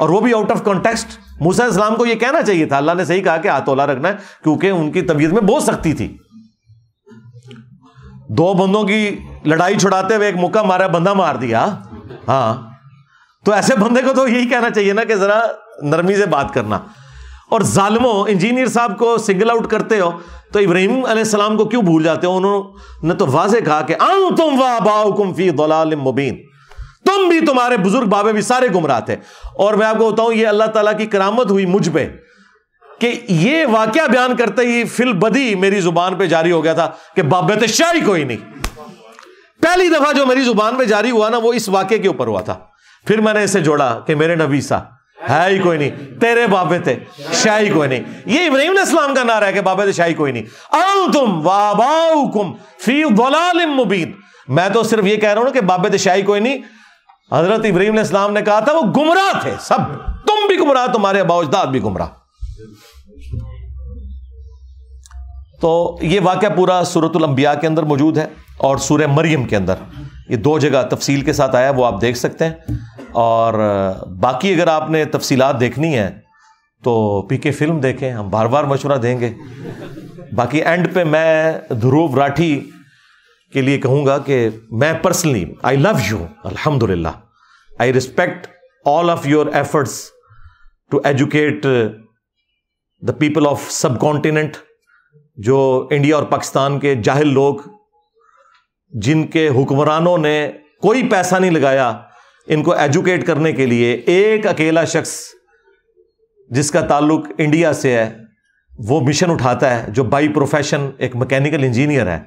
और वो भी आउट ऑफ़ कॉन्टेक्स्ट मूसा इस्लाम को ये कहना चाहिए था, अल्लाह ने सही कहा कि हाथोला रखना है, क्योंकि उनकी तबीयत में बहुत सख्ती थी। दो बंदों की लड़ाई छुड़ाते हुए एक मुक्का मारा, बंदा मार दिया। हाँ। तो ऐसे बंदे को तो यही कहना चाहिए ना कि जरा नरमी से बात करना। और जालमो, इंजीनियर साहब को सिंगल आउट करते हो तो इब्राहिम सलाम को क्यों भूल जाते हो? उन्होंने तो वाजे कहा कि अं तुम वाह फ़ी दलाल मुबीन। तुम भी तुम्हारे बुज़ुर्ग बाबे भी सारे गुमराह थे। और मैं आपको बताऊँ, ये अल्लाह ताला की करामत हुई मुझ पे कि ये वाक्य बयान करते ही फिल बदी मेरी ज़ुबान पे जारी हो गया था कि बाबत शाही कोई नहीं। पहली दफ़ा जो मेरी ज़ुबान पे जारी हुआ ना, वो इस वाक्य के ऊपर हुआ था। फिर मैंने इसे जोड़ा कि मेरे नबी सा, है ही कोई नहीं, तेरे बाबे थे शाही कोई नहीं। ये इब्राहिम इस्लाम का नारा है कि बाबे थे शाही कोई नहीं। तुम वाबाउकुम फ़ी मुबीन। मैं तो सिर्फ़ ये कह रहा हूँ कि बाबे थे शाही कोई नहीं हज़रत इब्राहिम इस्लाम ने कहा था, वो गुमराह थे सब। तुम भी गुमराह, तुम्हारे बाउजदाद भी गुमराह। तो ये वाक्य पूरा सूरतुल अंबिया के अंदर मौजूद है और सूर्य मरियम के अंदर। ये दो जगह तफसील के साथ आया, वो आप देख सकते हैं। और बाकी अगर आपने तफसीलात देखनी है तो पी के फ़िल्म देखें, हम बार बार मशवरा देंगे। बाकी एंड पे मैं ध्रुव राठी के लिए कहूँगा कि मैं पर्सनली आई लव यू अल्हम्दुलिल्लाह I respect all of your efforts to educate the people of subcontinent जो इंडिया और पाकिस्तान के जाहिल लोग, जिनके हुक्मरानों ने कोई पैसा नहीं लगाया इनको एजुकेट करने के लिए, एक अकेला शख्स जिसका ताल्लुक इंडिया से है, वो मिशन उठाता है, जो बाई प्रोफेशन एक मैकेनिकल इंजीनियर है।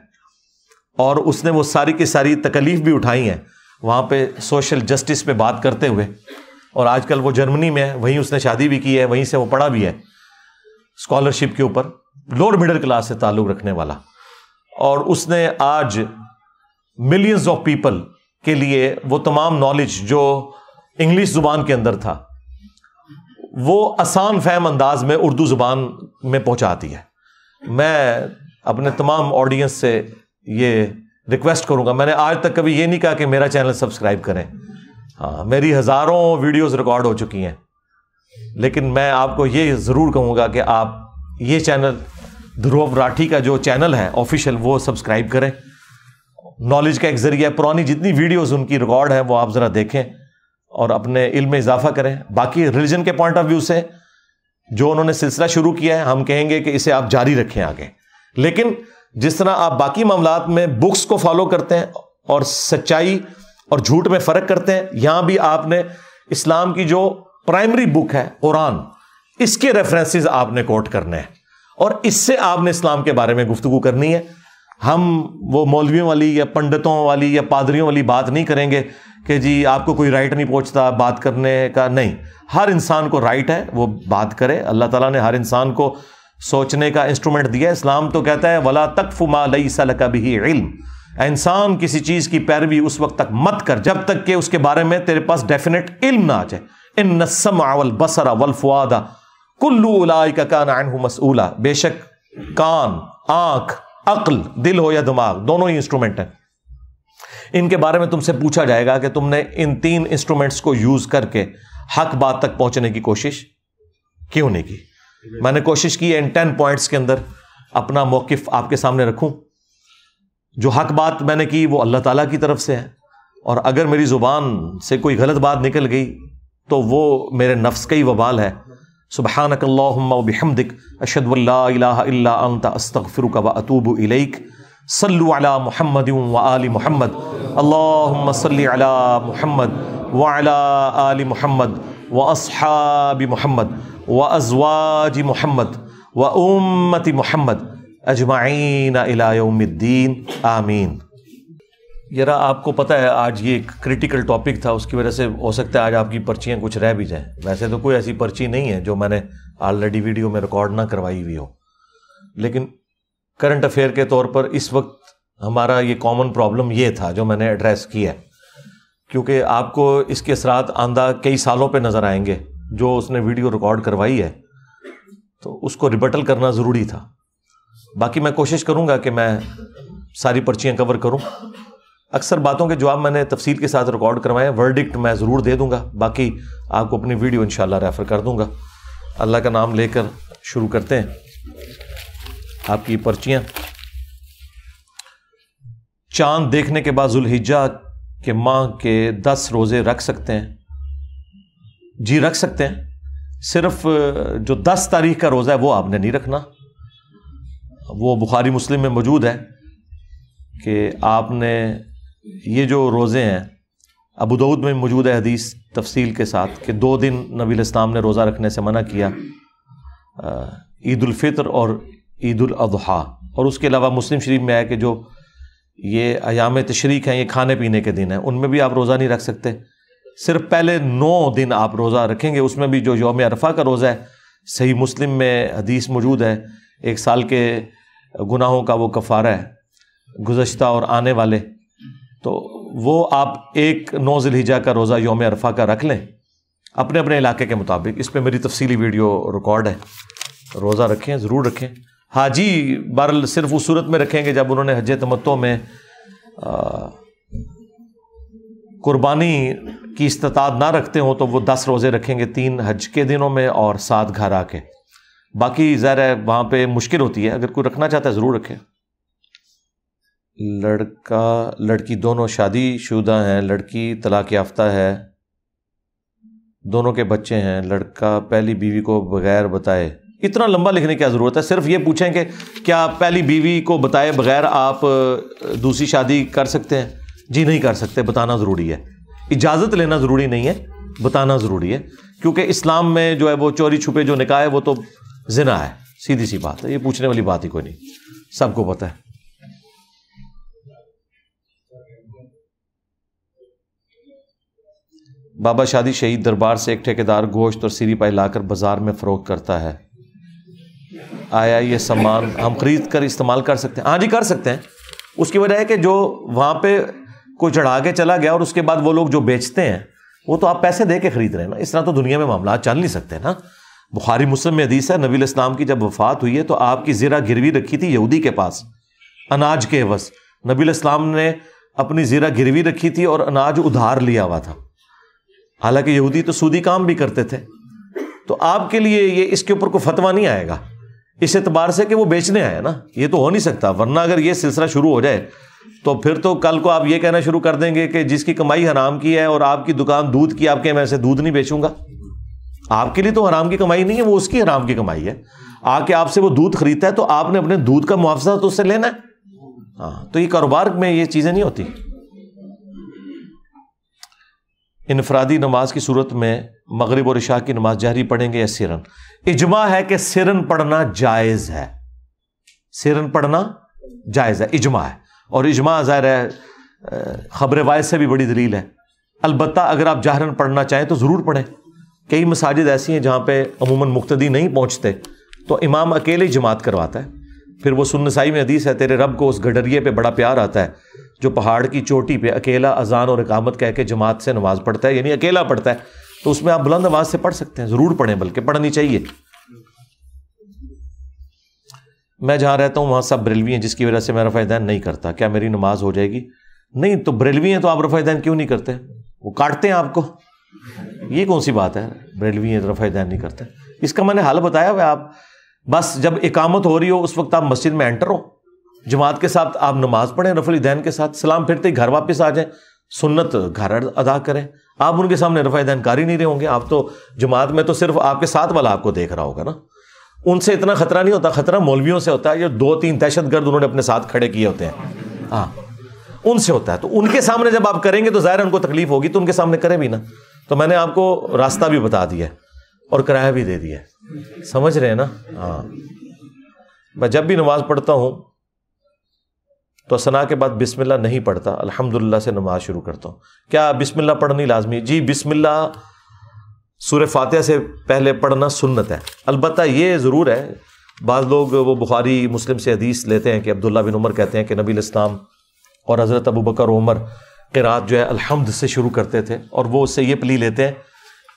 और उसने वो सारी की सारी तकलीफ़ भी उठाई हैं। वहाँ पे सोशल जस्टिस पे बात करते हुए, और आजकल वो जर्मनी में है, वहीं उसने शादी भी की है, वहीं से वो पढ़ा भी है, स्कॉलरशिप के ऊपर, लोअर मिडिल क्लास से ताल्लुक़ रखने वाला। और उसने आज मिलियंस ऑफ़ पीपल के लिए वो तमाम नॉलेज जो इंग्लिश ज़ुबान के अंदर था, वो आसान फहम अंदाज में उर्दू ज़ुबान में पहुंचाती है। मैं अपने तमाम ऑडियंस से ये रिक्वेस्ट करूँगा। मैंने आज तक कभी ये नहीं कहा कि मेरा चैनल सब्सक्राइब करें। हाँ मेरी हज़ारों वीडियोस रिकॉर्ड हो चुकी हैं। लेकिन मैं आपको ये ज़रूर कहूँगा कि आप ये चैनल ध्रुव राठी का जो चैनल है ऑफिशियल वो सब्सक्राइब करें। नॉलेज का एक ज़रिया, पुरानी जितनी वीडियोस उनकी रिकॉर्ड है, वो आप ज़रा देखें और अपने इल्म में इजाफा करें। बाकी रिलीजन के पॉइंट ऑफ़ व्यू से जो उन्होंने सिलसिला शुरू किया है, हम कहेंगे कि इसे आप जारी रखें आगे। लेकिन जिस तरह आप बाकी मामला में बुक्स को फॉलो करते हैं और सच्चाई और झूठ में फ़र्क करते हैं, यहाँ भी आपने इस्लाम की जो प्राइमरी बुक है कुरान इसके रेफरेंसेस आपने कोट करने हैं। और इससे आपने इस्लाम के बारे में गुफ्तु करनी है। हम वो मौलवियों वाली या पंडितों वाली या पादरियों वाली बात नहीं करेंगे कि जी, आपको कोई राइट नहीं पहुँचता बात करने का। नहीं, हर इंसान को राइट है, वो बात करे। अल्लाह ताला ने हर इंसान को सोचने का इंस्ट्रूमेंट दिया इस्लाम तो कहता है, वला तक फुमा लई सल कभी इल्म. इंसान किसी चीज़ की पैरवी उस वक्त तक मत कर, जब तक कि उसके बारे में तेरे पास डेफिनेट इल्म ना आ जाए। इन नसम वल बसरा वल फुआदा। कुल्लू का कान मसूला बेशक कान, आँख, अक्ल, दिल हो या दिमाग, दोनों ही इंस्ट्रूमेंट हैं। इनके बारे में तुमसे पूछा जाएगा कि तुमने इन तीन इंस्ट्रूमेंट्स को यूज़ करके हक बात तक पहुँचने की कोशिश क्यों नहीं की? मैंने कोशिश की है इन टेन पॉइंट्स के अंदर अपना मौकफ आपके सामने रखूँ। जो हक बात मैंने की वो अल्लाह ताला की तरफ़ से है। और अगर मेरी ज़ुबान से कोई गलत बात निकल गई तो वो मेरे नफ्स का ही वबाल है। सुबहानकल्लाहमदिक अशदल्ला अस्तफ़िरुक व अतूब इलैक। सल्लु अला मुहम्मद व आली मुहम्मद। अल्लाहुम्म सल्लि अला मुहम्मद व अला आली मुहम्मद व अस्हाबी मुहम्मद। व अज़वाजी मुहम्मद व उम्मती मुहम्मद अजमाइन इला यौमिद्दीन आमीन जरा आपको पता है, आज ये एक क्रिटिकल टॉपिक था, उसकी वजह से हो सकता है आज आपकी पर्चियाँ कुछ रह भी जाएँ। वैसे तो कोई ऐसी पर्ची नहीं है, जो मैंने ऑलरेडी वीडियो में रिकॉर्ड ना करवाई हुई हो। लेकिन करंट अफेयर के तौर पर इस वक्त हमारा ये कॉमन प्रॉब्लम ये था, जो मैंने एड्रेस किया है। क्योंकि आपको इसके असरात आंदा कई सालों पर नज़र आएँगे। जो उसने वीडियो रिकॉर्ड करवाई है तो उसको रिबटल करना ज़रूरी था। बाकी मैं कोशिश करूँगा कि मैं सारी पर्चियाँ कवर करूँ। अक्सर बातों के जवाब मैंने तफसील के साथ रिकॉर्ड करवाए वर्डिक्ट मैं ज़रूर दे दूँगा। बाकी आपको अपनी वीडियो इंशाल्लाह रेफ़र कर दूँगा। अल्लाह का नाम लेकर शुरू करते हैं। आपकी पर्चियाँ। चाँद देखने के बाद जुल्हिजा के माह के दस रोज़े रख सकते हैं। जी रख सकते हैं। सिर्फ़ जो दस तारीख का रोज़ा है, वो आपने नहीं रखना। वो बुखारी मुस्लिम में मौजूद है कि आपने ये जो रोज़े हैं, अबू दाऊद में मौजूद है हदीस तफसील के साथ कि दो दिन नबी इस्लाम ने रोज़ा रखने से मना किया ईद फितर और ईद अहा और उसके अलावा मुस्लिम शरीफ में आया कि जो ये अयाम तशरीक हैं, ये खाने पीने के दिन हैं, उनमें भी आप रोज़ा नहीं रख सकते। सिर्फ़ पहले नौ दिन आप रोज़ा रखेंगे, उसमें भी जो योम अरफा का रोज़ा है, सही मुस्लिम में हदीस मौजूद है, एक साल के गुनाहों का वो कफ़ारा है गुज्त और आने वाले। तो वो आप एक नौ जिलहिजा का रोज़ा योम अरफा का रख लें अपने अपने इलाके के मुताबिक। इस पर मेरी तफसीली वीडियो रिकॉर्ड है, रोज़ा रखें, ज़रूर रखें। हाजी बारल सिर्फ़ उस सूरत में रखेंगे जब उन्होंने हज तमत्ों में कुर्बानी की इस्तात ना रखते हो तो वो दस रोज़े रखेंगे तीन हज के दिनों में और सात घर आके। बाकी ज़ाहिर है, वहाँ पे मुश्किल होती है, अगर कोई रखना चाहता है, ज़रूर रखें। लड़का, लड़की दोनों शादी शुदा हैं, लड़की तलाक याफ्ता है, दोनों के बच्चे हैं, लड़का पहली बीवी को बगैर बताए। इतना लंबा लिखने की क्या ज़रूरत है? सिर्फ़ ये पूछें कि क्या पहली बीवी को बताए बगैर आप दूसरी शादी कर सकते हैं? जी नहीं कर सकते, बताना ज़रूरी है। इजाज़त लेना ज़रूरी नहीं है, बताना ज़रूरी है, क्योंकि इस्लाम में जो है वो चोरी छुपे जो निकाह है, वो तो जिना है, सीधी सी बात है, ये पूछने वाली बात ही कोई नहीं, सबको पता है। बाबा शादी शहीद दरबार से एक ठेकेदार गोश्त और सीरी पाई लाकर बाज़ार में फ़रोख करता है। आया ये सामान, हम खरीद कर इस्तेमाल कर सकते हैं। हाँ जी, कर सकते हैं। उसकी वजह है कि जो वहाँ पे कोई चढ़ा के चला गया और उसके बाद वो लोग जो बेचते हैं, वो तो आप पैसे दे के खरीद रहे हैं। ना इस तरह तो दुनिया में मामला चल नहीं सकते ना। बुखारी, मुस्लिम में हदीस है, नबी इस्लाम की जब वफात हुई है तो आपकी ज़ीरा गिरवी रखी थी यहूदी के पास, अनाज के वस। नबी इस्लाम ने अपनी ज़ीरा गिरवी रखी थी और अनाज उधार लिया हुआ था। हालाँकि यहूदी तो सूदी काम भी करते थे। तो आपके लिए ये इसके ऊपर कोई फतवा नहीं आएगा? इस एतबार से कि वो बेचने आए ना? ये तो हो नहीं सकता, वरना अगर ये सिलसिला शुरू हो जाए तो फिर तो कल को आप ये कहना शुरू कर देंगे कि जिसकी कमाई हराम की है और आपकी दुकान दूध की, आपके मैं ऐसे दूध नहीं बेचूँगा। आपके लिए तो हराम की कमाई नहीं है, वो उसकी हराम की कमाई है। आके आपसे वो दूध खरीदता है तो आपने अपने दूध का मुआवजा तो उससे लेना है। हाँ तो ये कारोबार में ये चीज़ें नहीं होती। इनफरादी नमाज़ की सूरत में मगरब और इशा की नमाज़ जारी पढ़ेंगे या सिरन? इजमा है कि सिरन पढ़ना जायज़ है। सिरन पढ़ना जायज़ है, इजमा है। और इजमा ज़ाहिर है ख़बर वायद से भी बड़ी दलील है। अलबत् अगर आप जहरन पढ़ना चाहें तो ज़रूर पढ़ें। कई मसाजिद ऐसी हैं जहाँ पे अमूमन मुख्तदी नहीं पहुँचते तो इमाम अकेले ही जमात करवाता है। फिर वो सुनसाई में हदीस है, तेरे रब को उस गडरिए पे बड़ा प्यार आता है, जो पहाड़ की चोटी पे अकेला अजान और इकामत कह के जमात से नमाज़ पढ़ता है, यानी अकेला पढ़ता है तो उसमें आप बुलंद आवाज़ से पढ़ सकते हैं, ज़रूर पढ़ें, बल्कि पढ़नी चाहिए। मैं जहाँ रहता हूँ, वहाँ सब बरेलवी हैं, जिसकी वजह से मैं रफ़ादैन नहीं करता। क्या मेरी नमाज़ हो जाएगी? नहीं तो बरेलवी हैं तो आप रफ़ादैन क्यों नहीं करते? वो काटते हैं आपको। ये कौन सी बात है? बरेलवी हैं तो रफ़ादैन नहीं करते। इसका मैंने हाल बताया हुआ आप बस जब इकामत हो रही हो, उस वक्त आप मस्जिद में एंटर हो। जमात के साथ आप नमाज़ पढ़ें रफली दैन के साथ सलाम फिरते, घर वापस आ जाएँ। सुन्नत घर अदा करें। आप उनके सामने रफ़ा दैन कर ही नहीं रहे होंगे। आप तो जमात में तो सिर्फ़ आपके साथ वाला आपको देख रहा होगा ना। उनसे इतना खतरा नहीं होता, खतरा मौलवियों से होता है जो दो तीन दहशत गर्द उन्होंने अपने साथ खड़े किए होते हैं। हाँ उनसे होता है। तो उनके सामने जब आप करेंगे तो ज़ाहिर उनको तकलीफ़ होगी तो उनके सामने करें भी ना। तो मैंने आपको रास्ता भी बता दिया और किराया भी दे दिया समझ रहे हैं ना? हाँ। मैं जब भी नमाज़ पढ़ता हूँ तो सना के बाद बिस्मिल्लाह नहीं पढ़ता। अल्हम्दुलिल्लाह से नमाज़ शुरू करता हूँ। क्या बिस्मिल्लाह पढ़नी लाजमी जी, बिस्मिल्लाह सूर फातिहा से पहले पढ़ना सुन्नत है। अलबत् ये ज़रूर है बाद लोग वो बुखारी, मुस्लिम से हदीस लेते हैं कि अब्दुल्ला बिन उमर कहते हैं कि नबी इस्लाम और हज़रत अबू बकर उमर के रात जो है अल्हम्द से शुरू करते थे और वो उससे ये प्ली लेते हैं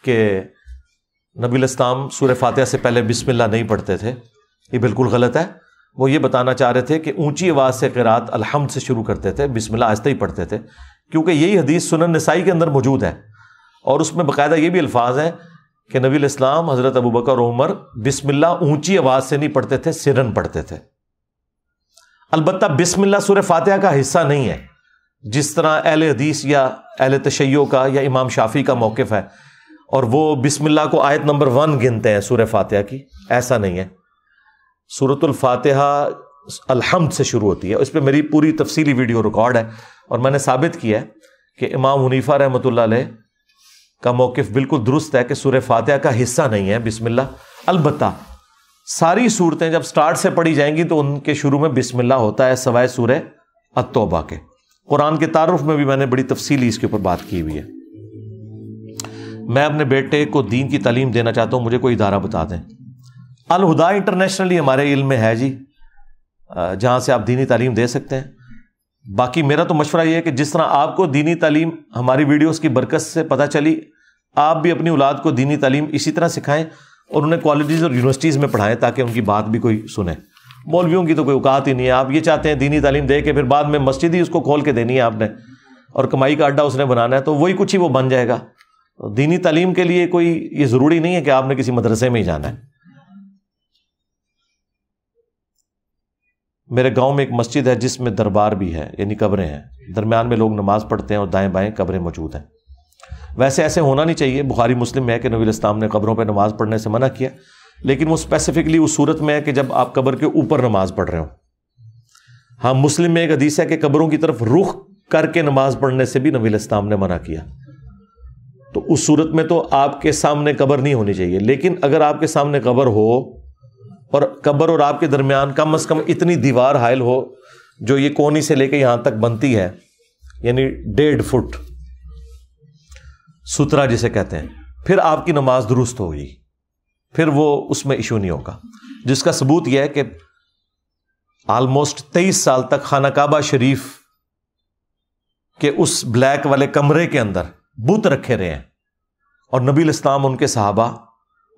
कि नबी इस्लाम सूर फातिहा से पहले बिस्मिल्लाह नहीं पढ़ते थे। ये बिल्कुल गलत है। वो ये बताना चाह रहे थे कि ऊँची आवाज़ से किरात अलहमद से शुरू करते थे, बिस्मिल्लाह आस्ते ही पढ़ते थे। क्योंकि यही हदीस सुनन नसाई के अंदर मौजूद है। और उसमें बाकायदा ये भी अल्फाज हैं कि नबी इस्लाम हज़रत अबू बकर उमर बिस्मिल्लाह ऊँची आवाज़ से नहीं पढ़ते थे, सिरन पढ़ते थे। अलबत् बिस्मिल्लाह सुर फातिहा का हिस्सा नहीं है। जिस तरह अहल हदीस या अहल तशैयों का या इमाम शाफी का मौक़ है, और वो बिस्मिल्लाह को आयत नंबर वन गिनते हैं सुर फातिहा की, ऐसा नहीं है। सूरतुल फातिहा अलहमद से शुरू होती है। इस पर मेरी पूरी तफसीली वीडियो रिकॉर्ड है, और मैंने साबित किया है कि इमाम हनीफ़ा रहमत का मौक़ बिल्कुल दुरुस्त है कि सुर फातह का हिस्सा नहीं है बिसमिल्ला अलबत् सारी सूरतें जब स्टार्ट से पढ़ी जाएँगी तो उनके शुरू में बिसमिल्ला होता है, सवाए सूर अतोबा के। कुरान के तारुफ में भी मैंने बड़ी तफसीली इसके ऊपर बात की हुई है। मैं अपने बेटे को दीन की तालीम देना चाहता हूँ, मुझे कोई इदारा बता दें। अलहुदा इंटरनेशनली हमारे इल्म में है जी जहाँ से आप दीनी तालीम दे सकते हैं। बाकी मेरा तो मशवरा यह है कि जिस तरह आपको दीनी तालीम हमारी वीडियोस की बरकत से पता चली, आप भी अपनी औलाद को दीनी तालीम इसी तरह सिखाएँ और उन्हें कॉलेजेस और यूनिवर्सिटीज़ में पढ़ाएँ ताकि उनकी बात भी कोई सुने। मौलवियों की तो कोई औकात ही नहीं है। आप ये चाहते हैं दीनी तालीम दे के फिर बाद में मस्जिद ही उसको खोल के देनी है आपने और कमाई का अड्डा उसने बनाना है तो वही कुछ ही वो बन जाएगा। दीनी तालीम के लिए कोई ये ज़रूरी नहीं है कि आपने किसी मदरसे में ही जाना है। मेरे गाँव में एक मस्जिद है जिसमें दरबार भी है, यानी कब्रें हैं। दरमियान में लोग नमाज़ पढ़ते हैं और दाएँ बाएँ कब्रें मौजूद हैं। वैसे ऐसे होना नहीं चाहिए। बुखारी, मुस्लिम में है कि नबी इस्लाम ने कब्रों पर नमाज़ पढ़ने से मना किया, लेकिन वो स्पेसिफिकली उस सूरत में है कि जब आप कब्र के ऊपर नमाज़ पढ़ रहे हो। हाँ मुस्लिम में एक हदीस है कि कब्रों की तरफ़ रुख करके नमाज़ पढ़ने से भी नबी इस्लाम ने मना किया। तो उस सूरत में तो आपके सामने कब्र नहीं होनी चाहिए, लेकिन अगर आपके सामने कब्र हो और कब्र और आपके दरमियान कम अज कम इतनी दीवार हायल हो, जो ये कोनी से लेकर यहाँ तक बनती है, यानी डेढ़ फुट सुतरा जिसे कहते हैं। फिर आपकी नमाज़ दुरुस्त होगी। फिर वो उसमें इशू नहीं होगा। जिसका सबूत यह है कि ऑलमोस्ट तेईस साल तक खाना काबा शरीफ के उस ब्लैक वाले कमरे के अंदर बुत रखे रहे हैं। और नबी इस्लाम उनके साहबा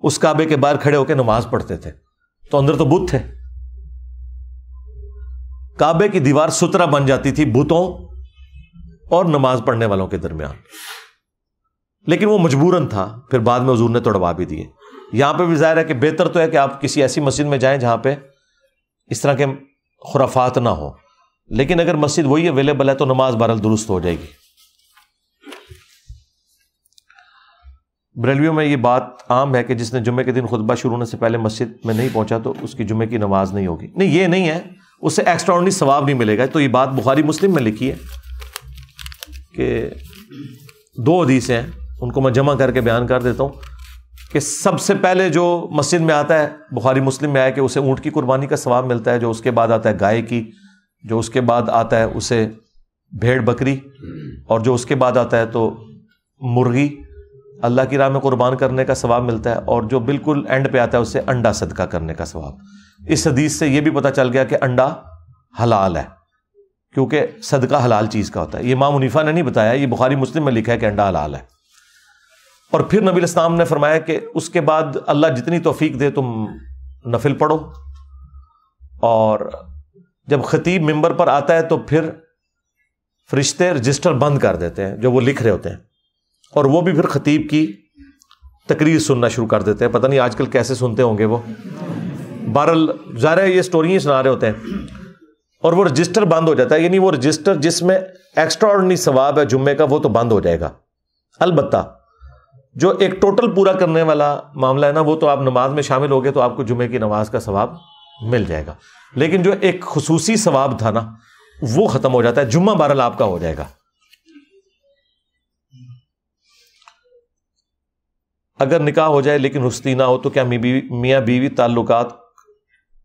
उस काबे के बाहर खड़े होकर नमाज़ पढ़ते थे। तो अंदर तो बुत थे। काबे की दीवार सुतरा बन जाती थी बुतों और नमाज़ पढ़ने वालों के दरमियान। लेकिन वो मजबूरन था, फिर बाद में हजूर ने तोड़वा भी दिए। यहाँ पे भी ज़ाहिर है कि बेहतर तो है कि आप किसी ऐसी मस्जिद में जाएँ जहाँ पे इस तरह के खुराफात ना हो। लेकिन अगर मस्जिद वही अवेलेबल है तो नमाज़ बहरल दुरुस्त हो जाएगी। बरेलवियों में ये बात आम है कि जिसने जुमे के दिन खुतबा शुरू होने से पहले मस्जिद में नहीं पहुँचा तो उसकी जुमे की नमाज़ नहीं होगी। नहीं, ये नहीं है। उससे एक्स्ट्रा सवाब नहीं मिलेगा। तो ये बात बुखारी मुस्लिम में लिखी है कि दो हदीस हैं, उनको मैं जमा करके बयान कर देता हूँ कि सबसे पहले जो मस्जिद में आता है, बुखारी मुस्लिम में आया कि उसे ऊँट की कुर्बानी का सवाब मिलता है, जो उसके बाद आता है गाय की, जो उसके बाद आता है उसे भेड़ बकरी, और जो उसके बाद आता है तो मुर्गी अल्लाह की राह में कुर्बान करने का सवाब मिलता है और जो बिल्कुल एंड पे आता है उससे अंडा सदका करने का सवाब। इस हदीस से यह भी पता चल गया कि अंडा हलाल है, क्योंकि सदका हलाल चीज़ का होता है। ये माँ मुनीफा ने नहीं बताया, ये बुखारी मुस्लिम में लिखा है कि अंडा हलाल है। और फिर नबी इस्लाम ने फरमाया कि उसके बाद अल्लाह जितनी तोफीक दे, तुम नफिल पढ़ो। और जब खतीब मेंबर पर आता है तो फिर फरिश्ते रजिस्टर बंद कर देते हैं, जो वो लिख रहे होते हैं। और वो भी फिर खतीब की तकरीर सुनना शुरू कर देते हैं। पता नहीं आजकल कैसे सुनते होंगे वो। बहरल ज़ाहिर ये स्टोरी ही सुना रहे होते हैं। और वो रजिस्टर बंद हो जाता है। यानी वो रजिस्टर जिसमें एक्स्ट्रा सवाब है जुम्मे का, वो तो बंद हो जाएगा। अलबत्ता, जो एक टोटल पूरा करने वाला मामला है ना, वो तो आप नमाज़ में शामिल हो गए तो आपको जुमे की नमाज़ का सवाब मिल जाएगा। लेकिन जो एक खसूसी सवाब था ना, वो ख़त्म हो जाता है। जुम्मा बहरल आपका हो जाएगा। अगर निकाह हो जाए लेकिन रुस्ती ना हो तो क्या मियाँ बीवी ताल्लुकात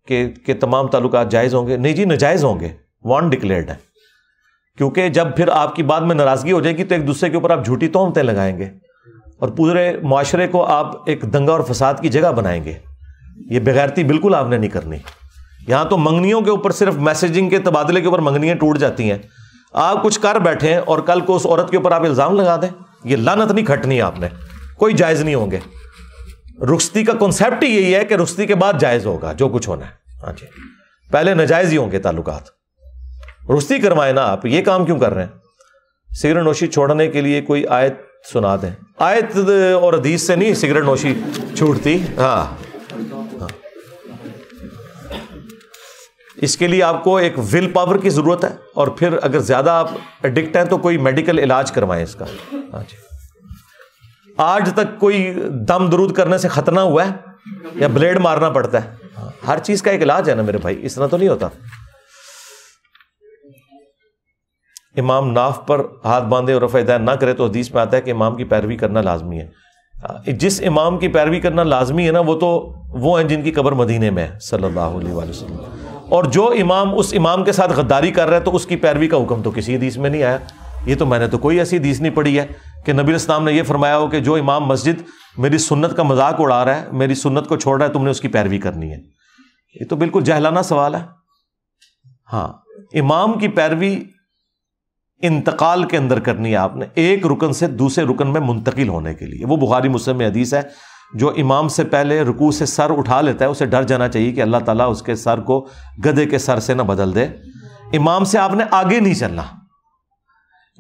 के के तमाम ताल्लुकात जायज़ होंगे? नहीं जी, नजायज़ होंगे। वॉन्ट डिक्लेयर्ड है। क्योंकि जब फिर आपकी बाद में नाराज़गी हो जाएगी तो एक दूसरे के ऊपर आप झूठी तोहमतें लगाएँगे और पूरे माशरे को आप एक दंगा और फसाद की जगह बनाएँगे। ये बेगैरती बिल्कुल आपने नहीं करनी। यहाँ तो मंगनियों के ऊपर सिर्फ़ मैसेजिंग के तबादले के ऊपर मंगनियाँ टूट जाती हैं। आप कुछ कर बैठे और कल को उस औरत के ऊपर आप इल्ज़ाम लगा दें। ये लानत नहीं खटनी आपने। कोई जायज़ नहीं होंगे। रुख्ती का कॉन्सेप्ट ही यही है कि रुख्ती के बाद जायज़ होगा, जो कुछ होना है। हाँ जी। पहले नजायज़ ही होंगे ताल्लुकात। रुख्ती करवाए ना आप, ये काम क्यों कर रहे हैं? सिगरेट नोशी छोड़ने के लिए कोई आयत सुना दें। आयत और हदीस से नहीं, सिगरेट नोशी छूटती। हाँ। हाँ। इसके लिए आपको एक विल पावर की ज़रूरत है और फिर अगर ज़्यादा आप एडिक्ट हैं तो कोई मेडिकल इलाज करवाएँ इसका। हाँ जी। आज तक कोई दम दरूद करने से खतना हुआ है? या ब्लेड मारना पड़ता है? हर चीज़ का एक इलाज है ना मेरे भाई, इस तरह तो नहीं होता। इमाम नाफ पर हाथ बांधे और रफादान ना करे तो हदीस में आता है कि इमाम की पैरवी करना लाजमी है। जिस इमाम की पैरवी करना लाजमी है ना, वो तो वो हैं जिनकी कब्र मदीने में है, सल्लल्लाहु और जो इमाम उस इमाम के साथ गद्दारी कर रहा है तो उसकी पैरवी का हुक्म तो किसी हदीस में नहीं आया। ये तो मैंने तो कोई ऐसी हदीस नहीं पढ़ी है कि नबी इस्लाम ने यह फरमाया हो कि जो इमाम मस्जिद मेरी सुन्नत का मज़ाक उड़ा रहा है, मेरी सुन्नत को छोड़ रहा है, तुमने उसकी पैरवी करनी है। ये तो बिल्कुल जहलाना सवाल है। हाँ इमाम की पैरवी इंतकाल के अंदर करनी है आपने, एक रुकन से दूसरे रुकन में मुंतकिल होने के लिए। वो बुखारी मुस्लिम में हदीस है, जो इमाम से पहले रुकू से सर उठा लेता है, उसे डर जाना चाहिए कि अल्लाह ताला उसके सर को गधे के सर से ना बदल दे। इमाम से आपने आगे नहीं चलना।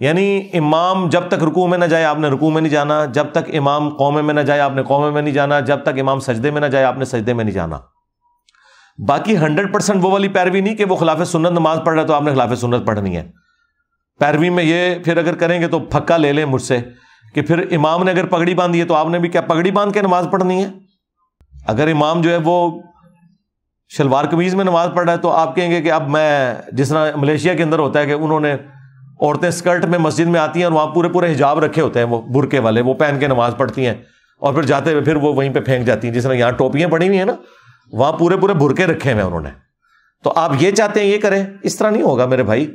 यानी इमाम जब तक रुकू में ना जाए, आपने रुकू में नहीं जाना। जब तक इमाम कौमे में ना जाए, आपने कौमे में नहीं जाना। जब तक इमाम सजदे में ना जाए, आपने सजदे में नहीं जाना। बाकी हंड्रेड परसेंट वो वाली पैरवी नहीं कि वो खिलाफ सुन्नत नमाज़ पढ़ रहा है तो आपने खिलाफ सुन्नत पढ़नी है। पैरवी में ये फिर अगर करेंगे तो फक्का ले लें मुझसे कि फिर इमाम ने अगर पगड़ी बांधी है तो आपने भी क्या पगड़ी बाँध के नमाज़ पढ़नी है? अगर इमाम जो है वो शलवार कमीज में नमाज़ पढ़ रहा है तो आप कहेंगे कि अब मैं, जिस तरह मलेशिया के अंदर होता है कि उन्होंने औरतें स्कर्ट में मस्जिद में आती हैं और वहाँ पूरे पूरे हिजाब रखे होते हैं, वो बुरके वाले, वो पहन के नमाज़ पढ़ती हैं और फिर जाते हुए फिर वो वहीं पे फेंक जाती हैं। जिस तरह यहाँ टोपियाँ पड़ी हुई हैं ना, वहाँ पूरे पूरे बुरके रखे हुए हैं उन्होंने। तो आप ये चाहते हैं, ये करें? इस तरह नहीं होगा मेरे भाई।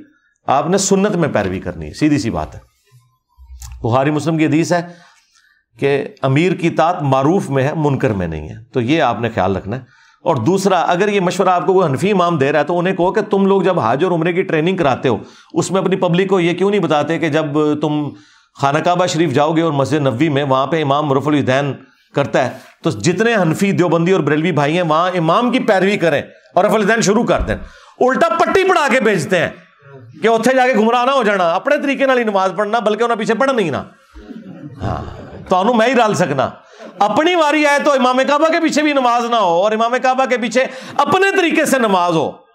आपने सुन्नत में पैरवी करनी है सीधी सी बात है। बुहारी मुस्लिम की हदीस है कि अमीर की तात मारूफ में है, मुनकर में नहीं है। तो ये आपने ख्याल रखना है। और दूसरा, अगर ये मशवरा आपको कोई हनफी इमाम दे रहा है तो उन्हें कहो कि तुम लोग जब हाज और उम्र की ट्रेनिंग कराते हो, उसमें अपनी पब्लिक को ये क्यों नहीं बताते कि जब तुम खाना काबा शरीफ जाओगे और मस्जिद नबी में वहाँ पर इमाम रफुलदैन करता है तो जितने हनफी, देवबंदी और बरेलवी भाई हैं, वहाँ इमाम की पैरवी करें और रफुलदैन शुरू कर दें। उल्टा पट्टी पढ़ा के भेजते हैं कि उत्थे जाके गुमराह ना हो जाना, अपने तरीके नमाज़ पढ़ना, बल्कि उन्हें पीछे पढ़ नहीं ना। हाँ तो मैं ही डाल सकना। अपनी वारी आए तो इमाम काबा के पीछे भी नमाज़ ना हो और इमाम काबा के पीछे अपने तरीके से नमाज़ हो।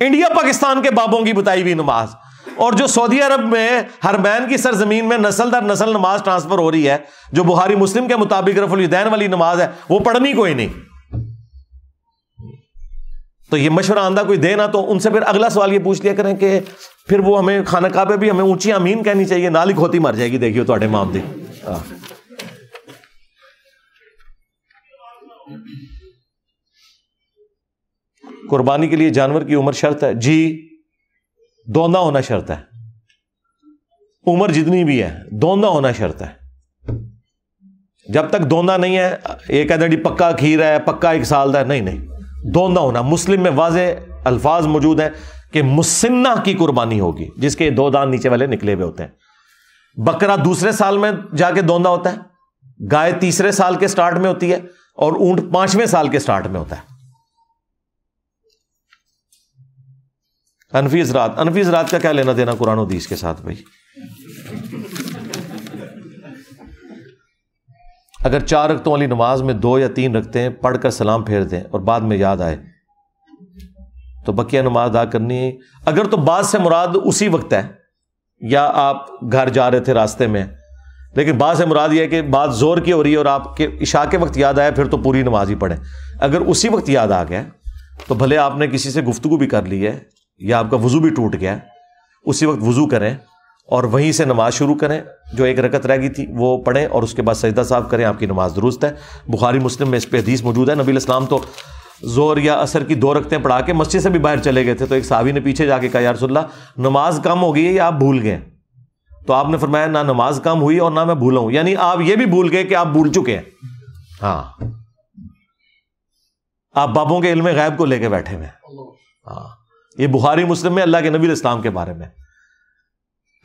इंडिया, पाकिस्तान के बाबों की बताई हुई नमाज़। और जो सऊदी अरब में हरमैन की सरजमीन में नस्ल दर नस्ल नमाज़ ट्रांसफ़र हो रही है, जो बुहारी मुस्लिम के मुताबिक रफुलदैन वाली नमाज़ है, वो पढ़नी कोई नहीं। तो ये मशवरा आंदा कोई दे ना तो उनसे फिर अगला सवाल ये पूछ लिया करें कि फिर वो हमें खाना काबे भी हमें ऊँची अमीन कहनी चाहिए, नालिक होती मर जाएगी, देखियो तो मामदी कुर्बानी के लिए जानवर की उम्र शर्त है। जी, दोंदा होना शर्त है। उम्र जितनी भी है, दोंदा होना शर्त है। जब तक दोंदा नहीं है, एक कहते पक्का खीर है, पक्का एक साल का नहीं नहीं। दोंदा होना, मुस्लिम में वाजे अल्फाज मौजूद है कि मुसन्ना की कुर्बानी होगी, जिसके दो दान नीचे वाले निकले हुए होते हैं। बकरा दूसरे साल में जाके दोंदा होता है, गाय तीसरे साल के स्टार्ट में होती है, और ऊँट पाँचवें साल के स्टार्ट में होता है। अनफी रात अनफी रात का क्या लेना देना कुरान हदीस के साथ भाई? अगर चार रखतों वाली नमाज़ में दो या तीन रखते हैं पढ़कर सलाम फेर दें और बाद में याद आए तो बकिया नमाज़ अदा करनी है। अगर तो बाद से मुराद उसी वक्त है, या आप घर जा रहे थे रास्ते में, लेकिन बाद से मुराद यह कि बात ज़ोर की हो रही है और आपके इशा के वक्त याद आया, फिर तो पूरी नमाज़ ही पढ़ें। अगर उसी वक्त याद आ गया तो भले आपने किसी से गुफ्तु भी कर ली है या आपका वज़ू भी टूट गया, उसी वक्त वज़ू करें और वहीं से नमाज़ शुरू करें। जो एक रकत रह गई थी, वो पढ़ें और उसके बाद सजदा साफ़ करें, आपकी नमाज़ दुरुस्त है। बुखारी, मुस्लिम में इस पर हदीस मौजूद है। नबी इस्लाम तो ज़ोर या असर की दो रखते पढ़ा के मस्जिद से भी बाहर चले गए थे तो एक साहबी ने पीछे जाके कहा यारसोल्ला नमाज़ कम हो गई है या आप भूल गए? तो आपने फरमाया, ना नमाज़ कम हुई और ना मैं भूला हूँ। यानी आप ये भी भूल गए कि आप भूल चुके हैं। हाँ। आप बाबों के इल्म गैब को लेके बैठे हुए हाँ। ये बुखारी मुस्लिम में अल्लाह के नबी इस्लाम के बारे में।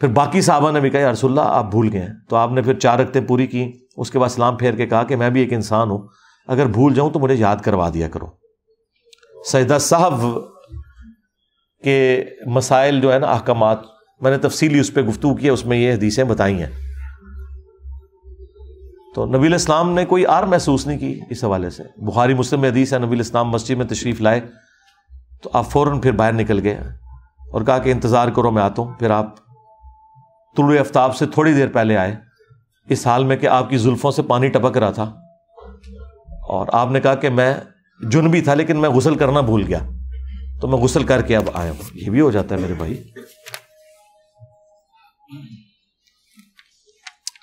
फिर बाकी साहबा ने भी कहा रसुल्ला आप भूल गए तो आपने फिर चार रखते पूरी की, उसके बाद सलाम फेर के कहा कि मैं भी एक इंसान हूँ। अगर भूल जाऊँ तो मुझे याद करवा दिया करो। सैदा साहब के मसाइल जो है ना अहकाम मैंने तफसीली उस पर गुफ्तु की है उसमें ये हदीसें बताई हैं। तो नबी इस्लाम ने कोई आर महसूस नहीं की इस हवाले से। बुखारी मुस्लिम हदीस है, नबी इस्लाम मस्जिद में तशरीफ़ लाए। तो आप फ़ौरन फिर बाहर निकल गए और कहा कि इंतज़ार करो, मैं आता हूँ। फिर आप तुलु आफ्ताब से थोड़ी देर पहले आए, इस हाल में कि आपकी जुल्फ़ों से पानी टपक रहा था और आपने कहा कि मैं जुन भी था, लेकिन मैं गुसल करना भूल गया। तो मैं गुसल करके अब आया हूँ। ये भी हो जाता है मेरे भाई।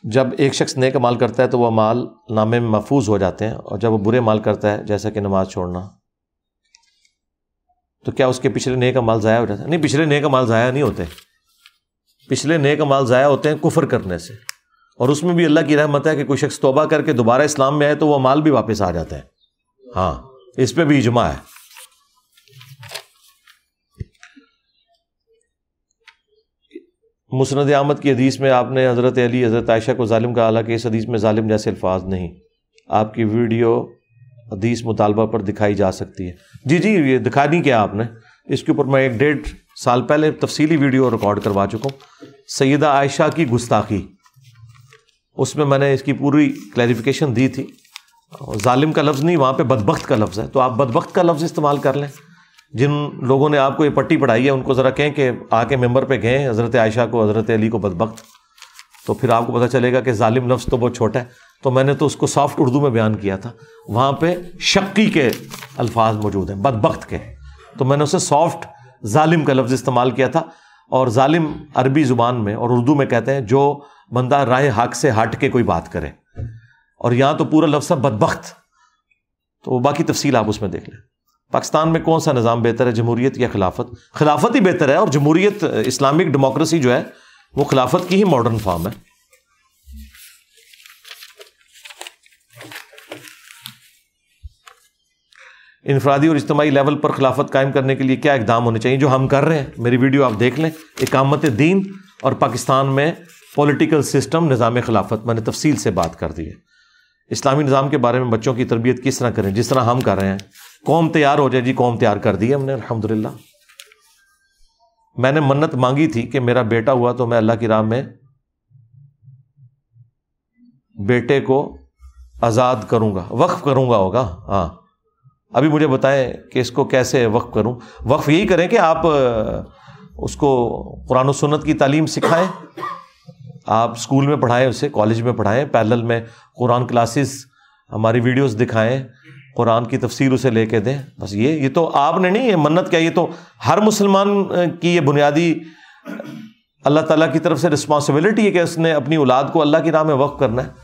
जब एक शख्स नेक माल करता है तो वह माल नामे में महफूज हो जाते हैं और जब वो बुरे माल करता है, जैसा कि नमाज़ छोड़ना तो क्या उसके पिछले नेक माल ज़ाया हो जाता है नहीं, पिछले नेक माल ज़ाया नहीं होते। पिछले नेक माल ज़ाया होते हैं कुफर करने से। और उसमें भी अल्लाह की रहमत है कि कोई शख्स तोबा करके दोबारा इस्लाम में आए तो वह माल भी वापस आ जाता है। हाँ इस पर भी इजमा है। मुसरद आमद की हदीस में आपने हज़रत अली, हज़रत आयशा को ालिम का हालाँकि इस हदीस में ालिम जैसे अल्फाज नहीं। आपकी वीडियो हदीस मुतालबा पर दिखाई जा सकती है। जी जी, ये दिखा दी क्या आपने? इसके ऊपर मैं एक डेढ़ साल पहले तफसीली वीडियो रिकॉर्ड करवा चुका हूँ। सैदा आयशा की गुस्ताखी। उसमें मैंने इसकी पूरी क्लैरिफिकेशन दी थी। ालिम का लफ्ज़ नहीं, वहाँ पे बदबख्त का लफ्ज़ है। तो आप बदबख्त का लफ्ज़ इस्तेमाल कर लें। जिन लोगों ने आपको ये पट्टी पढ़ाई है, उनको ज़रा कहें कि आके मेंबर पे गए, हज़रत आयशा को, हज़रत अली को बदबख्त। तो फिर आपको पता चलेगा कि ालिम लफ्ज़ तो बहुत छोटा है। तो मैंने तो उसको सॉफ्ट उर्दू में बयान किया था। वहाँ पे शक्की के अल्फाज मौजूद हैं, बदबख्त के। तो मैंने उसे सॉफ्ट ालिम का लफ्ज़ इस्तेमाल किया था और ालिम अरबी ज़ुबान में और उर्दू में कहते हैं, जो बंदा राय हक से हट के कोई बात करे। और यहाँ तो पूरा लफ्ज़ है बदबख्त। तो बाकी तफसील आप उसमें देख लें। पाकिस्तान में कौन सा निज़ाम बेहतर है, जमहूरियत या खिलाफत? खिलाफत ही बेहतर है और जमहूरियत, इस्लामिक डेमोक्रेसी जो है, वो खिलाफत की ही मॉडर्न फॉर्म है। इनफरादी और इज्तमाही लेवल पर खिलाफत कायम करने के लिए क्या इकदाम होने चाहिए? जो हम कर रहे हैं। मेरी वीडियो आप देख लें। इकामत दीन और पाकिस्तान में पॉलिटिकल सिस्टम निज़ाम खिलाफत, मैंने तफसील से बात कर दी है। इस्लामी निज़ाम के बारे में बच्चों की तरबियत किस तरह करें? जिस तरह हम कर रहे हैं। कौम तैयार हो जाए। जी, कौम तैयार कर दी है हमने अलहमदिल्ला मैंने मन्नत मांगी थी कि मेरा बेटा हुआ तो मैं अल्लाह की राह में बेटे को आज़ाद करूँगा, वक्फ करूँगा होगा। हाँ। अभी मुझे बताएँ कि इसको कैसे वक्फ करूँ। वक्फ यही करें कि आप उसको कुरान सुन्नत की तालीम सिखाएँ। आप स्कूल में पढ़ाएँ, उसे कॉलेज में पढ़ाएँ, पैरेलल में कुरान क्लासेस, हमारी वीडियोस दिखाएँ, कुरान की तफसीर उसे लेके दें। बस ये ये तो आपने नहीं, ये मन्नत क्या, ये तो हर मुसलमान की ये बुनियादी अल्लाह ताला की तरफ़ से रिस्पॉन्सिबिलिटी है कि उसने अपनी औलाद को अल्लाह की राह में वक्फ करना है।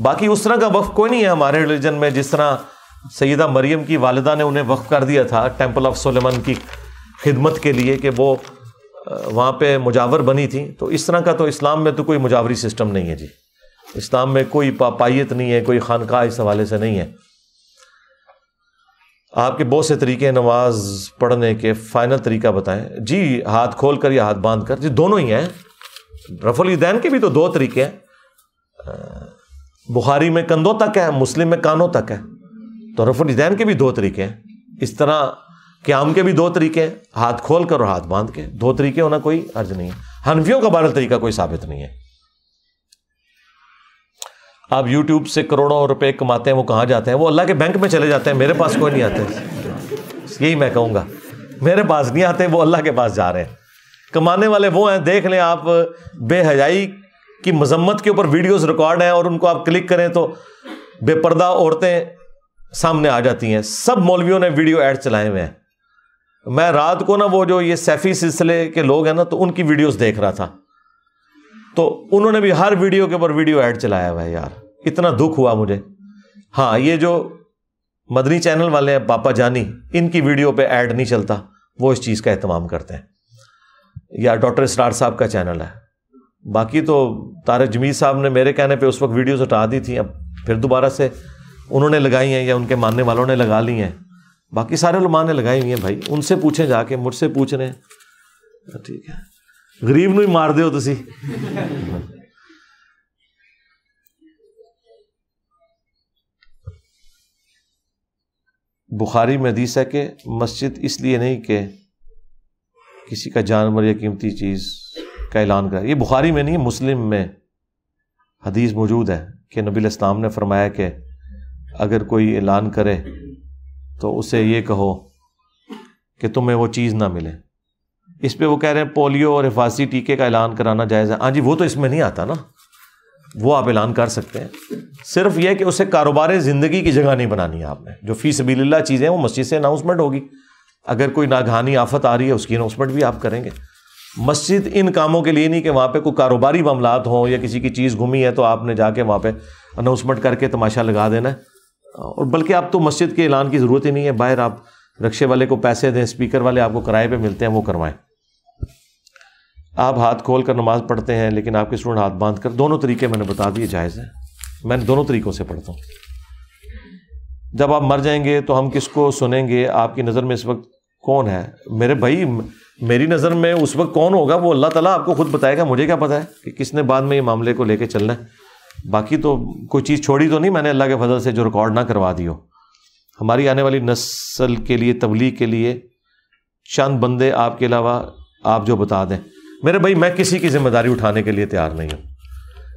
बाकी उस तरह का वक्फ कोई नहीं है हमारे रिलीजन में, जिस तरह सैदा मरियम की वालदा ने उन्हें वक्फ कर दिया था टेंपल ऑफ़ सोलेमन की खिदमत के लिए कि वो वहाँ पे मुजावर बनी थी। तो इस तरह का तो इस्लाम में तो कोई मुजावरी सिस्टम नहीं है जी। इस्लाम में कोई पापाइत नहीं है, कोई खानका इस हवाले से नहीं है। आपके बहुत से तरीके नमाज़ पढ़ने के, फाइनल तरीका बताएँ। जी, हाथ खोल कर या हाथ बाँध कर, जी दोनों ही हैं। रफुल ईदैन के भी तो दो तरीके हैं। बुखारी में कंधों तक है, मुस्लिम में कानों तक है। तो रफुल ईदैन के भी दो तरीके हैं। इस तरह क्याम के भी दो तरीके हैं। हाथ खोल कर और हाथ बाँध के। दो तरीके होना कोई अर्ज़ नहीं है। हनफियों का बारह तरीका कोई साबित नहीं है। आप यूट्यूब से करोड़ों रुपए कमाते हैं, वो कहाँ जाते हैं? वो अल्लाह के बैंक में चले जाते हैं। मेरे पास कोई नहीं आते। यही मैं कहूँगा। मेरे पास नहीं आते, वो अल्लाह के पास जा रहे हैं। कमाने वाले वो हैं, देख लें आप, बेहयाई की मजम्मत के ऊपर वीडियोस रिकॉर्ड हैं और उनको आप क्लिक करें तो बेपर्दा औरतें सामने आ जाती हैं। सब मौलवियों ने वीडियो ऐड चलाए हुए हैं। मैं रात को ना वो जो ये सैफी सिलसिले के लोग हैं ना तो उनकी वीडियोस देख रहा था। तो उन्होंने भी हर वीडियो के ऊपर वीडियो ऐड चलाया हुआ है यार। इतना दुख हुआ मुझे। हाँ ये जो मदनी चैनल वाले हैं, पापा जानी, इनकी वीडियो पे ऐड नहीं चलता। वो इस चीज़ का अहतमाम करते हैं। या डॉक्टर स्टार साहब का चैनल है। बाकी तो तारक जमीर साहब ने मेरे कहने पे उस वक्त वीडियोस हटा दी थी। अब फिर दोबारा से उन्होंने लगाई हैं या उनके मानने वालों ने लगा ली हैं बाकी सारे लुमा ने लगाई हुई हैं भाई उनसे पूछें जाके मुझसे पूछ रहे हैं ठीक है गरीब ਨੂੰ ਹੀ ਮਾਰਦੇ ਹੋ ਤੁਸੀਂ बुखारी में हदीस है कि मस्जिद इसलिए नहीं कि किसी का जानवर या कीमती चीज़ का ऐलान करा ये बुखारी में नहीं मुस्लिम में हदीस मौजूद है कि नबी इस्लाम ने फरमाया कि अगर कोई ऐलान करे तो उसे ये कहो कि तुम्हें वो चीज़ ना मिले। इस पे वो कह रहे हैं, पोलियो और हिफाजी टीके का ऐलान कराना जायज़ है। हाँ जी, वो तो इसमें नहीं आता ना। वो आप ऐलान कर सकते हैं। सिर्फ़ यह कि उसे कारोबार ज़िंदगी की जगह नहीं बनानी है आपने। जो फ़ी सबील्ला चीज़ें वो मस्जिद से अनाउंसमेंट होगी। अगर कोई नागहानी आफत आ रही है, उसकी अनाउंसमेंट भी आप करेंगे। मस्जिद इन कामों के लिए नहीं कि वहाँ पे कोई कारोबारी मामला हों या किसी की चीज़ घूमी है तो आपने जाके वहाँ पे अनाउंसमेंट करके तमाशा लगा देना है। और बल्कि आप तो मस्जिद के ऐलान की ज़रूरत ही नहीं है। बाहर आप रक्शे वाले को पैसे दें, स्पीकर वाले आपको किराए पे मिलते हैं, वो करवाएँ। आप हाथ खोल कर नमाज़ पढ़ते हैं, लेकिन आपके स्टूडेंट हाथ बाँध कर, दोनों तरीके मैंने बता दिए, जायज़ है। मैंने दोनों तरीकों से पढ़ता हूँ। जब आप मर जाएँगे तो हम किसको सुनेंगे? आपकी नज़र में इस वक्त कौन है? मेरे भाई, मेरी नज़र में उस वक्त कौन होगा? वो अल्लाह ताला आपको खुद बताएगा, मुझे क्या पता है कि किसने बाद में ये मामले को लेके चलना है। बाकी तो कोई चीज़ छोड़ी तो नहीं, मैंने अल्लाह के फजल से जो रिकॉर्ड ना करवा दी हो। हमारी आने वाली नस्ल के लिए, तबलीग के लिए चंद बंदे आपके अलावा आप जो बता दें। मेरे भाई, मैं किसी की ज़िम्मेदारी उठाने के लिए तैयार नहीं हूँ।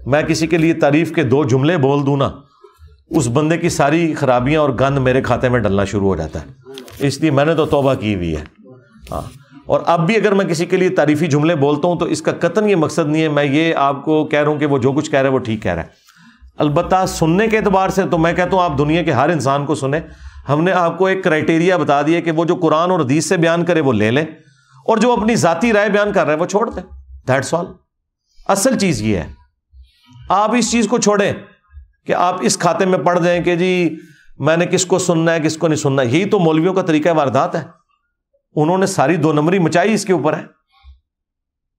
मैं किसी के लिए तारीफ़ के दो जुमले बोल दूँ ना, उस बंदे की सारी खराबियाँ और गंद मेरे खाते में डलना शुरू हो जाता है। इसलिए मैंने तो तोबा की हुई है। हाँ। और अब भी अगर मैं किसी के लिए तारीफी जुमले बोलता हूँ तो इसका कतन ये मकसद नहीं है। मैं ये आपको कह रहा हूँ कि वो जो कुछ कह रहा है, वो ठीक कह रहा है। अलबत् सुनने के अतबार से तो मैं कहता हूँ, आप दुनिया के हर इंसान को सुने। हमने आपको एक क्राइटेरिया बता दिया कि वो जो कुरान और हदीस से बयान करे, वो ले लें। और जो अपनी जाती राय बयान कर रहे हैं, वो छोड़ दें। दैट्स ऑल असल चीज़ ये है। आप इस चीज़ को छोड़ें कि आप इस खाते में पढ़ दें कि जी, मैंने किसको सुनना है, किसको नहीं सुनना यही तो मौलवियों का तरीका वारदात है। उन्होंने सारी दो नंबरी मचाई इसके ऊपर है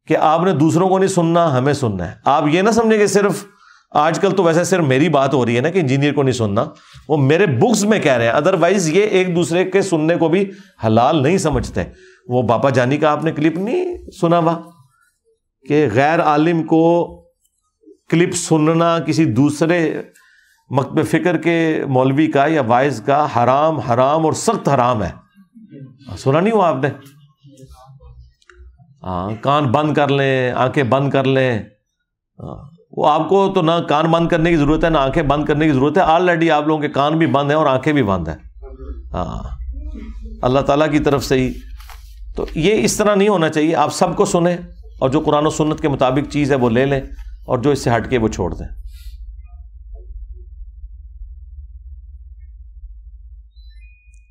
कि आपने दूसरों को नहीं सुनना, हमें सुनना है। आप ये ना समझे कि सिर्फ़ आजकल तो वैसे सिर्फ़ मेरी बात हो रही है ना कि इंजीनियर को नहीं सुनना। वो मेरे बुक्स में कह रहे हैं। अदरवाइज़ ये एक दूसरे के सुनने को भी हलाल नहीं समझते। वो बापा जानी का आपने क्लिप नहीं सुना हुआ? कि गैर आलिम को क्लिप सुनना किसी दूसरे मकब फ़िक्र के मौलवी का या वाइज का हराम हराम और सख्त हराम है। सुना नहीं हुआ आपने? हाँ कान बंद कर लें आँखें बंद कर लें। हाँ, वो आपको तो ना कान बंद करने की ज़रूरत है ना आँखें बंद करने की ज़रूरत है। ऑलरेडी आप लोगों के कान भी बंद हैं और आँखें भी बंद हैं। हाँ अल्लाह ताला की तरफ़ से ही। तो ये इस तरह नहीं होना चाहिए। आप सबको सुने और जो कुरान सुन्नत के मुताबिक चीज़ है वो ले लें और जो इससे हट के वो छोड़ दें।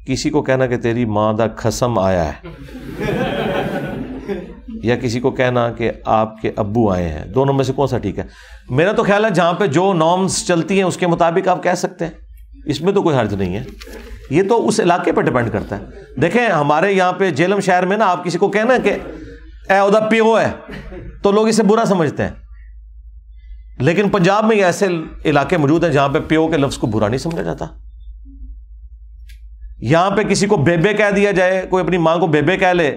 किसी को कहना कि तेरी माँ का खसम आया है, या किसी को कहना कि आपके अब्बू आए हैं, दोनों में से कौन सा ठीक है? मेरा तो ख्याल है जहाँ पे जो नॉर्म्स चलती हैं, उसके मुताबिक आप कह सकते हैं। इसमें तो कोई हर्ज नहीं है। ये तो उस इलाके पर डिपेंड करता है। देखें, हमारे यहाँ पे जेलम शहर में ना, आप किसी को कहना कि उदा प्यो है तो लोग इसे बुरा समझते हैं। लेकिन पंजाब में ऐसे इलाके मौजूद हैं जहाँ पे प्यो के लफ्ज को बुरा नहीं समझा जाता। यहाँ पे किसी को बेबे कह दिया जाए, कोई अपनी माँ को बेबे कह ले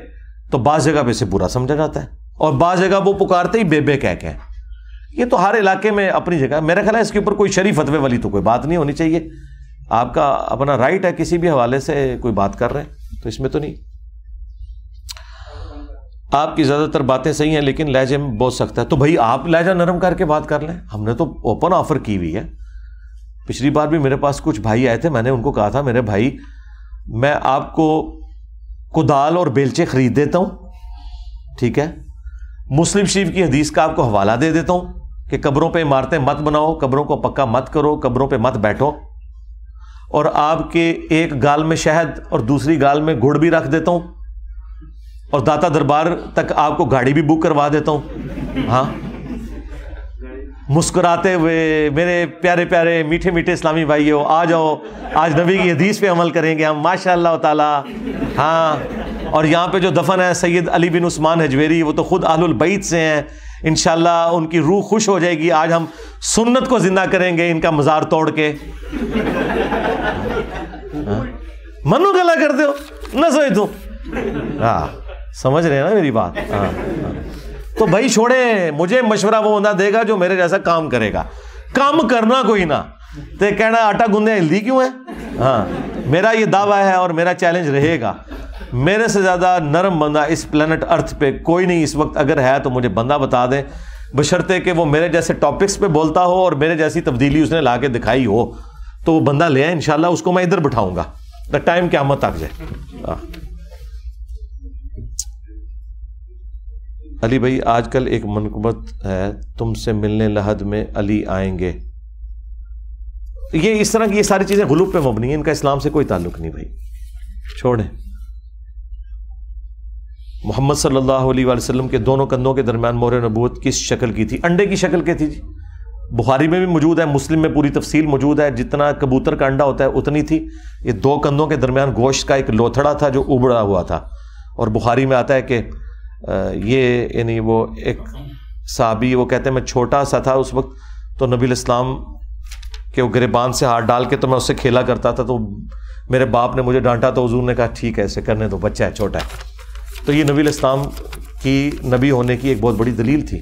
तो बाज जगह पे इसे बुरा समझा जाता है। और बाज जगह वो पुकारते ही बेबे कह के ये तो हर इलाके में अपनी जगह मेरा ख्याल है इसके ऊपर कोई शरीफ फतवे वाली तो कोई बात नहीं होनी चाहिए। आपका अपना राइट है, किसी भी हवाले से कोई बात कर रहे हैं तो इसमें तो नहीं। आपकी ज़्यादातर बातें सही हैं, लेकिन लहजे में बोल सकता है। तो भाई, आप लहजा नरम करके बात कर लें। हमने तो ओपन ऑफ़र की हुई है। पिछली बार भी मेरे पास कुछ भाई आए थे, मैंने उनको कहा था, मेरे भाई मैं आपको कुदाल और बेलचे खरीद देता हूँ, ठीक है? मुस्लिम शरीफ की हदीस का आपको हवाला दे देता हूँ कि कब्रों पे इमारतें मत बनाओ, कब्रों को पक्का मत करो, कब्रों पे मत बैठो। और आपके एक गाल में शहद और दूसरी गाल में गुड़ भी रख देता हूँ। और दाता दरबार तक आपको गाड़ी भी बुक करवा देता हूँ। हाँ? मुस्कुराते हुए मेरे प्यारे प्यारे मीठे मीठे इस्लामी भाइयों आ जाओ। आज नबी की हदीस पे अमल करेंगे हम माशा ताला। हाँ और यहाँ पे जो दफन है सैयद अली बिन उस्मान हजवेरी वो तो खुद आलुल बैत से हैं। इन उनकी रूह खुश हो जाएगी। आज हम सुन्नत को ज़िंदा करेंगे इनका मज़ार तोड़ के। हाँ? मनु गला कर दो न सोई तू हाँ समझ रहे हैं ना मेरी बात? हाँ, हाँ। तो भाई छोड़े, मुझे मशवरा वो बंदा देगा जो मेरे जैसा काम करेगा। काम करना कोई ना। तो कहना, आटा गूंदे हिल्दी क्यों है? हाँ मेरा ये दावा है और मेरा चैलेंज रहेगा। मेरे से ज़्यादा नरम बंदा इस प्लेनेट अर्थ पे कोई नहीं, इस वक्त अगर है तो मुझे बंदा बता दें। बशर्ते कि वो मेरे जैसे टॉपिक्स पे बोलता हो और मेरे जैसी तब्दीली उसने ला के दिखाई हो। तो वो बंदा ले आए, इंशाल्लाह उसको मैं इधर बिठाऊँगा। द टाइम क्या मत आ जाए अली भाई, आजकल एक मनकबत है, तुमसे मिलने लहद में अली आएँगे। ये इस तरह की ये सारी चीज़ें गुलूब पे मबनी है, इनका इस्लाम से कोई ताल्लुक नहीं भाई। छोड़े। मोहम्मद सल्लल्लाहु अलैहि वसल्लम के दोनों कंधों के दरमियान मोर नबूत किस शक्ल की थी? अंडे की शक्ल के थी जी। बुखारी में भी मौजूद है, मुस्लिम में पूरी तफसील मौजूद है, जितना कबूतर का अंडा होता है उतनी थी। ये दो कंधों के दरमियान गोश्त का एक लोथड़ा था जो उबड़ा हुआ था। और बुखारी में आता है कि ये यानी वो एक साबी, वो कहते हैं, मैं छोटा सा था उस वक्त तो नबी इस्लाम के गिरबान से हाथ डाल के तो मैं उससे खेला करता था तो मेरे बाप ने मुझे डांटा तो हजूर ने कहा, ठीक है, ऐसे करने दो, बच्चा है, छोटा है. तो ये नबी इस्लाम की नबी होने की एक बहुत बड़ी दलील थी।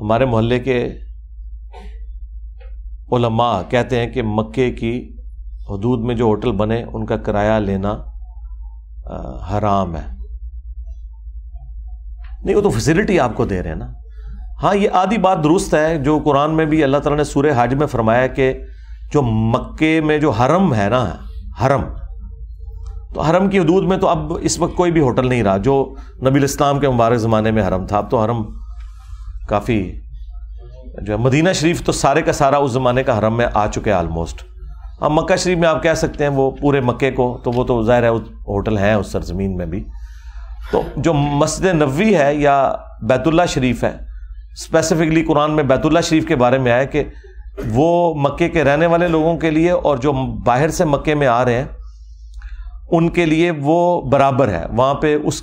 हमारे मोहल्ले के उलमा कहते हैं कि मक्के की हदूद में जो होटल बने उनका किराया लेना आ, हराम है। नहीं वो तो फैसिलिटी आपको दे रहे हैं ना। हाँ ये आधी बात दुरुस्त है जो कुरान में भी अल्लाह ताला ने सूर्य हाज में फरमाया कि जो मक्के में जो हरम है ना हरम तो हरम की हदूद में तो अब इस वक्त कोई भी होटल नहीं रहा जो नबी इस्लाम के मुबारक ज़माने में हरम था। अब तो हरम काफ़ी जो है मदीना शरीफ तो सारे का सारा उस ज़माने का हरम में आ चुके हैं आलमोस्ट अब मक्का शरीफ में आप कह सकते हैं वो पूरे मक्के को तो वो तो ज़ाहिर है होटल हैं, उस सरजमीन में भी। तो जो मस्जिद नबी है या बैतुल्ला शरीफ है स्पेसिफिकली कुरान में बैतुल्ला शरीफ के बारे में आया कि वो मक्के के रहने वाले लोगों के लिए और जो बाहर से मक्के में आ रहे हैं, उनके लिए वो बराबर है। वहाँ पे उस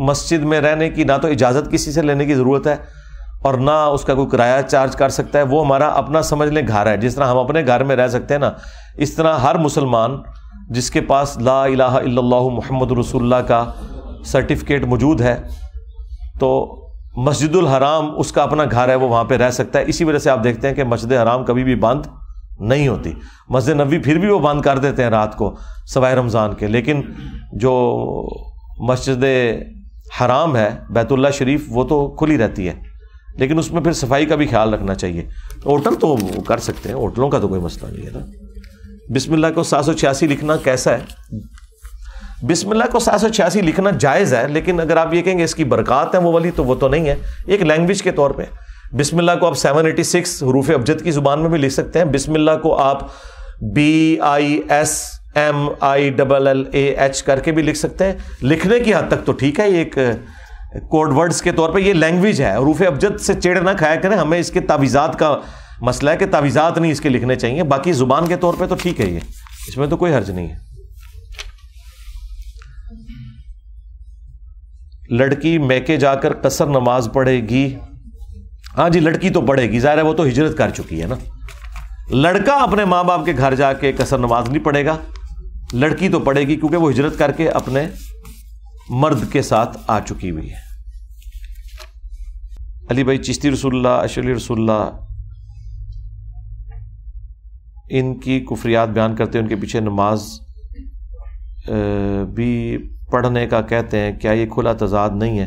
मस्जिद में रहने की ना तो इजाज़त किसी से लेने की ज़रूरत है और ना उसका कोई किराया चार्ज कर सकता है, वो हमारा अपना समझ लें घर है। जिस तरह हम अपने घर में रह सकते हैं ना, इस तरह हर मुसलमान जिसके पास ला इलाहा इल्लल्लाहु मुहम्मद का सर्टिफिकेट मौजूद है तो मस्जिदुल हराम उसका अपना घर है, वो वहाँ पे रह सकता है। इसी वजह से आप देखते हैं कि मस्जिद हराम कभी भी बंद नहीं होती। मस्जिद नबी फिर भी वो बंद कर देते हैं रात को, सवाए रमज़ान के। लेकिन जो मस्जिद हराम है, बैतुल्ला शरीफ, वो तो खुली रहती है। लेकिन उसमें फिर सफ़ाई का भी ख्याल रखना चाहिए। होटल तो कर सकते हैं, होटलों का तो कोई मसला नहीं है ना। बिस्मिल्लाह को सात सौ छियासी लिखना कैसा है? बिस्मिल्लाह को सात सौ छियासी लिखना जायज़ है, लेकिन अगर आप ये कहेंगे इसकी बरकत है वो वाली तो वो तो नहीं है। एक लैंग्वेज के तौर पर बिस्मिल्लाह को आप सेवन एटी सिक्स हरूफ अबजद की ज़ुबान में भी लिख सकते हैं। बिस्मिल्लाह को आप B I S M I double L A H करके भी लिख सकते हैं। लिखने की हद तक तो ठीक है एक कोड वर्ड्स के तौर पे ये लैंग्वेज है। रूफ अबजद से चेड़ ना खाया करें, हमें इसके तावीज़ात का मसला है कि तावीज़ात नहीं इसके लिखने चाहिए। बाकी ज़ुबान के तौर पे तो ठीक है ये। इसमें तो कोई हर्ज नहीं है। लड़की मैके जाकर कसर नमाज़ पढ़ेगी। हाँ जी, लड़की तो पढ़ेगी। ज़ाहिर है वो तो हिजरत कर चुकी है ना। लड़का अपने माँ बाप के घर जाके कसर नमाज़ नहीं पढ़ेगा। लड़की तो पढ़ेगी क्योंकि वो हिजरत करके अपने मर्द के साथ आ चुकी हुई है। अली भाई, चिश्ती रसुल्ला अशली रसुल्ला इनकी कुफरियात बयान करते हैं, उनके पीछे नमाज़ भी पढ़ने का कहते हैं, क्या ये खुला तजाद नहीं है?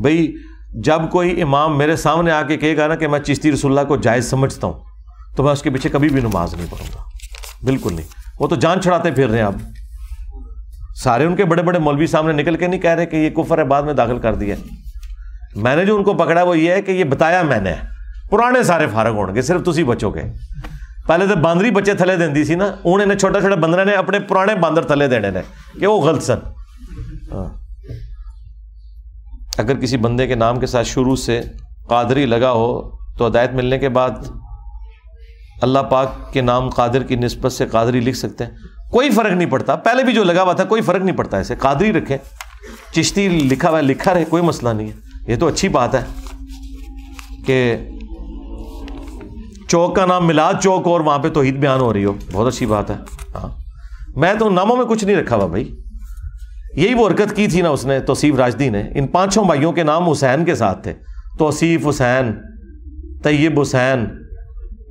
भाई, जब कोई इमाम मेरे सामने आके कहेगा ना कि मैं चिश्ती रसुल्ला को जायज़ समझता हूँ तो मैं उसके पीछे कभी भी नमाज़ नहीं पढ़ूँगा। बिल्कुल नहीं। वो तो जान छड़ाते फिर रहे हैं अब सारे उनके बड़े बड़े मौलवी सामने निकल के नहीं कह रहे कि ये कुफर है, बाद में दाखिल कर दिया। मैंने जो उनको पकड़ा वो ये है कि ये बताया मैंने। पुराने सारे फारग होंगे, सिर्फ़ तुम बचोगे। पहले तो बांदरी बच्चे थले देंदी सी ना हूँ इन्हें छोटे छोटे बंदर ने अपने पुराने बांदर थले देने ने, कि वो गलत सन। हाँ। अगर किसी बंदे के नाम के साथ शुरू से कादरी लगा हो तो हदायत मिलने के बाद अल्लाह पाक के नाम कादिर की नस्बत से कादरी लिख सकते हैं। कोई फ़र्क नहीं पड़ता। पहले भी जो लगा हुआ था, कोई फ़र्क नहीं पड़ता। ऐसे कादरी रखें। चिश्ती लिखा हुआ, लिखा रहे, कोई मसला नहीं है। ये तो अच्छी बात है कि चौक का नाम मिलाद चौक और वहाँ पे तो ईद बयान हो रही हो। बहुत अच्छी बात है। हाँ। मैं तो नामों में कुछ नहीं रखा हुआ भाई। यही वो हरकत की थी ना उसने, तोसीफ राजदी ने। इन पाँचों भाइयों के नाम हुसैन के साथ थे। तोसीफ हुसैन, तैयब हुसैन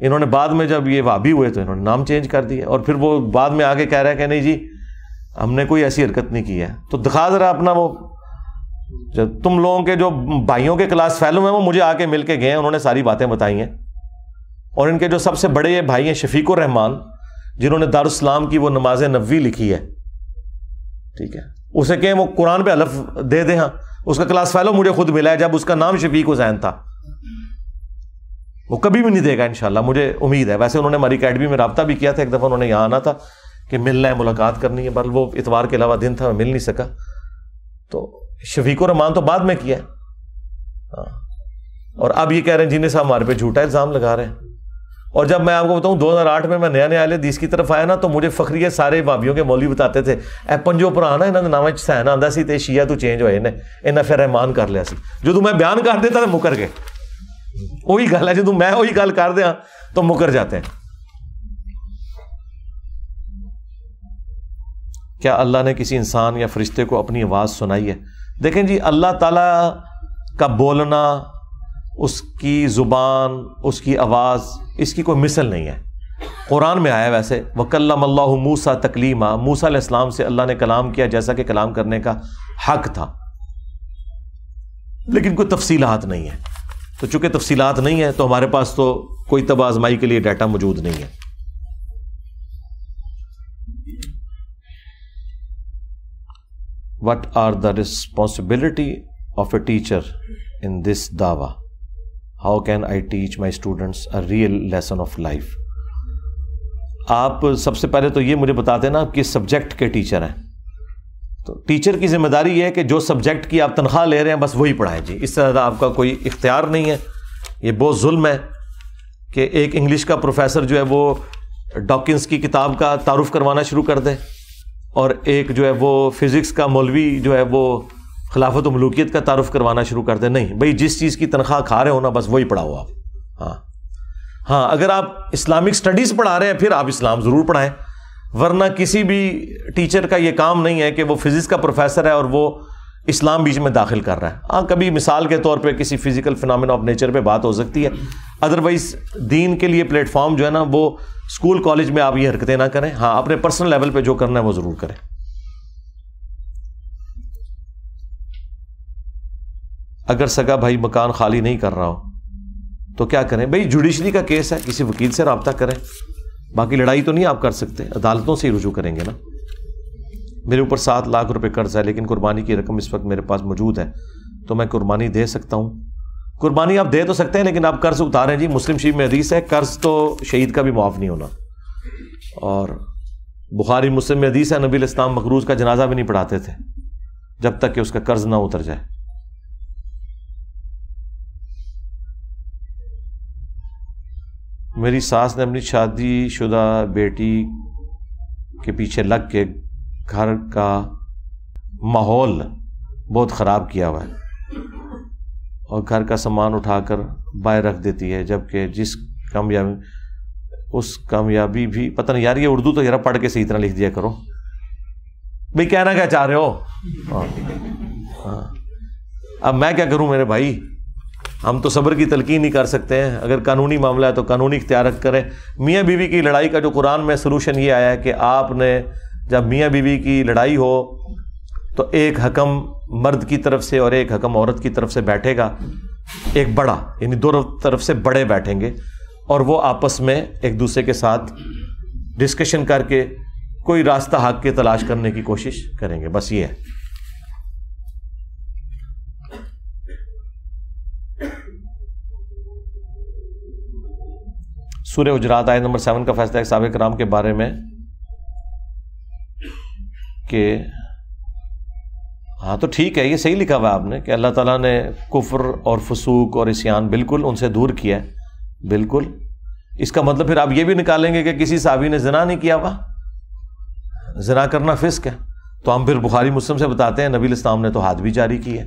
इन्होंने बाद में जब ये वाबी हुए तो इन्होंने नाम चेंज कर दिया और फिर वो बाद में आके कह रहा है कि नहीं जी, हमने कोई ऐसी हरकत नहीं की है। तो दिखा जरा अपना वो, जब तुम लोगों के जो भाइयों के क्लास फेलो हैं, वो मुझे आके मिल के गए हैं उन्होंने सारी बातें बताई हैं। और इनके जो सबसे बड़े ये भाई हैं, शफीकुर रहमान, जिन्होंने दारुसलाम की वो नमाज़ नबी लिखी है। ठीक है? उसे कहें, वो कुरान पे अलफ दे दे हाँ। उसका क्लास फेलो मुझे खुद मिला है, जब उसका नाम शफीक हुसैन था। वो कभी भी नहीं देगा, इंशाल्लाह। मुझे उम्मीद है। वैसे उन्होंने हमारी अकेडमी में रबता भी किया था, एक दफ़ा उन्होंने यहाँ आना था कि मिलना है, मुलाकात करनी है बल वो इतवार के अलावा दिन था, मैं मिल नहीं सका। तो शफीक रहमान तो बाद में किया हाँ। और अब ये कह रहे हैं जिन्हें साहब हमारे पे झूठा इल्ज़ाम लगा रहे हैं। और जब मैं आपको बताऊँ 2008 में मैं नया नया आले दीस की तरफ़ आया ना तो मुझे फखरी सारे भाभियों के मौली बताते थे ए पंजो भरा ना इन्होंने नाम सैन आंदा सी, ते शिया तू चेंज होए ने इन्हें फिर रहमान कर लिया जो तू मैं बयान कर देता तो मुकर गए वही गल है जो मैं वही गल कर दिया तो मुकर जाते हैं क्या अल्लाह ने किसी इंसान या फरिश्ते को अपनी आवाज़ सुनाई है देखें जी अल्लाह ताला का बोलना उसकी ज़ुबान उसकी आवाज़ इसकी कोई मिसल नहीं है कुरान में आया वैसे वकल्लम अल्लाह मूसा तकलीमा मूसा इस्लाम से अल्लाह ने कलाम किया जैसा कि कलाम करने का हक था लेकिन कोई तफसीलात नहीं है तो चूँकि तफसीलात नहीं है तो हमारे पास तो कोई तब आजमाई के लिए डाटा मौजूद नहीं है। What are the responsibility of a teacher in this दावा how can I teach my students a real lesson of life आप सबसे पहले तो ये मुझे बता देना आप किस सब्जेक्ट के टीचर हैं। तो टीचर की ज़िम्मेदारी है कि जो सब्जेक्ट की आप तनख्वाह ले रहे हैं, बस वही पढ़ाएँ जी। इस तरह आपका कोई इख्तियार नहीं है। ये बहुत जुल्म है कि एक इंग्लिश का प्रोफेसर जो है वो डॉकिंस की किताब का तारुफ करवाना शुरू कर दे और एक जो है वो फिज़िक्स का मौलवी जो है वो खिलाफत मलूकियत का तारुफ करवाना शुरू कर दे। नहीं, भाई जिस चीज़ की तनख्वाह खा रहे हो ना, बस वही पढ़ाओ आप। हाँ। हाँ अगर आप इस्लामिक स्टडीज़ पढ़ा रहे हैं, फिर आप इस्लाम ज़रूर पढ़ाएँ। वरना किसी भी टीचर का ये काम नहीं है कि वो फिज़िक्स का प्रोफेसर है और वो इस्लाम बीच में दाखिल कर रहा है। हाँ कभी मिसाल के तौर पे किसी फ़िज़िकल फिनमिन ऑफ़ नेचर पे बात हो सकती है। अदरवाइज़ दीन के लिए प्लेटफॉर्म जो है ना, वो स्कूल कॉलेज में आप ये हरकतें ना करें। हाँ अपने पर्सनल लेवल पे जो करना है वो ज़रूर करें। अगर सगा भाई मकान खाली नहीं कर रहा हो तो क्या करें? भाई जुडिशरी का केस है, किसी वकील से रबता करें। बाकी लड़ाई तो नहीं आप कर सकते, अदालतों से ही रुजू करेंगे ना। मेरे ऊपर सात लाख रुपए कर्ज है, लेकिन कुर्बानी की रकम इस वक्त मेरे पास मौजूद है तो मैं कुर्बानी दे सकता हूँ। कुर्बानी आप दे तो सकते हैं, लेकिन आप कर्ज उतारें जी। मुस्लिम शीफ में हदीस है, कर्ज तो शहीद का भी मुआफ नहीं होना। और बुखारी मुस्लिम में हदीस है, नबी इस्लाम मकरूज का जनाजा भी नहीं पढ़ाते थे, जब तक कि उसका कर्ज ना उतर जाए। मेरी सास ने अपनी शादीशुदा बेटी के पीछे लग के घर का माहौल बहुत ख़राब किया हुआ है। और घर का सामान उठाकर बाहर रख देती है जबकि जिस कामयाबी उस कामयाबी भी पता नहीं यार ये उर्दू तो जरा पढ़ के सही तरह लिख दिया करो। भाई कहना क्या चाह रहे हो? हाँ, हाँ। अब मैं क्या करूँ मेरे भाई? हम तो सब्र की तलकीन नहीं कर सकते हैं। अगर कानूनी मामला है तो कानूनी इख्तियार करें। मियाँ बीवी की लड़ाई का जो कुरान में सलूशन ये आया है कि आपने जब मियाँ बीवी की लड़ाई हो तो एक हकम मर्द की तरफ़ से और एक हकम औरत की तरफ़ से बैठेगा। एक बड़ा, यानी दो तरफ़ से बड़े बैठेंगे और वो आपस में एक दूसरे के साथ डिस्कशन करके कोई रास्ता हक के तलाश करने की कोशिश करेंगे। बस ये है। सूर्य उजरात आय नंबर सेवन का फैसला है सबक कराम के बारे में कि हाँ तो ठीक है, ये सही लिखा हुआ आपने कि अल्लाह ताला ने कुफ्र और फसूक और इसियान बिल्कुल उनसे दूर किया है, बिल्कुल। इसका मतलब फिर आप ये भी निकालेंगे कि किसी साहबी ने जना नहीं किया हुआ? जना करना फिस्क है। तो हम फिर बुखारी मुस्लिम से बताते हैं, नबी इस्लाम ने तो हाथ भी जारी किए।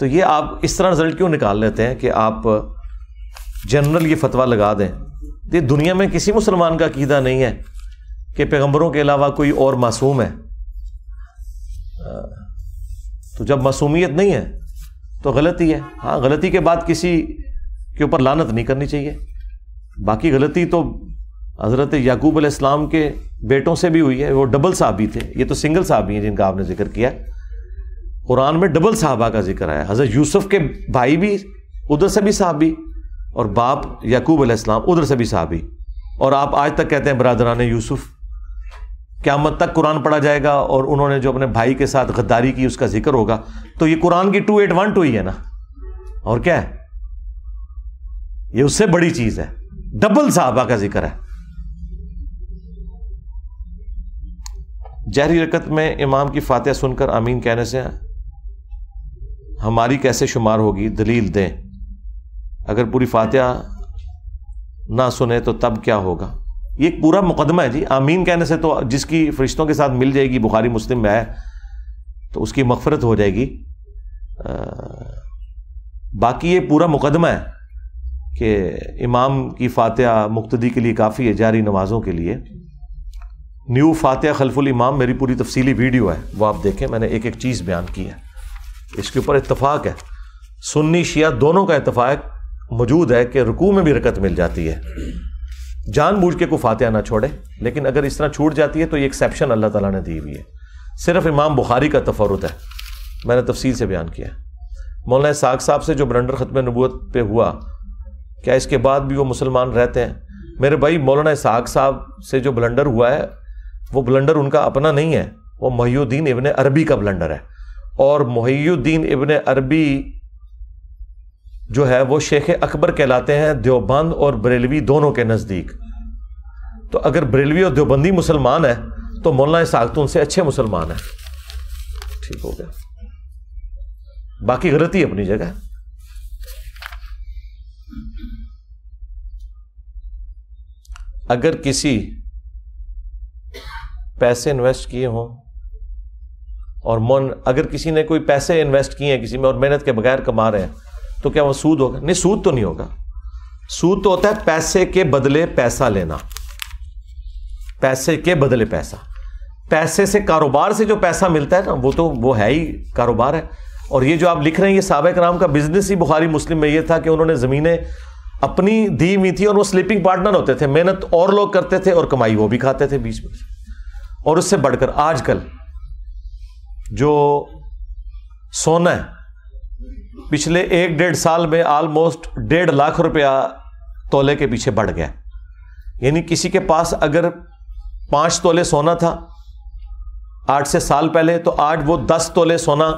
तो ये आप इस तरह रिज़ल्ट क्यों निकाल लेते हैं कि आप जनरल ये फतवा लगा दें। ये दुनिया में किसी मुसलमान का कीदा नहीं है कि पैगंबरों के अलावा कोई और मासूम है। तो जब मासूमियत नहीं है तो गलती है। हाँ गलती के बाद किसी के ऊपर लानत नहीं करनी चाहिए। बाकी गलती तो हज़रत याकूब इस्लाम के बेटों से भी हुई है। वो डबल साहबी थे। ये तो सिंगल साहबी हैं जिनका आपने ज़िक्र किया। कुरान में डबल साहबा का ज़िक्र आया। हज़रत यूसुफ के भाई भी, उधर से भी साहबी। और बाप यकूब अलैहिस्सलाम उधर से भी साहबी। और आप आज तक कहते हैं, बरदरान यूसुफ, क्यामत तक कुरान पढ़ा जाएगा और उन्होंने जो अपने भाई के साथ गद्दारी की, उसका ज़िक्र होगा। तो ये कुरान की टू एट वन टू ही है ना? और क्या है? ये उससे बड़ी चीज़ है। डबल साहबा का ज़िक्र है। जहरी रकत में इमाम की फातह सुनकर आमीन कहने से, हमारी कैसे शुमार होगी? दलील दें। अगर पूरी फातह ना सुने तो तब क्या होगा? ये एक पूरा मुकदमा है जी। आमीन कहने से तो जिसकी फरिश्तों के साथ मिल जाएगी बुखारी मुस्लिम में है तो उसकी मफफरत हो जाएगी। आ, बाकी ये पूरा मुकदमा है कि इमाम की फातह मुक्तदी के लिए काफ़ी है जारी नमाजों के लिए। न्यू फातह खलफुल इमाम मेरी पूरी तफसीली वीडियो है वो आप देखें। मैंने एक एक चीज़ बयान की है। इसके ऊपर इतफाक़ है। सुन्नी शिया दोनों का इतफाक़ मौजूद है कि रुकू में भी रकत मिल जाती है। जानबूझ के को फातह ना छोड़े, लेकिन अगर इस तरह छूट जाती है तो ये एक्सेप्शन अल्लाह ताला ने दी हुई है। सिर्फ़ इमाम बुखारी का तफरुत है। मैंने तफसील से बयान किया मौलाना साग साहब से जो ब्लंडर ख़त्म नबूत पे हुआ, क्या इसके बाद भी वो मुसलमान रहते हैं? मेरे भाई मौलाना साग साहब से जो ब्लंडर हुआ है, वो ब्लंडर उनका अपना नहीं है। वो मोहुद्दीन इबन अरबी का ब्लंडर है। और मोहुद्दीन इबन अरबी जो है वो शेख अकबर कहलाते हैं, देवबंद और बरेलवी दोनों के नज़दीक। तो अगर बरेलवी और देवबंदी मुसलमान है तो मौलाना साग तो उनसे अच्छे मुसलमान है। ठीक हो गया। बाकी गलती अपनी जगह। अगर किसी पैसे इन्वेस्ट किए हों, और मन अगर किसी ने कोई पैसे इन्वेस्ट किए हैं किसी में और मेहनत के बगैर कमा रहे हैं तो क्या वो सूद होगा? नहीं, सूद तो नहीं होगा। सूद तो होता है पैसे के बदले पैसा लेना। पैसे के बदले पैसा। पैसे से कारोबार से जो पैसा मिलता है ना, वो तो वो है ही कारोबार है। और ये जो आप लिख रहे हैं, ये सबक राम का बिज़नेस ही बुखारी, मुस्लिम में ये था कि उन्होंने ज़मीनें अपनी दी हुई थी और वो स्लीपिंग पार्टनर होते थे। मेहनत और लोग करते थे और कमाई वो भी खाते थे बीच में और उससे बढ़कर आजकल जो सोना है पिछले एक डेढ़ साल में ऑलमोस्ट डेढ़ लाख रुपया तोले के पीछे बढ़ गया। यानी किसी के पास अगर पाँच तोले सोना था, आठ से साल पहले तो आज वो दस तोले सोना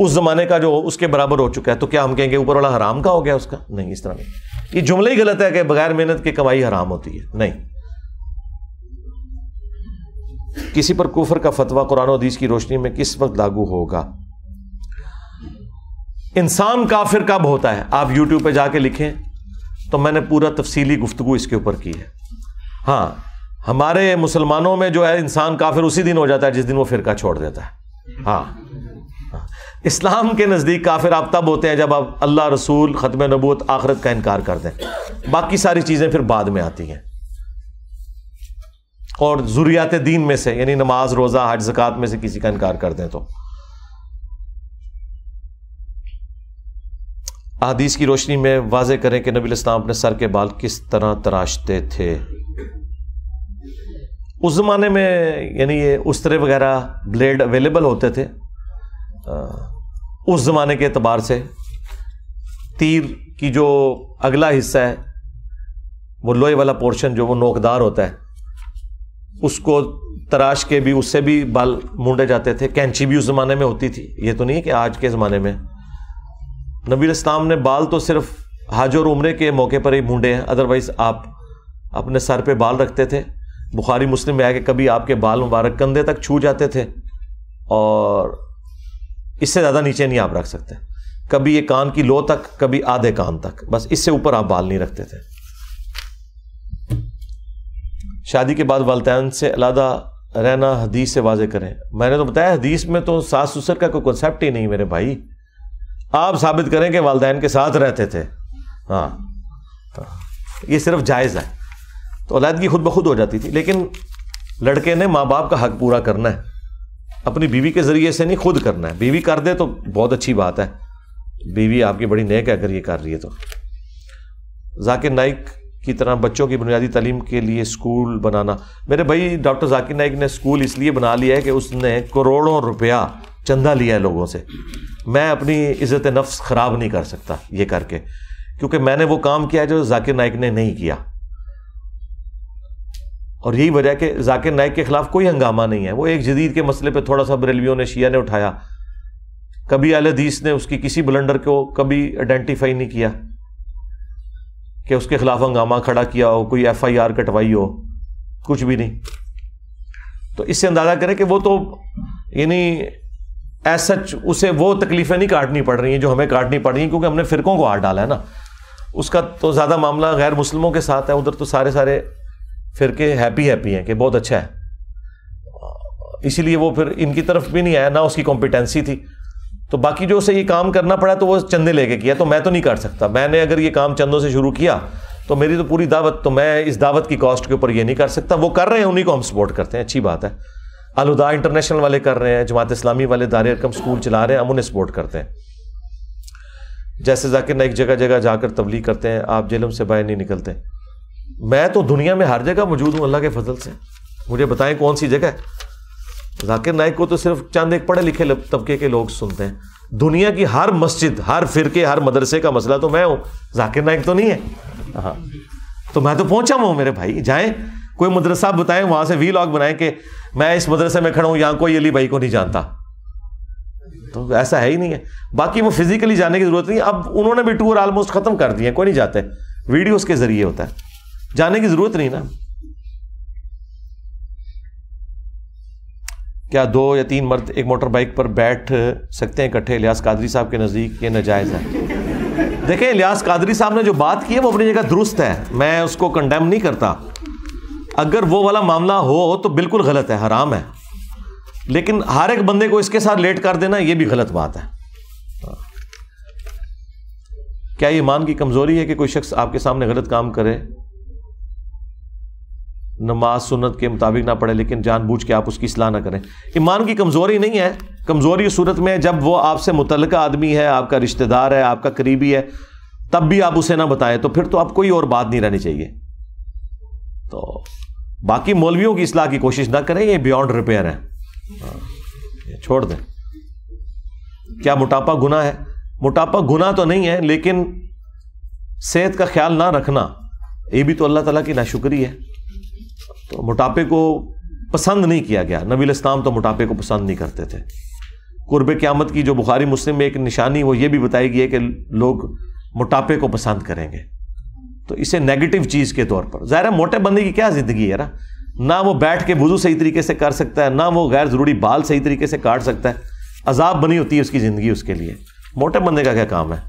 उस जमाने का जो उसके बराबर हो चुका है तो क्या हम कहेंगे ऊपर वाला हराम का हो गया उसका? नहीं, इस तरह नहीं। ये जुमला ही गलत है कि बगैर मेहनत की कमाई हराम होती है। नहीं। किसी पर कुफर का फतवा कुरान हदीस की रोशनी में किस वक्त लागू होगा? इंसान काफिर कब होता है? आप यूट्यूब पर जाके लिखें तो मैंने पूरा तफसीली गुफ्तु इसके ऊपर की है। हाँ हमारे मुसलमानों में जो है इंसान काफिर उसी दिन हो जाता है जिस दिन वो फिरका छोड़ देता है। हाँ, हाँ। इस्लाम के नज़दीक काफिर आप तब होते हैं जब आप अल्लाह रसूल ख़त्म नबूत आखरत का इनकार कर दें। बाकी सारी चीज़ें फिर बाद में आती हैं। और ज़ुरियात दीन में से यानी नमाज़ रोज़ा हज ज़क़़त में से किसी का इनकार कर दें तो। आदीस की रोशनी में वाजे करें कि नबी इस्लाम अपने सर के बाल किस तरह तराशते थे। उस ज़माने में, यानी ये उस्तरे वगैरह ब्लेड अवेलेबल होते थे उस ज़माने के अतबार से तीर की जो अगला हिस्सा है, वो लोहे वाला पोर्शन जो वो नोकदार होता है, उसको तराश के भी, उससे भी बाल मूंडे जाते थे। कैंची भी उस ज़माने में होती थी। ये तो नहीं है कि आज के ज़माने में नबी इस्लाम ने बाल तो सिर्फ़ हज और उम्र के मौके पर ही मूंडे हैं अदरवाइज़ आप अपने सर पे बाल रखते थे। बुखारी मुस्लिम में आया कि कभी आपके बाल मुबारक कंधे तक छू जाते थे और इससे ज़्यादा नीचे नहीं आप रख सकते। कभी ये कान की लो तक, कभी आधे कान तक। बस इससे ऊपर आप बाल नहीं रखते थे। शादी के बाद वालदेन से अलादा रहना हदीस से वाजे करें। मैंने तो बताया, हदीस में तो सास ससुर का कोई कॉन्सेप्ट ही नहीं मेरे भाई। आप साबित करें कि वालदेन के साथ रहते थे। हाँ। ये सिर्फ़ जायज़ है। तो अलीदगी खुद ब खुद हो जाती थी। लेकिन लड़के ने माँ बाप का हक पूरा करना है। अपनी बीवी के ज़रिए से नहीं, खुद करना है। बीवी कर दे तो बहुत अच्छी बात है। बीवी आपकी बड़ी नेक है अगर ये कर रही है तो। जाकिर नाइक की तरह बच्चों की बुनियादी तालीम के लिए स्कूल बनाना। मेरे भाई डॉक्टर जाकिर नाइक ने स्कूल इसलिए बना लिया है कि उसने करोड़ों रुपया चंदा लिया है लोगों से। मैं अपनी इज़्ज़त नफ्स ख़राब नहीं कर सकता ये करके, क्योंकि मैंने वो काम किया जो जाकिर नाइक ने नहीं किया। और यही वजह कि जाकिर नाइक के खिलाफ कोई हंगामा नहीं है। वो एक जदीद के मसले पे थोड़ा सा बरेलवियों ने, शिया ने उठाया। कभी अलदीस ने उसकी किसी ब्लंडर को कभी आइडेंटिफाई नहीं किया कि उसके खिलाफ हंगामा खड़ा किया हो, कोई एफ़ आई आर कटवाई हो, कुछ भी नहीं। तो इससे अंदाज़ा करें कि वो तो यानी एज सच उसे वो तकलीफें नहीं काटनी पड़ रही हैं जो हमें काटनी पड़ रही हैं, क्योंकि हमने फिरकों को हार डाला है ना। उसका तो ज़्यादा मामला गैर मुस्लिमों के साथ है, उधर तो सारे सारे फिरके हैप्पी हैप्पी हैं कि बहुत अच्छा है। इसीलिए वो फिर इनकी तरफ़ भी नहीं आया, ना उसकी कॉम्पिटेंसी थी। तो बाकी जो उसे ये काम करना पड़ा तो वो चंदे लेके किया तो मैं तो नहीं कर सकता। मैंने अगर ये काम चंदों से शुरू किया तो मेरी तो पूरी दावत तो मैं इस दावत की कॉस्ट के ऊपर ये नहीं कर सकता। वो कर रहे हैं, उन्हीं को हम सपोर्ट करते हैं, अच्छी बात है। अलुदा इंटरनेशनल वाले कर रहे हैं, जमात इस्लामी वाले दार अरकम स्कूल चला रहे हैं हम उन्हें सपोर्ट करते हैं। जैसे जाकिर नाइक जगह जगह जाकर तबलीग करते हैं, आप जेलम से बाहर नहीं निकलते। मैं तो दुनिया में हर जगह मौजूद हूँ, अल्लाह के फजल से। मुझे बताएँ कौन सी जगह जाकिर नाइक को तो सिर्फ़ चंद एक पढ़े लिखे तबके के लोग सुनते हैं। दुनिया की हर मस्जिद, हर फिरके, हर मदरसे का मसला तो मैं हूँ, जाकिर नाइक तो नहीं है। हाँ। तो मैं तो पहुँचा हूँ मेरे भाई, जाएँ। कोई मदरसा बताएँ, वहाँ से वी लॉग बनाएँ कि मैं इस मदरसे में खड़ा हूँ, यहाँ कोई अली भाई को नहीं जानता। तो ऐसा है ही नहीं है। बाकी वो फिजिकली जाने की ज़रूरत नहीं अब उन्होंने भी टूर ऑलमोस्ट खत्म कर दिए, कोई नहीं जाते। वीडियोस के ज़रिए होता है। जाने की ज़रूरत नहीं ना। क्या दो या तीन मर्द एक मोटर बाइक पर बैठ सकते हैं इकट्ठे? लियास कादरी साहब के नज़दीक ये नजायज़ है। देखें लियास कादरी साहब ने जो बात की है, वो अपनी जगह दुरुस्त है। मैं उसको कंडेम नहीं करता। अगर वो वाला मामला हो तो बिल्कुल गलत है, हराम है। लेकिन हर एक बंदे को इसके साथ लेट कर देना, ये भी गलत बात है। क्या ईमान की कमज़ोरी है कि कोई शख्स आपके सामने गलत काम करे? नमाज़, सुन्नत के मुताबिक ना पढ़े, लेकिन जानबूझ के आप उसकी सलाह ना करें। ईमान की कमज़ोरी नहीं है। कमज़ोरी उस सूरत में है जब वो आपसे मुतल आदमी है, आपका रिश्तेदार है, आपका करीबी है, तब भी आप उसे ना बताएँ तो फिर तो आप कोई और बात नहीं रहनी चाहिए। तो बाकी मौलवियों की इसलाह की कोशिश ना करें, ये बियॉन्ड रिपेयर है। छोड़ दें। क्या मोटापा गुना है? मोटापा गुना तो नहीं है, लेकिन सेहत का ख्याल ना रखना, ये भी तो अल्लाह ताला की नाशुक्री है। तो मोटापे को पसंद नहीं किया गया। नबी इस्लाम तो मोटापे को पसंद नहीं करते थे। कुर्ब क़्यामत की जो बुखारी मुस्लिम में एक निशानी, वो ये भी बताई गई है कि लोग मोटापे को पसंद करेंगे। तो इसे नेगेटिव चीज़ के तौर पर। ज़ाहिर मोटे बंदे की क्या ज़िंदगी है ना? ना वो बैठ के वज़ू सही तरीके से कर सकता है, ना वो गैर ज़रूरी बाल सही तरीके से काट सकता है। अजाब बनी होती है उसकी ज़िंदगी उसके लिए। मोटे बंदे का क्या काम है?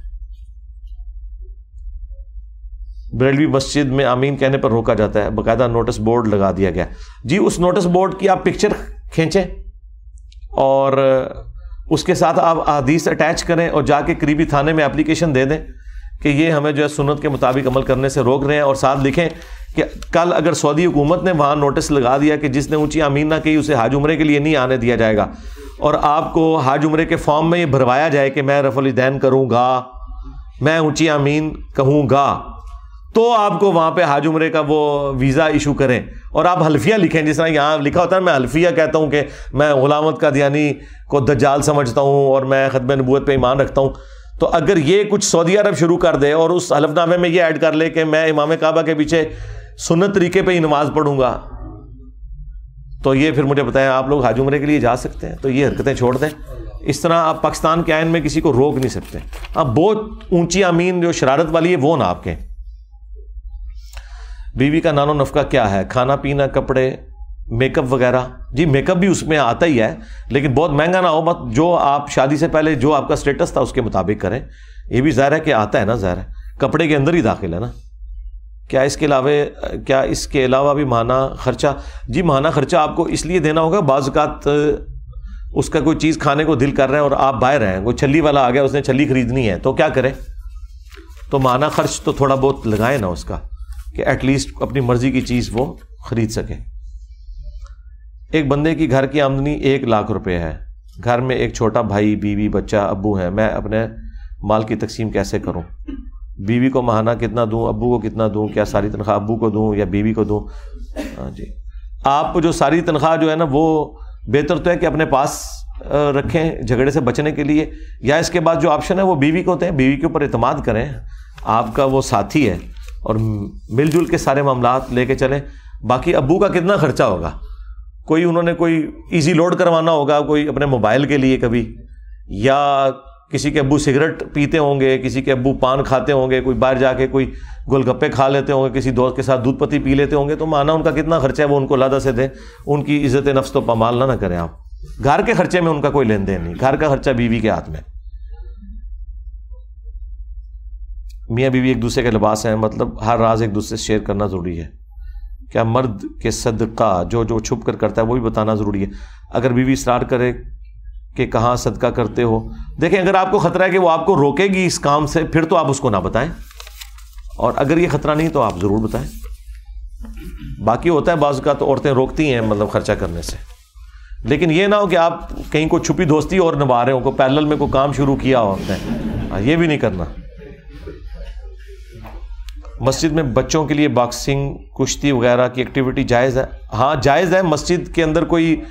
बरेलवी मस्जिद में आमीन कहने पर रोका जाता है, बाकायदा नोटिस बोर्ड लगा दिया गया। जी, उस नोटिस बोर्ड की आप पिक्चर खींचें और उसके साथ आप हदीस अटैच करें और जाके करीबी थाने में एप्लीकेशन दे दें। कि ये हमें जो है सुनत के मुताबिक अमल करने से रोक रहे हैं और साथ लिखें कि कल अगर सऊदी हुकूमत ने वहाँ नोटिस लगा दिया कि जिसने ऊँची आमीन ना की, उसे हाज उम्रे के लिए नहीं आने दिया जाएगा। और आपको हाज उम्रे के फॉर्म में ये भरवाया जाए कि मैं रफुलदैन करूँगा, मैं ऊँची अमीन कहूँगा तो आपको वहाँ पे हाज उम्रे का वो वीज़ा इशू करें। और आप हल्फिया लिखें, जिस तरह यहाँ लिखा होता है, मैं हल्फिया कहता हूँ कि मैं गुलामत का दियानी को दजाल समझता हूँ और मैं ख़त्म नबूत पर ईमान रखता हूँ। तो अगर ये कुछ सऊदी अरब शुरू कर दे और उस हलफनामे में ये ऐड कर ले कि मैं इमाम काबा के पीछे सुन्नत तरीके पे ही नमाज़ पढ़ूँगा तो ये फिर मुझे बताएँ, आप लोग हाज उम्रे के लिए जा सकते हैं तो ये हरकतें छोड़ दें। इस तरह आप पाकिस्तान के आयन में किसी को रोक नहीं सकते। अब बहुत ऊँची अमीन जो शरारत वाली है, वो ना आपके बीवी का नानो नफका क्या है? खाना पीना, कपड़े मेकअप वगैरह। जी, मेकअप भी उसमें आता ही है, लेकिन बहुत महँगा ना हो, मत जो आप शादी से पहले जो आपका स्टेटस था उसके मुताबिक करें। ये भी ज़ाहिर है कि आता है ना, ज़ाहिर है। कपड़े के अंदर ही दाखिल है ना। क्या इसके अलावा, क्या इसके अलावा भी माना खर्चा? जी, माना खर्चा आपको इसलिए देना होगा बाज़ात उसका कोई चीज़ खाने को दिल कर रहे हैं और आप बाहर हैं कोई छली वाला आ गया, उसने छली खरीदनी है तो क्या करें? तो माना खर्च तो थोड़ा बहुत लगाए ना उसका, कि एटलीस्ट अपनी मर्ज़ी की चीज़ वो ख़रीद सके। एक बंदे की घर की आमदनी एक लाख रुपए है। घर में एक छोटा भाई, बीवी, बच्चा अबू है। मैं अपने माल की तकसीम कैसे करूँ? बीवी को महाना कितना दूँ? अबू को कितना दूँ? क्या सारी तनख्वाह अबू को दूँ या बीवी को दूँ? हाँ जी। आप जो सारी तनख्वाह जो है ना, वो बेहतर तो है कि अपने पास रखें झगड़े से बचने के लिए, या इसके बाद जो ऑप्शन है वो बीवी को हैं बीवी के ऊपर अतमाद करें। आपका वो साथी है और मिलजुल के सारे मामला लेके चलें। बाकी अबू का कितना खर्चा होगा? कोई उन्होंने कोई इजी लोड करवाना होगा, कोई अपने मोबाइल के लिए कभी? या किसी के अबू सिगरेट पीते होंगे, किसी के अबू पान खाते होंगे, कोई बाहर जाके कोई गोलगप्पे खा लेते होंगे, किसी दोस्त के साथ दूध पत्ती पी लेते होंगे तो माना उनका कितना खर्चा है, वो उनको लादा से दें। उनकी इज़्ज़त नफ्स तो पमाल ना ना करें आप। घर के खर्चे में उनका कोई लेन देन नहीं, घर का खर्चा बीवी के हाथ में। मियाँ बीवी एक दूसरे के लिबास हैं मतलब हर राज एक दूसरे से शेयर करना ज़रूरी है। क्या मर्द के सदका जो जो छुप कर करता है वो भी बताना ज़रूरी है। अगर बीवी इसरार करे कि कहाँ सदका करते हो? देखें अगर आपको ख़तरा है कि वो आपको रोकेगी इस काम से फिर तो आप उसको ना बताएँ। और अगर ये ख़तरा नहीं तो आप ज़रूर बताएँ। बाकी होता है बाज़ का तो औरतें रोकती हैं मतलब ख़र्चा करने से। लेकिन ये ना हो कि आप कहीं को छुपी दोस्ती और निभा रहे हो को पैरल में कोई काम शुरू किया है हाँ, ये भी नहीं करना। मस्जिद में बच्चों के लिए बॉक्सिंग कुश्ती वगैरह की एक्टिविटी जायज़ है? हाँ जायज़ है। मस्जिद के अंदर कोई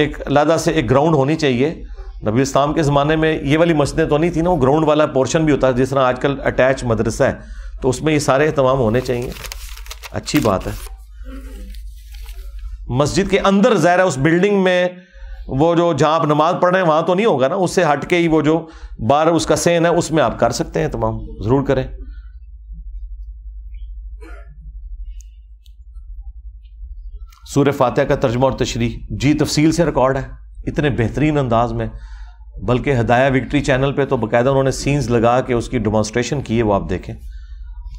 एक लादा से एक ग्राउंड होनी चाहिए। नबी इस्लाम के ज़माने में ये वाली मस्जिदें तो नहीं थी ना, वो ग्राउंड वाला पोर्शन भी होता है जिस तरह आजकल अटैच मदरसा है। तो उसमें ये सारे तमाम होने चाहिए। अच्छी बात है। मस्जिद के अंदर ज़ाहिर है, उस बिल्डिंग में वो जो जहाँ आप नमाज़ पढ़ रहे हैं, वहाँ तो नहीं होगा ना। उससे हट के ही वो जो बार उसका सेन है, उसमें आप कर सकते हैं तमाम। ज़रूर करें। सूर्य फातह का तर्जमा और तशरी जी, तफसील से रिकॉर्ड है। इतने बेहतरीन अंदाज में। बल्कि हदाया विक्ट्री चैनल पे तो बाकायदा उन्होंने सीन्स लगा के उसकी डेमोस्ट्रेशन की है, वो आप देखें।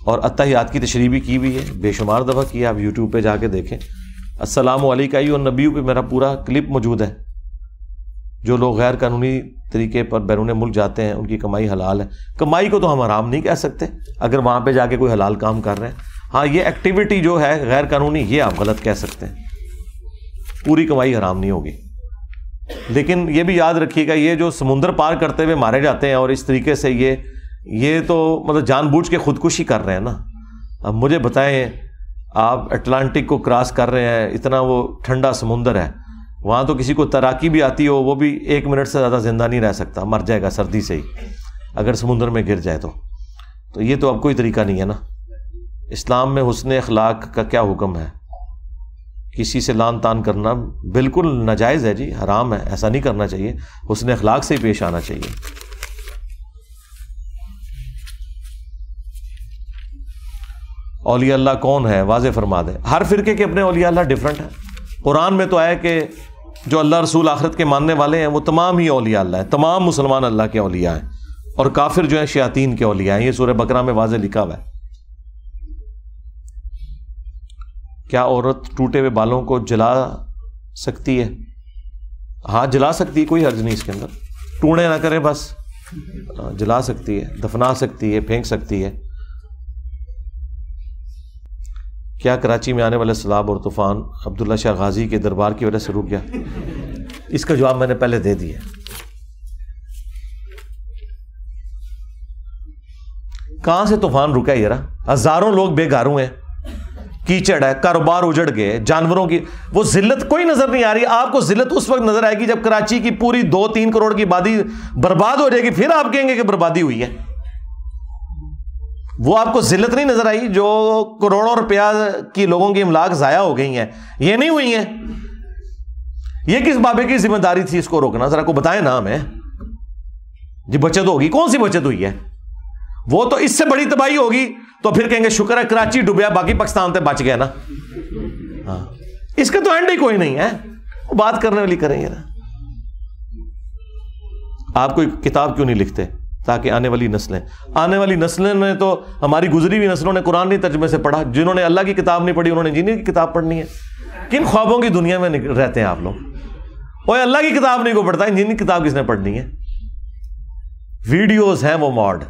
और अतहियात की तशरी भी की हुई है। बेशुमार दफ़ा की आप यूट्यूब पर जाके देखें। असलम और नबी पे मेरा पूरा क्लिप मौजूद है। जो लोग गैर कानूनी तरीके पर बैरून मुल्क जाते हैं, उनकी कमाई हलाल है। कमाई को तो हम आराम नहीं कह सकते। अगर वहाँ पर जाके कोई हलाल काम कर रहे हैं हाँ ये एक्टिविटी जो है गैर कानूनी ये आप गलत कह सकते हैं। पूरी कमाई हराम नहीं होगी। लेकिन ये भी याद रखिएगा, ये जो समुद्र पार करते हुए मारे जाते हैं और इस तरीके से ये ये तो मतलब जानबूझ के खुदकुशी कर रहे हैं ना। अब मुझे बताएँ, आप अटलांटिक को क्रॉस कर रहे हैं, इतना वो ठंडा समुंदर है, वहाँ तो किसी को तैराकी भी आती हो, वो भी एक मिनट से ज़्यादा ज़िंदा नहीं रह सकता, मर जाएगा सर्दी से ही, अगर समुंदर में गिर जाए तो। तो ये तो अब कोई तरीका नहीं है ना। इस्लाम में हुसन अखलाक का क्या हुक्म है? किसी से लान तान करना बिल्कुल नाजायज़ है जी, हराम है, ऐसा नहीं करना चाहिए। हुसन अखलाक से ही पेश आना चाहिए। औलिया अल्लाह कौन है? वाज फरमा दे। हर फिरके के अपने औलिया अल्लाह डिफरेंट है। कुरान में तो आया कि जो अल्लाह रसूल आखरत के मानने वाले हैं, वो तमाम ही औलिया अल्लाह है। तमाम मुसलमान अल्लाह के औलिया हैं। और काफिर जो है, शयातीन के औलिया हैं। ये सूर्य बकरा में वाज लिखा हुआ है। क्या औरत टूटे हुए बालों को जला सकती है? हाँ जला सकती है, कोई हर्ज नहीं इसके अंदर। टूणे ना करें बस। जला सकती है, दफना सकती है, फेंक सकती है। क्या कराची में आने वाले सलाब और तूफ़ान अब्दुल्ला शाह गाजी के दरबार की वजह से रुक गया? इसका जवाब मैंने पहले दे दिया। कहाँ से तूफ़ान रुका है यार हज़ारों लोग बेघारू हैं। कीचड़ है, कारोबार उजड़ गए, जानवरों की वो जिल्लत कोई नज़र नहीं आ रही। आपको जिल्लत उस वक्त नज़र आएगी जब कराची की पूरी दो तीन करोड़ की आबादी बर्बाद हो जाएगी, फिर आप कहेंगे कि बर्बादी हुई है। वो आपको जिल्लत नहीं नज़र आई, जो करोड़ों रुपया की लोगों की इमलाक जाया हो गई हैं। ये नहीं हुई है। ये किस बाबे की ज़िम्मेदारी थी इसको रोकना? जरा को बताए ना हमें जी, बचत होगी। कौन सी बचत हुई है? वो तो इससे बड़ी तबाही होगी। तो फिर कहेंगे, शुक्र है कराची डूबया, बाकी पाकिस्तान से बच गया ना। हाँ। इसका तो एंड ही कोई नहीं है। वो बात करने वाली करेंगे ना। आप कोई किताब क्यों नहीं लिखते, ताकि आने वाली नस्लें? आने वाली नस्लें ने तो हमारी गुजरी हुई नस्लों ने कुरान नहीं तर्जमे से पढ़ा, जिन्होंने अल्लाह की किताब नहीं पढ़ी, उन्होंने जीने की किताब पढ़नी है। किन ख्वाबों की दुनिया में रहते हैं आप लोग? और अल्लाह की किताब नहीं को पढ़ता इंजीनियर की किताब किसने पढ़नी है? वीडियोस हैं वो मॉड।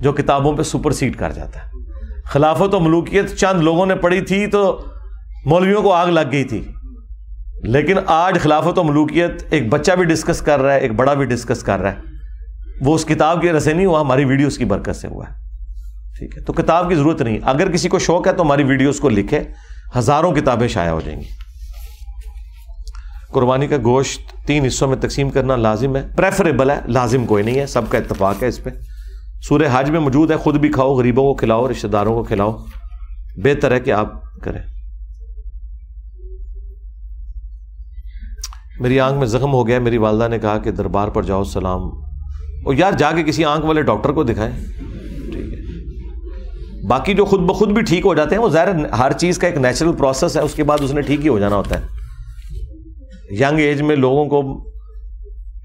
जो किताबों पे सुपरसीड कर जाता है। खिलाफत और मलूकियत चंद लोगों ने पढ़ी थी तो मौलवियों को आग लग गई थी। लेकिन आज खिलाफत और मलूकियत एक बच्चा भी डिस्कस कर रहा है, एक बड़ा भी डिस्कस कर रहा है। वो उस किताब की वजह नहीं हुआ हमारी वीडियोस की बरकत से हुआ है। ठीक है तो किताब की ज़रूरत नहीं। अगर किसी को शौक है तो हमारी वीडियोस को लिखे, हज़ारों किताबें शाया हो जाएँगी। कुर्बानी का गोश्त तीन हिस्सों में तकसीम करना लाजिम है प्रेफरेबल है, लाजिम कोई नहीं है, सबका इतफाक है इस पर सूर्य हज में मौजूद है, खुद भी खाओ, गरीबों को खिलाओ, रिश्तेदारों को खिलाओ। बेहतर है कि आप करें। मेरी आँख में जख्म हो गया, मेरी वालदा ने कहा कि दरबार पर जाओ, सलाम। और यार, जाके किसी आँख वाले डॉक्टर को दिखाएँ। ठीक है। बाकी जो खुद ब खुद भी ठीक हो जाते हैं, वो ज़ाहिर हर चीज़ का एक नेचुरल प्रोसेस है, उसके बाद उसने ठीक ही हो जाना होता है। यंग एज में लोगों को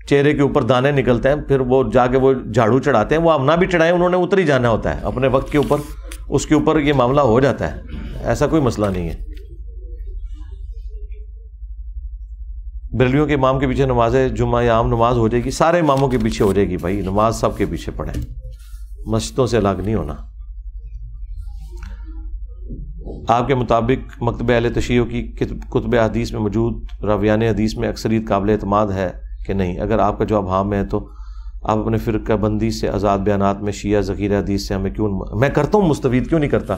चेहरे के ऊपर दाने निकलते हैं, फिर वो जाके वो झाड़ू चढ़ाते हैं, वो अब ना भी चढ़ाएँ, उन्होंने उतर ही जाना होता है, अपने वक्त के ऊपर, उसके ऊपर ये मामला हो जाता है, ऐसा कोई मसला नहीं है। बरलियों के इमाम के पीछे नमाज़ जुम्मा या आम नमाज़ हो जाएगी, सारे इमामों के पीछे हो जाएगी भाई, नमाज़ सब के पीछे पढ़े मस्जिदों से अलग नहीं होना। आपके मुताबिक मकतब अल तशीयों की कुतब हदीस में मौजूद रवियान हदीस में अक्सरियत काबिल अतमाद है। कि नहीं, अगर आपका जवाब हाँ में है तो आप अपने फ़िरका बंदी से, आज़ाद बयान में, शिया ज़ख़ीर हदीस से हमें क्यों, मैं करता हूँ मुस्तवीद, क्यों नहीं करता?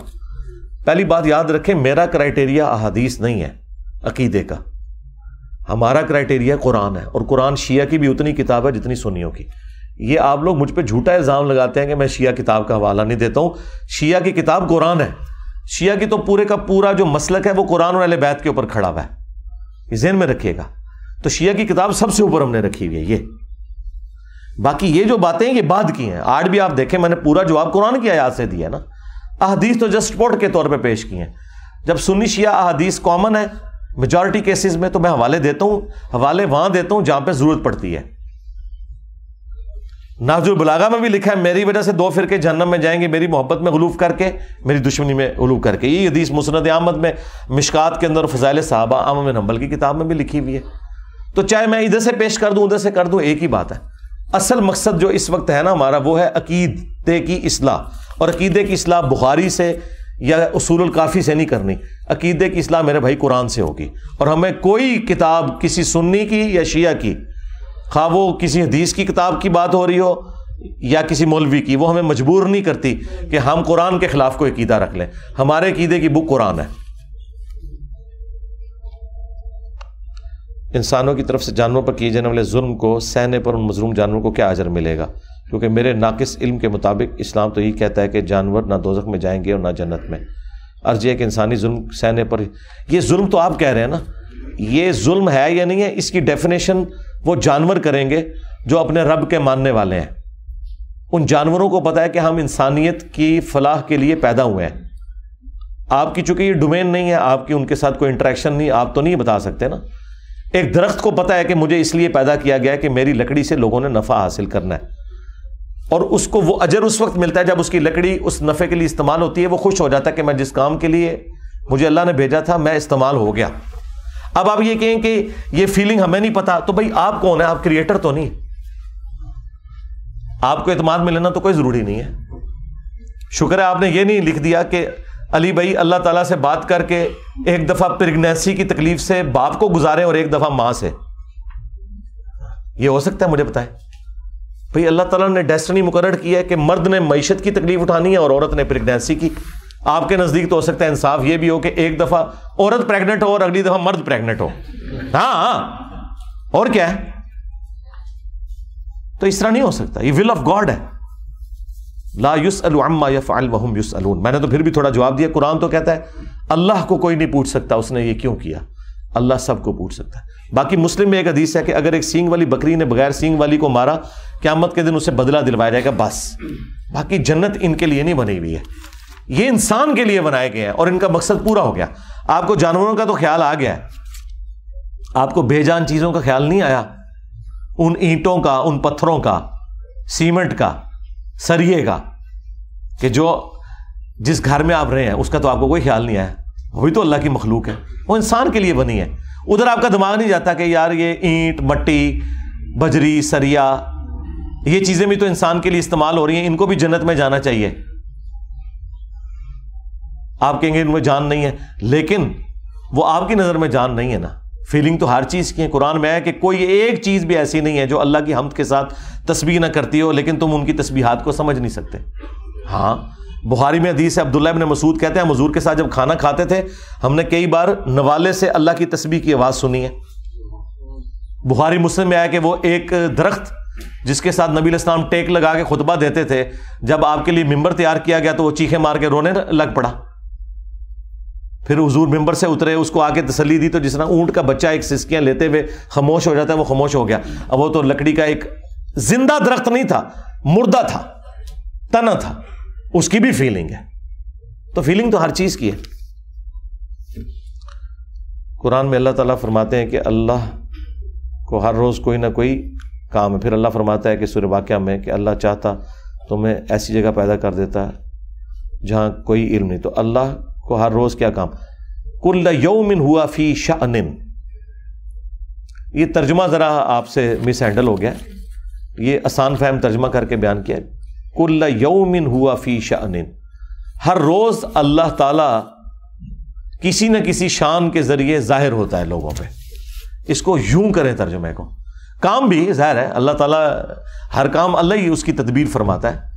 पहली बात याद रखें, मेरा क्राइटेरिया अहादीस नहीं है, अकीदे का। हमारा क्राइटेरिया कुरान है, और कुरान शिया की भी उतनी किताब है जितनी सुनियों की। ये आप लोग मुझ पर झूठा इल्ज़ाम लगाते हैं कि मैं शिया किताब का हवाला नहीं देता हूँ। शिया की किताब कुरान है। शिया की तो पूरे का पूरा जो मसलक है, वो कुरान और बैत के ऊपर खड़ा हुआ है। जेन में रखिएगा। तो शिया की किताब सबसे ऊपर हमने रखी हुई है, ये। बाकी ये जो बातें ये बाद की हैं। आज भी आप देखें, मैंने पूरा जवाब कुरान की आयात से दिया ना। अहदीस तो जस्ट स्पोर्ट के तौर पे पेश किए हैं। जब सुन्नी शिया अहदीस कॉमन है मेजॉरिटी केसेस में तो मैं हवाले देता हूँ, हवाले वहाँ देता हूँ जहाँ पे ज़रूरत पड़ती है। नाजुल बुलागा में भी लिखा है, मेरी वजह से दो फिर जन्नम में जाएँगे, मेरी मोहब्बत में गलूफ करके, मेरी दुश्मनी में गलूफ करके। ये हदीस मुसरत अहमद में, मिशकात के अंदर फ़जाइल साहबा आम नंबल की किताब में भी लिखी हुई है। तो चाहे मैं इधर से पेश कर दूँ, उधर से कर दूँ, एक ही बात है। असल मकसद जो इस वक्त है ना हमारा, वो है अकीदे की असलाह और अकीदे की असलाह बुखारी से या उसूल काफ़ी से नहीं करनी। अकीदे की असलाह मेरे भाई कुरान से होगी। और हमें कोई किताब किसी सुन्नी की या शिया की खा वो किसी हदीस की किताब की बात हो रही हो या किसी मौलवी की, वो हमें मजबूर नहीं करती कि हम कुरान के खिलाफ कोई अकीदा रख लें। हमारे अकीदे की बुक कुरान है। इंसानों की तरफ़ से जानवरों पर किए जाने वाले जुल्म को, सहने पर उन मजरूम जानवरों को क्या अजर मिलेगा? क्योंकि मेरे नाकिस इल्म के मुताबिक इस्लाम तो यही कहता है कि जानवर ना दोजख में जाएँगे और ना जन्नत में। अर्ज़ है कि इंसानी जुल्म, सहने पर, ये जुल्म तो आप कह रहे हैं ना? ये जुल्म है या नहीं है? इसकी डेफिनेशन वो जानवर करेंगे जो अपने रब के मानने वाले हैं। उन जानवरों को पता है कि हम इंसानियत की फलाह के लिए पैदा हुए हैं। आपकी चूँकि ये डोमेन नहीं है, आपकी उनके साथ कोई इंटरेक्शन नहीं, आप तो नहीं बता सकते ना? एक दरख्त को पता है कि मुझे इसलिए पैदा किया गया है कि मेरी लकड़ी से लोगों ने नफा हासिल करना है। और उसको वो अजर उस वक्त मिलता है जब उसकी लकड़ी उस नफ़े के लिए इस्तेमाल होती है, वो खुश हो जाता है कि मैं जिस काम के लिए मुझे अल्लाह ने भेजा था, मैं इस्तेमाल हो गया। अब आप ये कहें कि ये फीलिंग हमें नहीं पता तो भाई आप कौन है? आप क्रिएटर तो नहीं आपको एतमाद में लेना तो कोई ज़रूरी नहीं है। शुक्र है आपने ये नहीं लिख दिया कि अली भाई, अल्लाह ताला से बात करके एक दफ़ा प्रेगनेंसी की तकलीफ़ से बाप को गुजारे और एक दफ़ा माँ से। ये हो सकता है मुझे बताएँ भाई, अल्लाह ताला ने डेस्टनी मुकर किया है कि मर्द ने मीशत की तकलीफ़ उठानी है और औरत ने प्रेगनेंसी की। आपके नज़दीक तो हो सकता है इंसाफ ये भी हो कि एक दफ़ा औरत प्रेग्नेंट हो और अगली दफ़ा मर्द प्रेग्नेंट हो। हाँ हाँ। और क्या है? तो इस तरह नहीं हो सकता। ये विल ऑफ़ गॉड है। ला युस अम्मा वहम युस अलून मैंने तो फिर भी थोड़ा जवाब दिया, कुरान तो कहता है, अल्लाह को कोई नहीं पूछ सकता, उसने ये क्यों किया? अल्लाह सबको पूछ सकता है। बाकी मुस्लिम में एक हदीस है कि अगर एक सींग वाली बकरी ने बगैर सींग वाली को मारा, क्यामत के दिन उसे बदला दिलवाया जाएगा, बस। बाकी जन्नत इनके लिए नहीं बनी हुई है। ये इंसान के लिए बनाए गए हैं और इनका मकसद पूरा हो गया। आपको जानवरों का तो ख्याल आ गया है। आपको बेजान चीज़ों का ख्याल नहीं आया? उन ईंटों का, उन पत्थरों का, सीमेंट का सरिये का कि जो जिस घर में आप रहे हैं, उसका तो आपको कोई ख्याल नहीं आया वो भी तो अल्लाह की मखलूक है। वो इंसान के लिए बनी है। उधर आपका दिमाग नहीं जाता कि यार ये ईंट, मट्टी, बजरी, सरिया, ये चीज़ें भी तो इंसान के लिए इस्तेमाल हो रही हैं। इनको भी जन्नत में जाना चाहिए। आप कहेंगे, इनमें जान नहीं है। लेकिन वो आपकी नज़र में जान नहीं है ना। फीलिंग तो हर चीज़ की है। कुरान में है कि कोई एक चीज़ भी ऐसी नहीं है जो अल्लाह की हमद के साथ तस्बीह ना करती हो, लेकिन तुम उनकी तस्बीहात को समझ नहीं सकते। हाँ बुहारी में हदीस अब्दुल्ला इब्न मसूद कहते हैं मजूर के साथ जब खाना खाते थे, हमने कई बार नवाले से अल्लाह की तस्बीह की आवाज़ सुनी है। बुहारी मुस्लिम में आया कि वो एक दरख्त जिसके साथ नबी इस्लाम टेक लगा के खुतबा देते थे, जब आपके लिए मिंबर तैयार किया गया तो वो चीखे मार के रोने लग पड़ा। फिर हजूर मिंबर से उतरे, उसको आके तसली दी तो जिस तरह ऊँट का बच्चा एक सिस्कियाँ लेते हुए खामोश हो जाता है, वो खामोश हो गया। अब वो तो लकड़ी का एक ज़िंदा दरख्त नहीं था, मुर्दा था, तना था, उसकी भी फीलिंग है। तो फीलिंग तो हर चीज़ की है। कुरान में अल्लाह ताला फरमाते हैं कि अल्लाह को हर रोज कोई ना कोई काम है। फिर अल्लाह फरमाता है कि सूर्य वाक्य में कि अल्लाह चाहता तुम्हें ऐसी जगह पैदा कर देता है जहाँ कोई इल्म नहीं। तो अल्लाह को हर रोज क्या काम? कुल यौमिन हुआ फ़ी शानिन। ये तर्जमा ज़रा आपसे मिस हैंडल हो गया। ये आसान फहम तर्जमा करके बयान किया कुल्ला यौमिन हुआ फ़ी शानिन। हर रोज़ अल्लाह ताला किसी न किसी शान के ज़रिए ज़ाहिर होता है लोगों पे। इसको यूँ करें तर्जमे को। काम भी ज़ाहिर है। अल्लाह ताला हर काम अल्लाह ही उसकी तदबीर फरमाता है।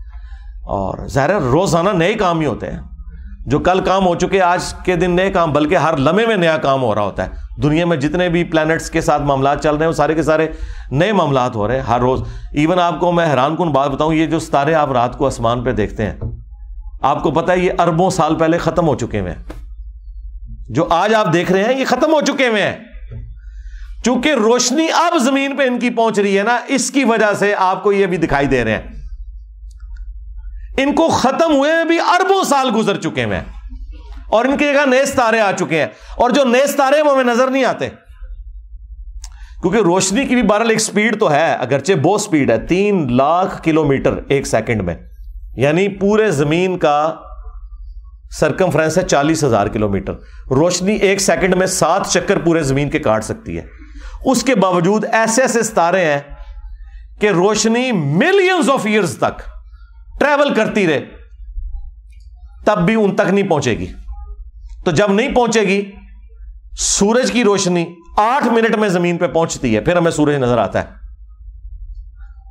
और ज़ाहिर रोज़ाना नए काम ही होते हैं। जो कल काम हो चुके आज के दिन नए काम, बल्कि हर लम्हे में नया काम हो रहा होता है। दुनिया में जितने भी प्लैनेट्स के साथ मामला चल रहे हैं, वो सारे के सारे नए मामला हो रहे हैं, हर रोज। इवन आपको मैं हैरान कन बात बताऊँ, ये जो सितारे आप रात को आसमान पे देखते हैं, आपको पता है ये अरबों साल पहले खत्म हो चुके हुए हैं। जो आज आप देख रहे हैं, ये खत्म हो चुके हुए हैं। चूँकि रोशनी अब ज़मीन पे इनकी पहुँच रही है ना, इसकी वजह से आपको ये भी दिखाई दे रहे हैं। इनको खत्म हुए भी अरबों साल गुजर चुके हैं और इनकी जगह नए तारे आ चुके हैं। और जो नए तारे वो हमें नज़र नहीं आते। क्योंकि रोशनी की भी बहरल एक स्पीड तो है, अगरचे बहुत स्पीड है। तीन लाख किलोमीटर एक सेकंड में। यानी पूरे ज़मीन का सरकमफ्रेंस है चालीस हज़ार किलोमीटर। रोशनी एक सेकंड में सात चक्कर पूरे ज़मीन के काट सकती है। उसके बावजूद ऐसे ऐसे सितारे हैं कि रोशनी मिलियंस ऑफ़ ईयर्स तक ट्रेवल करती रहे, तब भी उन तक नहीं पहुंचेगी। तो जब नहीं पहुंचेगी, सूरज की रोशनी आठ मिनट में ज़मीन पे पहुँचती है, फिर हमें सूरज नज़र आता है।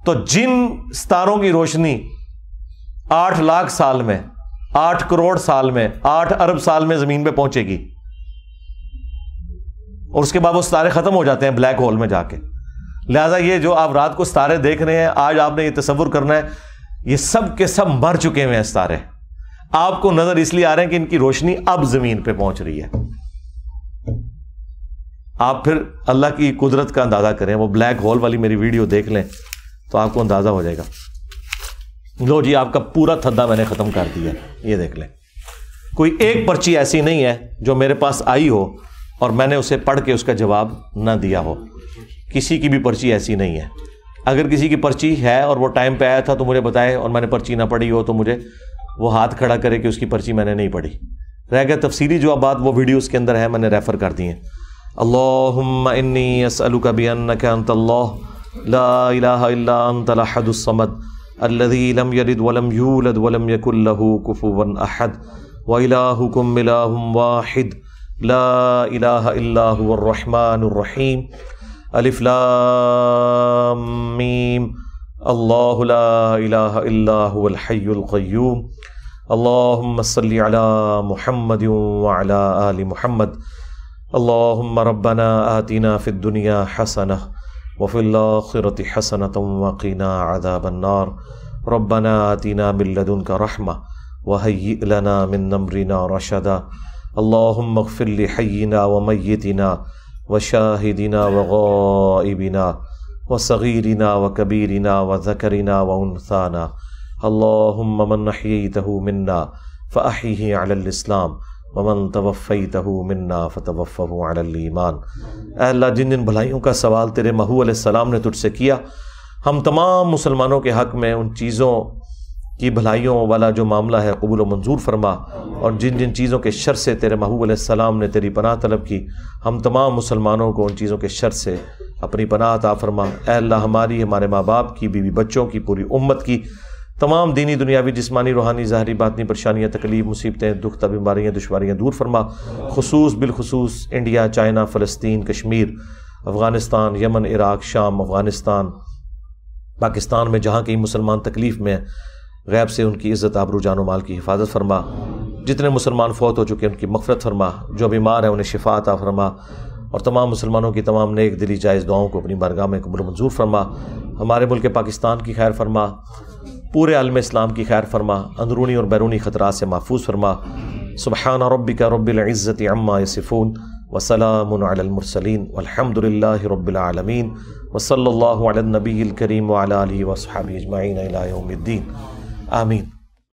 तो जिन सितारों की रोशनी आठ लाख साल में, आठ करोड़ साल में, आठ अरब साल में ज़मीन पे पहुंचेगी, और उसके बाद वो सितारे खत्म हो जाते हैं ब्लैक होल में जाके। लिहाजा ये जो आप रात को सितारे देख रहे हैं, आज आपने ये तस्वुर करना है ये सब के सब मर चुके हुए हैं सितारे आपको नज़र इसलिए आ रहे हैं कि इनकी रोशनी अब ज़मीन पे पहुँच रही है। आप फिर अल्लाह की कुदरत का अंदाज़ा करें, वो ब्लैक होल वाली मेरी वीडियो देख लें तो आपको अंदाज़ा हो जाएगा। लो जी, आपका पूरा थद्दा मैंने खत्म कर दिया, ये देख लें। कोई एक पर्ची ऐसी नहीं है जो मेरे पास आई हो और मैंने उसे पढ़ के उसका जवाब ना दिया हो। किसी की भी पर्ची ऐसी नहीं है। अगर किसी की पर्ची है और वो टाइम पे आया था तो मुझे बताए, और मैंने पर्ची ना पढ़ी हो तो मुझे वो हाथ खड़ा करे कि उसकी पर्ची मैंने नहीं पढ़ी। रह गया तफसीरी जो बात, वो वीडियो उसके अंदर है, मैंने रेफ़र कर दी है। अंतल अहदुस्समद यलिद वलम यूलद हुवर रहमानुर रहीम अलिफ लाम मीम अल्लाह ला इलाहा इल्ला हुवल हय्युल क़य्यूम अल्लाहुम्म सल्लि अला मुहम्मद व अला आलि मुहम्मद अल्लाहुम्म रब्बना आतिना फिद दुनिया हसनह व फिल आखिरति हसनतम व क़िना अज़ाबन नार रब्बना आतिना मिन लदुनका रहमा व हय्यि लना व शाहिदिना व गाइबिना व सगीरना व कबीरना व ज़करना व उनसाना मन अहयीतहु मिन्ना फ़अहिही अलल इस्लाम वमन तवफ़ईतहु मिन्ना फ़तवफ़हु अलल ईमान अल्लाह जिन जिन भलाइयों का सवाल तेरे महू सलाम ने तुझसे किया हम तमाम मुसलमानों के हक़ में उन चीज़ों की भलाइयों वाला जो मामला है, कबूल मंजूर फरमा। और जिन जिन चीज़ों के शर से तेरे महबूब सलाम ने तेरी पनाह तलब की, हम तमाम मुसलमानों को उन चीज़ों के शर से अपनी पनाह ता फरमा। अल्लाह हमारी, हमारे माँ बाप की, बीवी बच्चों की, पूरी उम्मत की, तमाम दीनी, दुनियावी, जिसमानी, रूहानी, ज़ाहरी, बातनी, परेशानियाँ, तकलीफ़, मुसीबतें, दुख बीमारियाँ दुशारियाँ दूर फरमा। खसूस बिलखसूस इंडिया, चाइना, फ़लस्तीन, कश्मीर, अफ़गानिस्तान, यमन, इराक, शाम, अफ़गानिस्तान, पाकिस्तान में जहाँ कहीं मुसलमान तकलीफ़ में गैब से उनकी इज़्ज़त आबरू जान माल की हिफाजत फरमा। जितने मुसलमान फौत हो चुके हैं, उनकी मफ़रत फरमा। जो बीमार हैं, उन्हें शिफाता फरमा। और तमाम मुसलमानों की तमाम नेक दिली जायज़ दुआओं को अपनी बारगाह में कबूल मंजूर फरमा। हमारे मुल्क पाकिस्तान की खैर फरमा। पूरे आलम इस्लाम की खैर फरमा। अंदरूनी और बैरूनी ख़तरा से महफूज फरमा। सुबहान रबिका रबिल्ज़त अम्मा यसिफ़ून। वसलामसलिन वलहमदिल्ला रबालमीन वसल्ला नबी करीम वाली वसहाबी अजमाइन आमीन